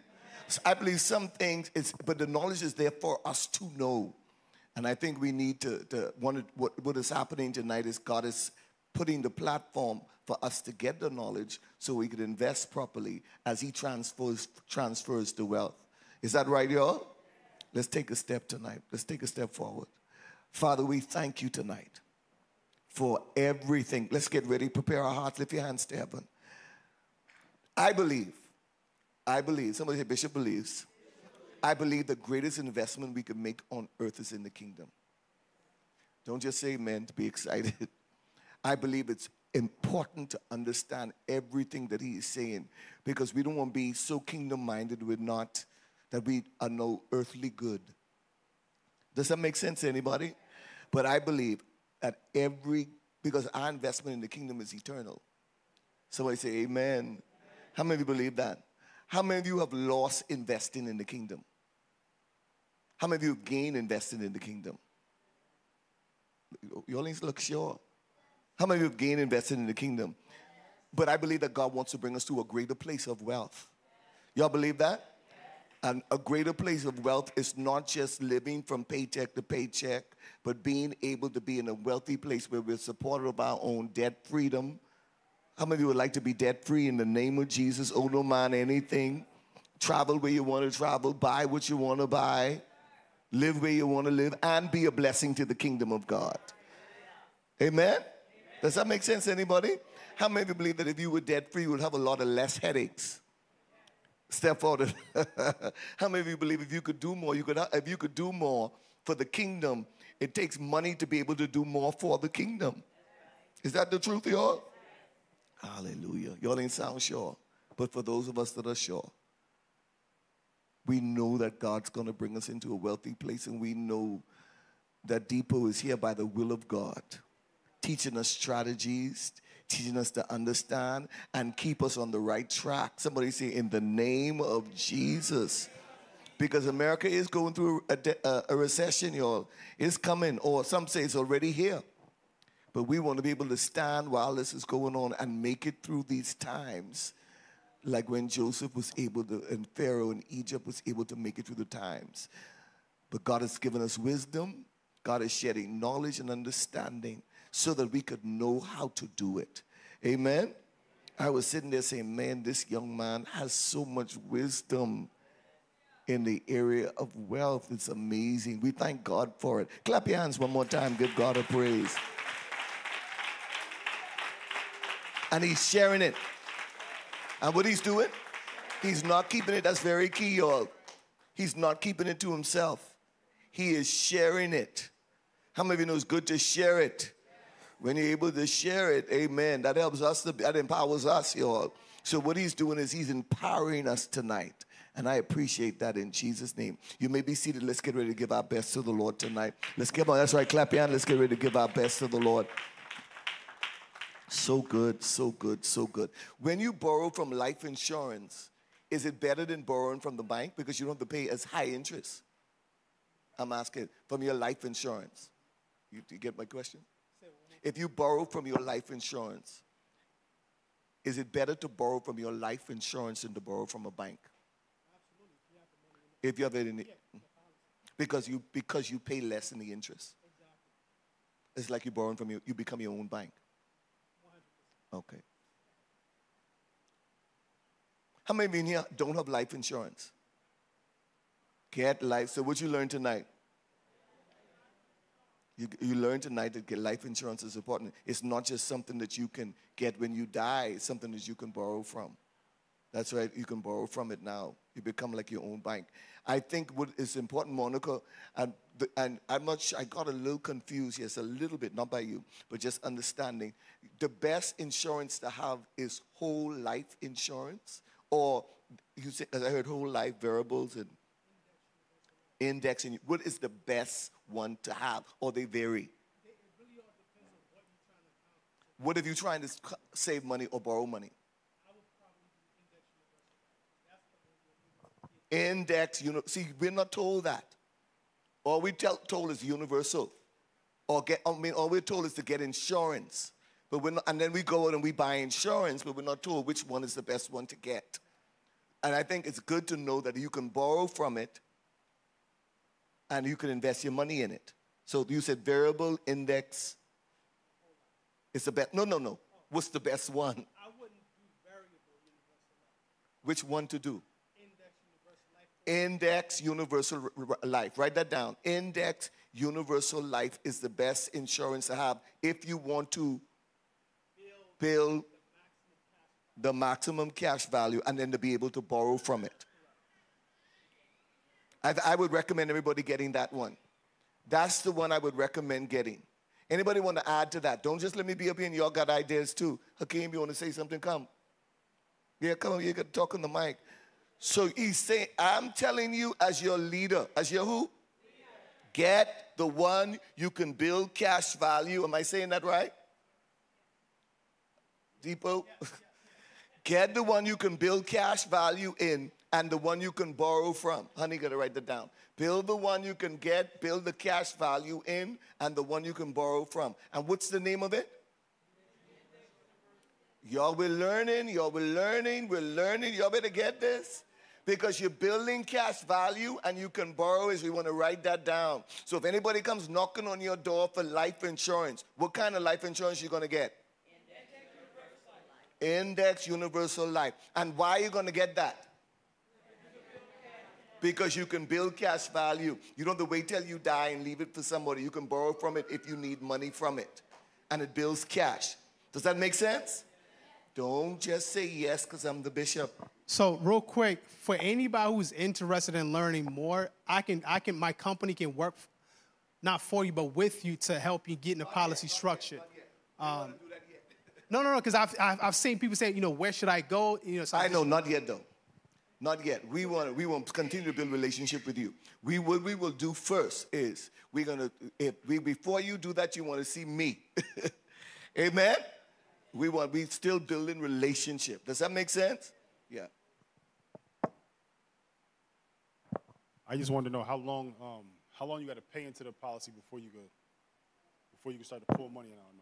[SPEAKER 2] I believe some things, it's, but the knowledge is there for us to know. And I think we need to, to one, what, what is happening tonight is God is putting the platform for us to get the knowledge so we could invest properly as He transfers, transfers the wealth. Is that right, y'all? Let's take a step tonight. Let's take a step forward. Father, we thank you tonight for everything. Let's get ready. Prepare our hearts. Lift your hands to heaven. I believe, I believe, somebody say Bishop believes. I believe the greatest investment we can make on earth is in the kingdom. Don't just say amen to be excited. I believe it's important to understand everything that he is saying because we don't want to be so kingdom minded we're not that we are no earthly good. Does that make sense to anybody? But I believe that every, because our investment in the kingdom is eternal. Somebody say, Amen. How many of you believe that? How many of you have lost investing in the kingdom? How many of you have gained investing in the kingdom? You only look sure. How many of you have gained in the kingdom? But I believe that God wants to bring us to a greater place of wealth. Y'all believe that? And a greater place of wealth is not just living from paycheck to paycheck, but being able to be in a wealthy place where we're supported of our own debt freedom. How many of you would like to be debt free in the name of Jesus? Oh, no man, anything. Travel where you want to travel, buy what you want to buy, live where you want to live, and be a blessing to the kingdom of God. Amen? Does that make sense, anybody? How many of you believe that if you were debt free, you would have a lot of less headaches? Step forward. How many of you believe if you could do more, you could if you could do more for the kingdom, it takes money to be able to do more for the kingdom. Is that the truth, y'all? Hallelujah. Y'all ain't sound sure. But for those of us that are sure, we know that God's going to bring us into a wealthy place, and we know that Dipo is here by the will of God, teaching us strategies, teaching us to understand and keep us on the right track. Somebody say, in the name of Jesus. Because America is going through a, de- a, a recession, y'all. It's coming, or some say it's already here. But we want to be able to stand while this is going on and make it through these times. Like when Joseph was able to, and Pharaoh in Egypt was able to make it through the times. But God has given us wisdom, God is sharing knowledge and understanding so that we could know how to do it. Amen. I was sitting there saying, man, this young man has so much wisdom in the area of wealth. It's amazing. We thank God for it. Clap your hands one more time. Give God a praise. And he's sharing it. And what he's doing, he's not keeping it. That's very key, y'all. He's not keeping it to himself. He is sharing it. How many of you know it's good to share it? When you're able to share it, amen, that helps us, to, that empowers us, y'all. So what he's doing is he's empowering us tonight. And I appreciate that in Jesus' name. You may be seated. Let's get ready to give our best to the Lord tonight. Let's give on. That's right. Clap your hand. Let's get ready to give our best to the Lord. So good, so good, so good. When you borrow from life insurance, is it better than borrowing from the bank because you don't have to pay as high interest? I'm asking from your life insurance. You, you get my question? If you borrow from your life insurance, is it better to borrow from your life insurance than to borrow from a bank? If you have the, because you because you pay less in the interest. It's like you're borrowing from you, you become your own bank. Okay. How many of you in here don't have life insurance? Get life. So what you learn tonight? You, you learn tonight that life insurance is important. It's not just something that you can get when you die, it's something that you can borrow from. That's right, you can borrow from it now. You become like your own bank. I think what is important, Monica, and, the, and I'm not sure, I got a little confused, yes, a little bit, not by you, but just understanding. The best insurance to have is whole life insurance, or you say, as I heard whole life variables and index, and what is the best one to have, or they vary? What if you're trying to save money or borrow money? Index, you know, see, we're not told that. All we tell, told is universal. Or get, I mean, all we're told is to get insurance. But we're not, and then we go out and we buy insurance, but we're not told which one is the best one to get. And I think it's good to know that you can borrow from it and you can invest your money in it. So you said variable index is the best. No, no, no. What's the best one? Which one to do? Index Universal Life. Write that down. Index Universal Life is the best insurance to have if you want to build the maximum cash value and then to be able to borrow from it. I, I would recommend everybody getting that one. That's the one I would recommend getting. Anybody want to add to that? Don't just let me be up here and y'all got ideas too. Hakeem, you want to say something? Come. Yeah, come on, you got to talk on the mic. So he's saying, I'm telling you as your leader, as your who? Get the one you can build cash value. Am I saying that right? Dipo? Get the one you can build cash value in and the one you can borrow from. Honey, gotta write that down. Build the one you can get, build the cash value in, and the one you can borrow from. And what's the name of it? Y'all we're learning, y'all we're learning, we're learning. Y'all better get this. Because you're building cash value and you can borrow is we want to write that down. So if anybody comes knocking on your door for life insurance, what kind of life insurance you gonna get? Index Universal Life. And why are you going to get that? Because you can build cash value. You don't have to wait till you die and leave it for somebody. You can borrow from it if you need money from it. And it builds cash. Does that make sense? Don't just say yes because I'm the bishop.
[SPEAKER 1] So real quick, for anybody who's interested in learning more, I can I can my company can work not for you but with you to help you get in the policy structure. Um, no, no, no, because I've, I've I've seen people say, you know, where should I go? You know, so
[SPEAKER 2] I know, not yet though. Not yet. We want we want to continue to build relationship with you. We what we will do first is we're gonna if we before you do that, you want to see me. Amen. We want we still building relationship. Does that make sense? Yeah.
[SPEAKER 16] I just wanted to know how long, um, how long you got to pay into the policy before you go, before you can start to pull money out and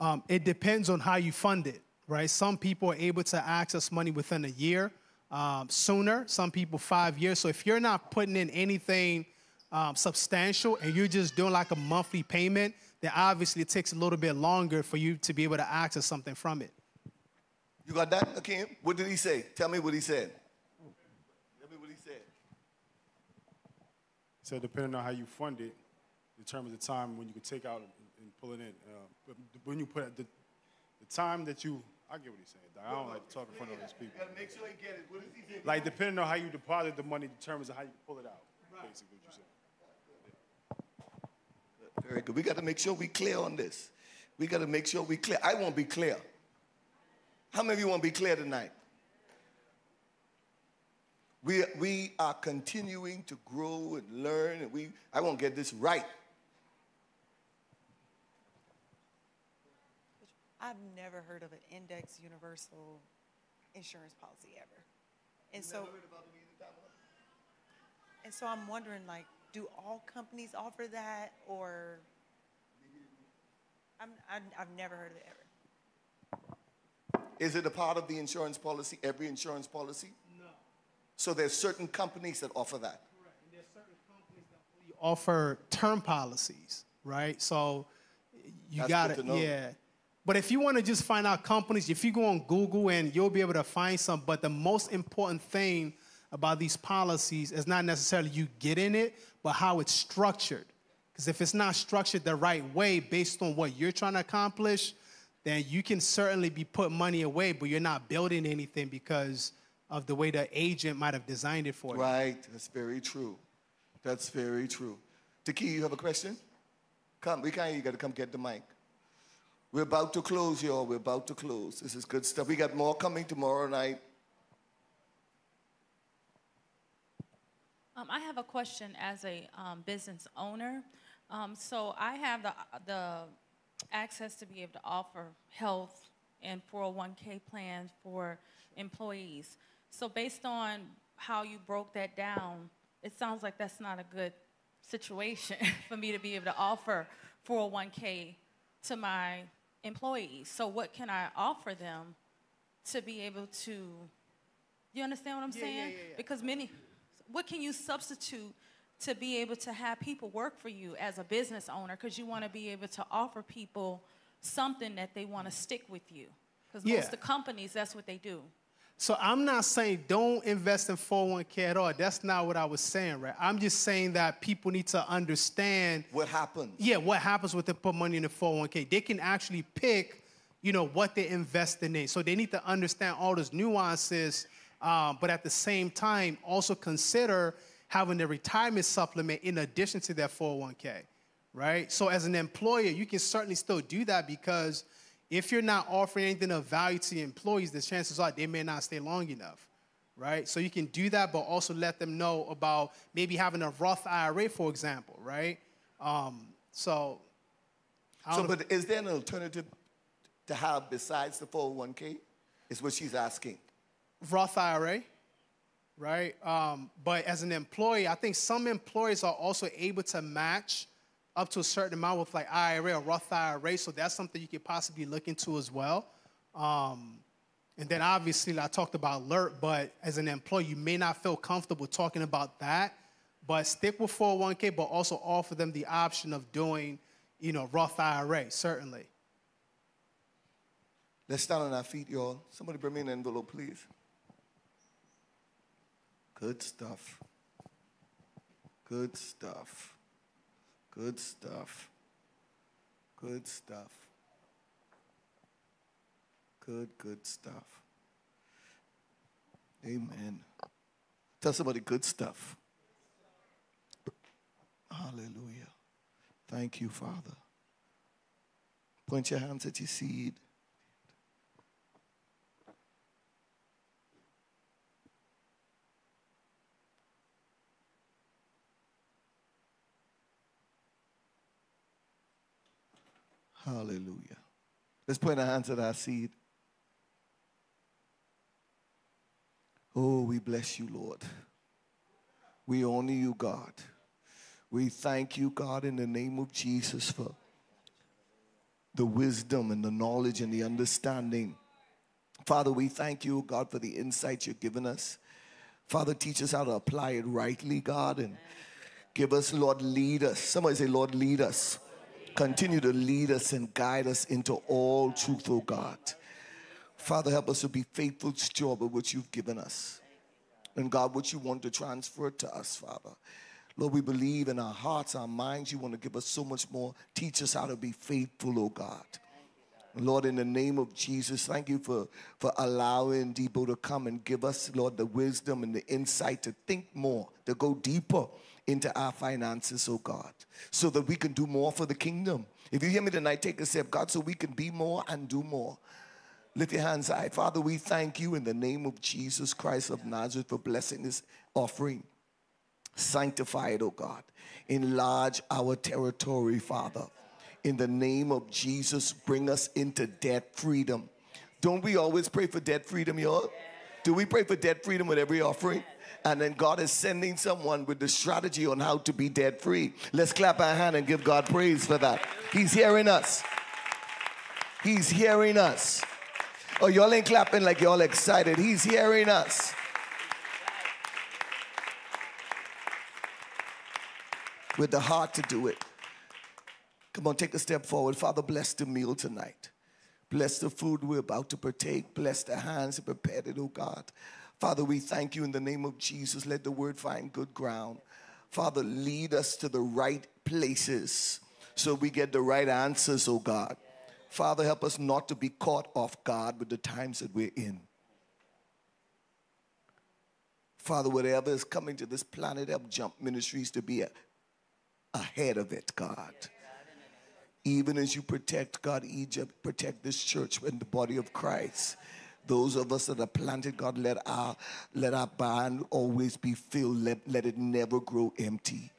[SPEAKER 16] all
[SPEAKER 1] Um, it depends on how you fund it, right? Some people are able to access money within a year, um, sooner. Some people five years. So if you're not putting in anything um, substantial and you're just doing like a monthly payment, then obviously it takes a little bit longer for you to be able to access something from it.
[SPEAKER 2] You got that, Akeem? What did he say? Tell me what he said. Tell me what he said.
[SPEAKER 16] So depending on how you fund it, determines the time when you can take out and, and pull it in. Uh, when you put the, the time that you, I get what he's saying. I don't like to talk in front of those people.
[SPEAKER 2] You gotta make sure he get it. What is he saying?
[SPEAKER 16] Like depending on how you deposit the money determines how you pull it out. Basically, what you said.
[SPEAKER 2] Very good. We got to make sure we clear on this. We got to make sure we clear. I won't be clear. How many of you want to be clear tonight? We, we are continuing to grow and learn, and we, I won't get this right.
[SPEAKER 5] I've never heard of an index universal insurance policy ever. And so, and so I'm wondering, like, do all companies offer that, or I'm, I'm I've never heard of it ever.
[SPEAKER 2] Is it a part of the insurance policy, every insurance policy?
[SPEAKER 1] No.
[SPEAKER 2] So there's certain companies that offer that. Correct.
[SPEAKER 1] And there's certain companies that you offer term policies, right? So you got
[SPEAKER 2] good
[SPEAKER 1] to,
[SPEAKER 2] to know.
[SPEAKER 1] yeah. But if you want to just find out companies, if you go on Google and you'll be able to find some. But the most important thing about these policies is not necessarily you getting it, but how it's structured. Because if it's not structured the right way based on what you're trying to accomplish, then you can certainly be put money away, but you're not building anything because of the way the agent might have designed it for you.
[SPEAKER 2] Right. That's very true. That's very true. Taki, you have a question? Come, we can't. You got to come get the mic. We're about to close, y'all. We're about to close. This is good stuff. We got more coming tomorrow night.
[SPEAKER 17] Um, I have a question as a um, business owner. Um, so I have the, the access to be able to offer health and 401k plans for employees. So based on how you broke that down, it sounds like that's not a good situation for me to be able to offer 401k to my employees. So what can I offer them to be able to, you understand what I'm
[SPEAKER 1] Yeah,
[SPEAKER 17] saying?
[SPEAKER 1] yeah, yeah.
[SPEAKER 17] Because many, what can you substitute to be able to have people work for you as a business owner? Because you want to be able to offer people something that they want to stick with you. Because
[SPEAKER 1] Yeah.
[SPEAKER 17] most of the companies, that's what they do.
[SPEAKER 1] So I'm not saying don't invest in 401k at all. That's not what I was saying, right? I'm just saying that people need to understand
[SPEAKER 2] what happens.
[SPEAKER 1] Yeah, what happens when they put money in the 401k. They can actually pick, you know, what they're investing in. So they need to understand all those nuances, um, but at the same time, also consider having a retirement supplement in addition to their 401k, right? So as an employer, you can certainly still do that because if you're not offering anything of value to the employees, the chances are they may not stay long enough, right? So you can do that, but also let them know about maybe having a Roth IRA, for example, right? Um, so,
[SPEAKER 2] So, but is there an alternative to have besides the 401k? Is what she's asking.
[SPEAKER 1] Roth IRA, right? Um, but as an employee, I think some employers are also able to match up to a certain amount with like IRA or Roth IRA. So that's something you could possibly look into as well. Um, and then obviously, I talked about a LIRP, but as an employee, you may not feel comfortable talking about that. But stick with 401k, but also offer them the option of doing, you know, Roth IRA, certainly.
[SPEAKER 2] Let's stand on our feet, y'all. Somebody bring me an envelope, please. Good stuff. Good stuff. Good stuff. Good stuff. Good, good stuff. Amen. Tell somebody good stuff. Hallelujah. Thank you, Father. Point your hands at your seed. Hallelujah. Let's point our hands at our seed. Oh, we bless you, Lord. We honor you, God. We thank you, God, in the name of Jesus for the wisdom and the knowledge and the understanding. Father, we thank you, God, for the insight you've given us. Father, teach us how to apply it rightly, God, and give us, Lord, lead us. Somebody say, Lord, lead us. Continue to lead us and guide us into all truth, oh God. Father, help us to be faithful steward of what you've given us. And God, what you want to transfer to us, Father. Lord, we believe in our hearts, our minds, you want to give us so much more. Teach us how to be faithful, oh God. Lord, in the name of Jesus, thank you for, for allowing Dipo to come and give us, Lord, the wisdom and the insight to think more, to go deeper into our finances, oh God, so that we can do more for the kingdom. If you hear me tonight, take a step, God, so we can be more and do more. Lift your hands high. Father, we thank you in the name of Jesus Christ of Nazareth for blessing this offering. Sanctify it, oh God. Enlarge our territory, Father. In the name of Jesus, bring us into debt freedom. Don't we always pray for debt freedom, y'all? Do we pray for debt freedom with every offering? And then God is sending someone with the strategy on how to be debt free. Let's clap our hand and give God praise for that. He's hearing us. He's hearing us. Oh, y'all ain't clapping like y'all excited. He's hearing us. With the heart to do it. Come on, take a step forward. Father, bless the meal tonight. Bless the food we're about to partake. Bless the hands that prepared it, oh God. Father, we thank you in the name of Jesus. Let the word find good ground. Father, lead us to the right places so we get the right answers, oh God. Father, help us not to be caught off guard with the times that we're in. Father, whatever is coming to this planet, help Jump Ministries to be a, ahead of it, God. Even as you protect, God, Egypt, protect this church and the body of Christ. Those of us that are planted, God, let our let our barn always be filled. Let, let it never grow empty.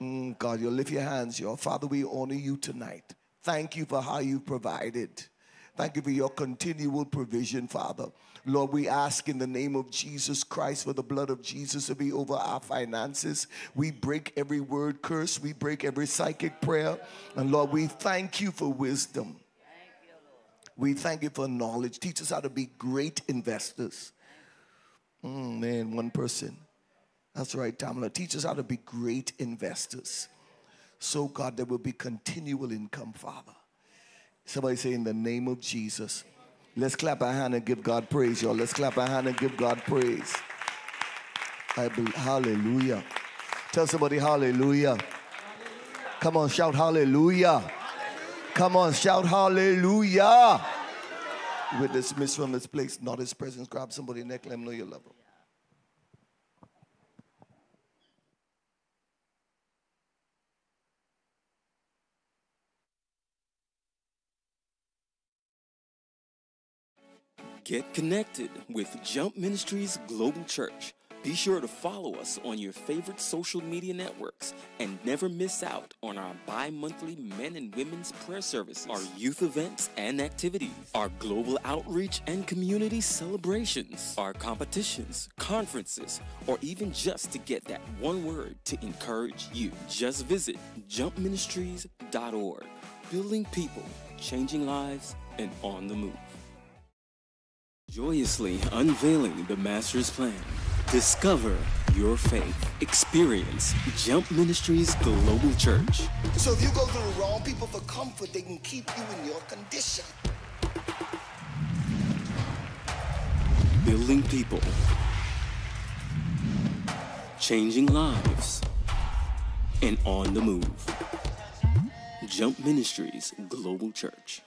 [SPEAKER 2] Mm, God, you'll lift your hands, your Father, we honor you tonight. Thank you for how you provided. Thank you for your continual provision, Father. Lord, we ask in the name of Jesus Christ for the blood of Jesus to be over our finances. We break every word curse, we break every psychic prayer. And Lord, we thank you for wisdom. We thank you for knowledge. Teach us how to be great investors. Mm, man, one person. That's right, Tamala. Teach us how to be great investors. So, God, there will be continual income, Father. Somebody say, in the name of Jesus. Let's clap our hand and give God praise, y'all. Let's clap our hand and give God praise. Hallelujah. Tell somebody, hallelujah. Come on, shout hallelujah. Come on, shout hallelujah. hallelujah. We're dismissed from this place, not his presence. Grab somebody neck, let him know you love them.
[SPEAKER 18] Get connected with Jump Ministries Global Church be sure to follow us on your favorite social media networks and never miss out on our bi monthly men and women's prayer services, our youth events and activities, our global outreach and community celebrations, our competitions, conferences, or even just to get that one word to encourage you. Just visit jumpministries.org. Building people, changing lives, and on the move. Joyously unveiling the Master's plan. Discover your faith. Experience Jump Ministries Global Church.
[SPEAKER 19] So if you go to the wrong people for comfort, they can keep you in your condition.
[SPEAKER 18] Building people. Changing lives. And on the move. Jump Ministries Global Church.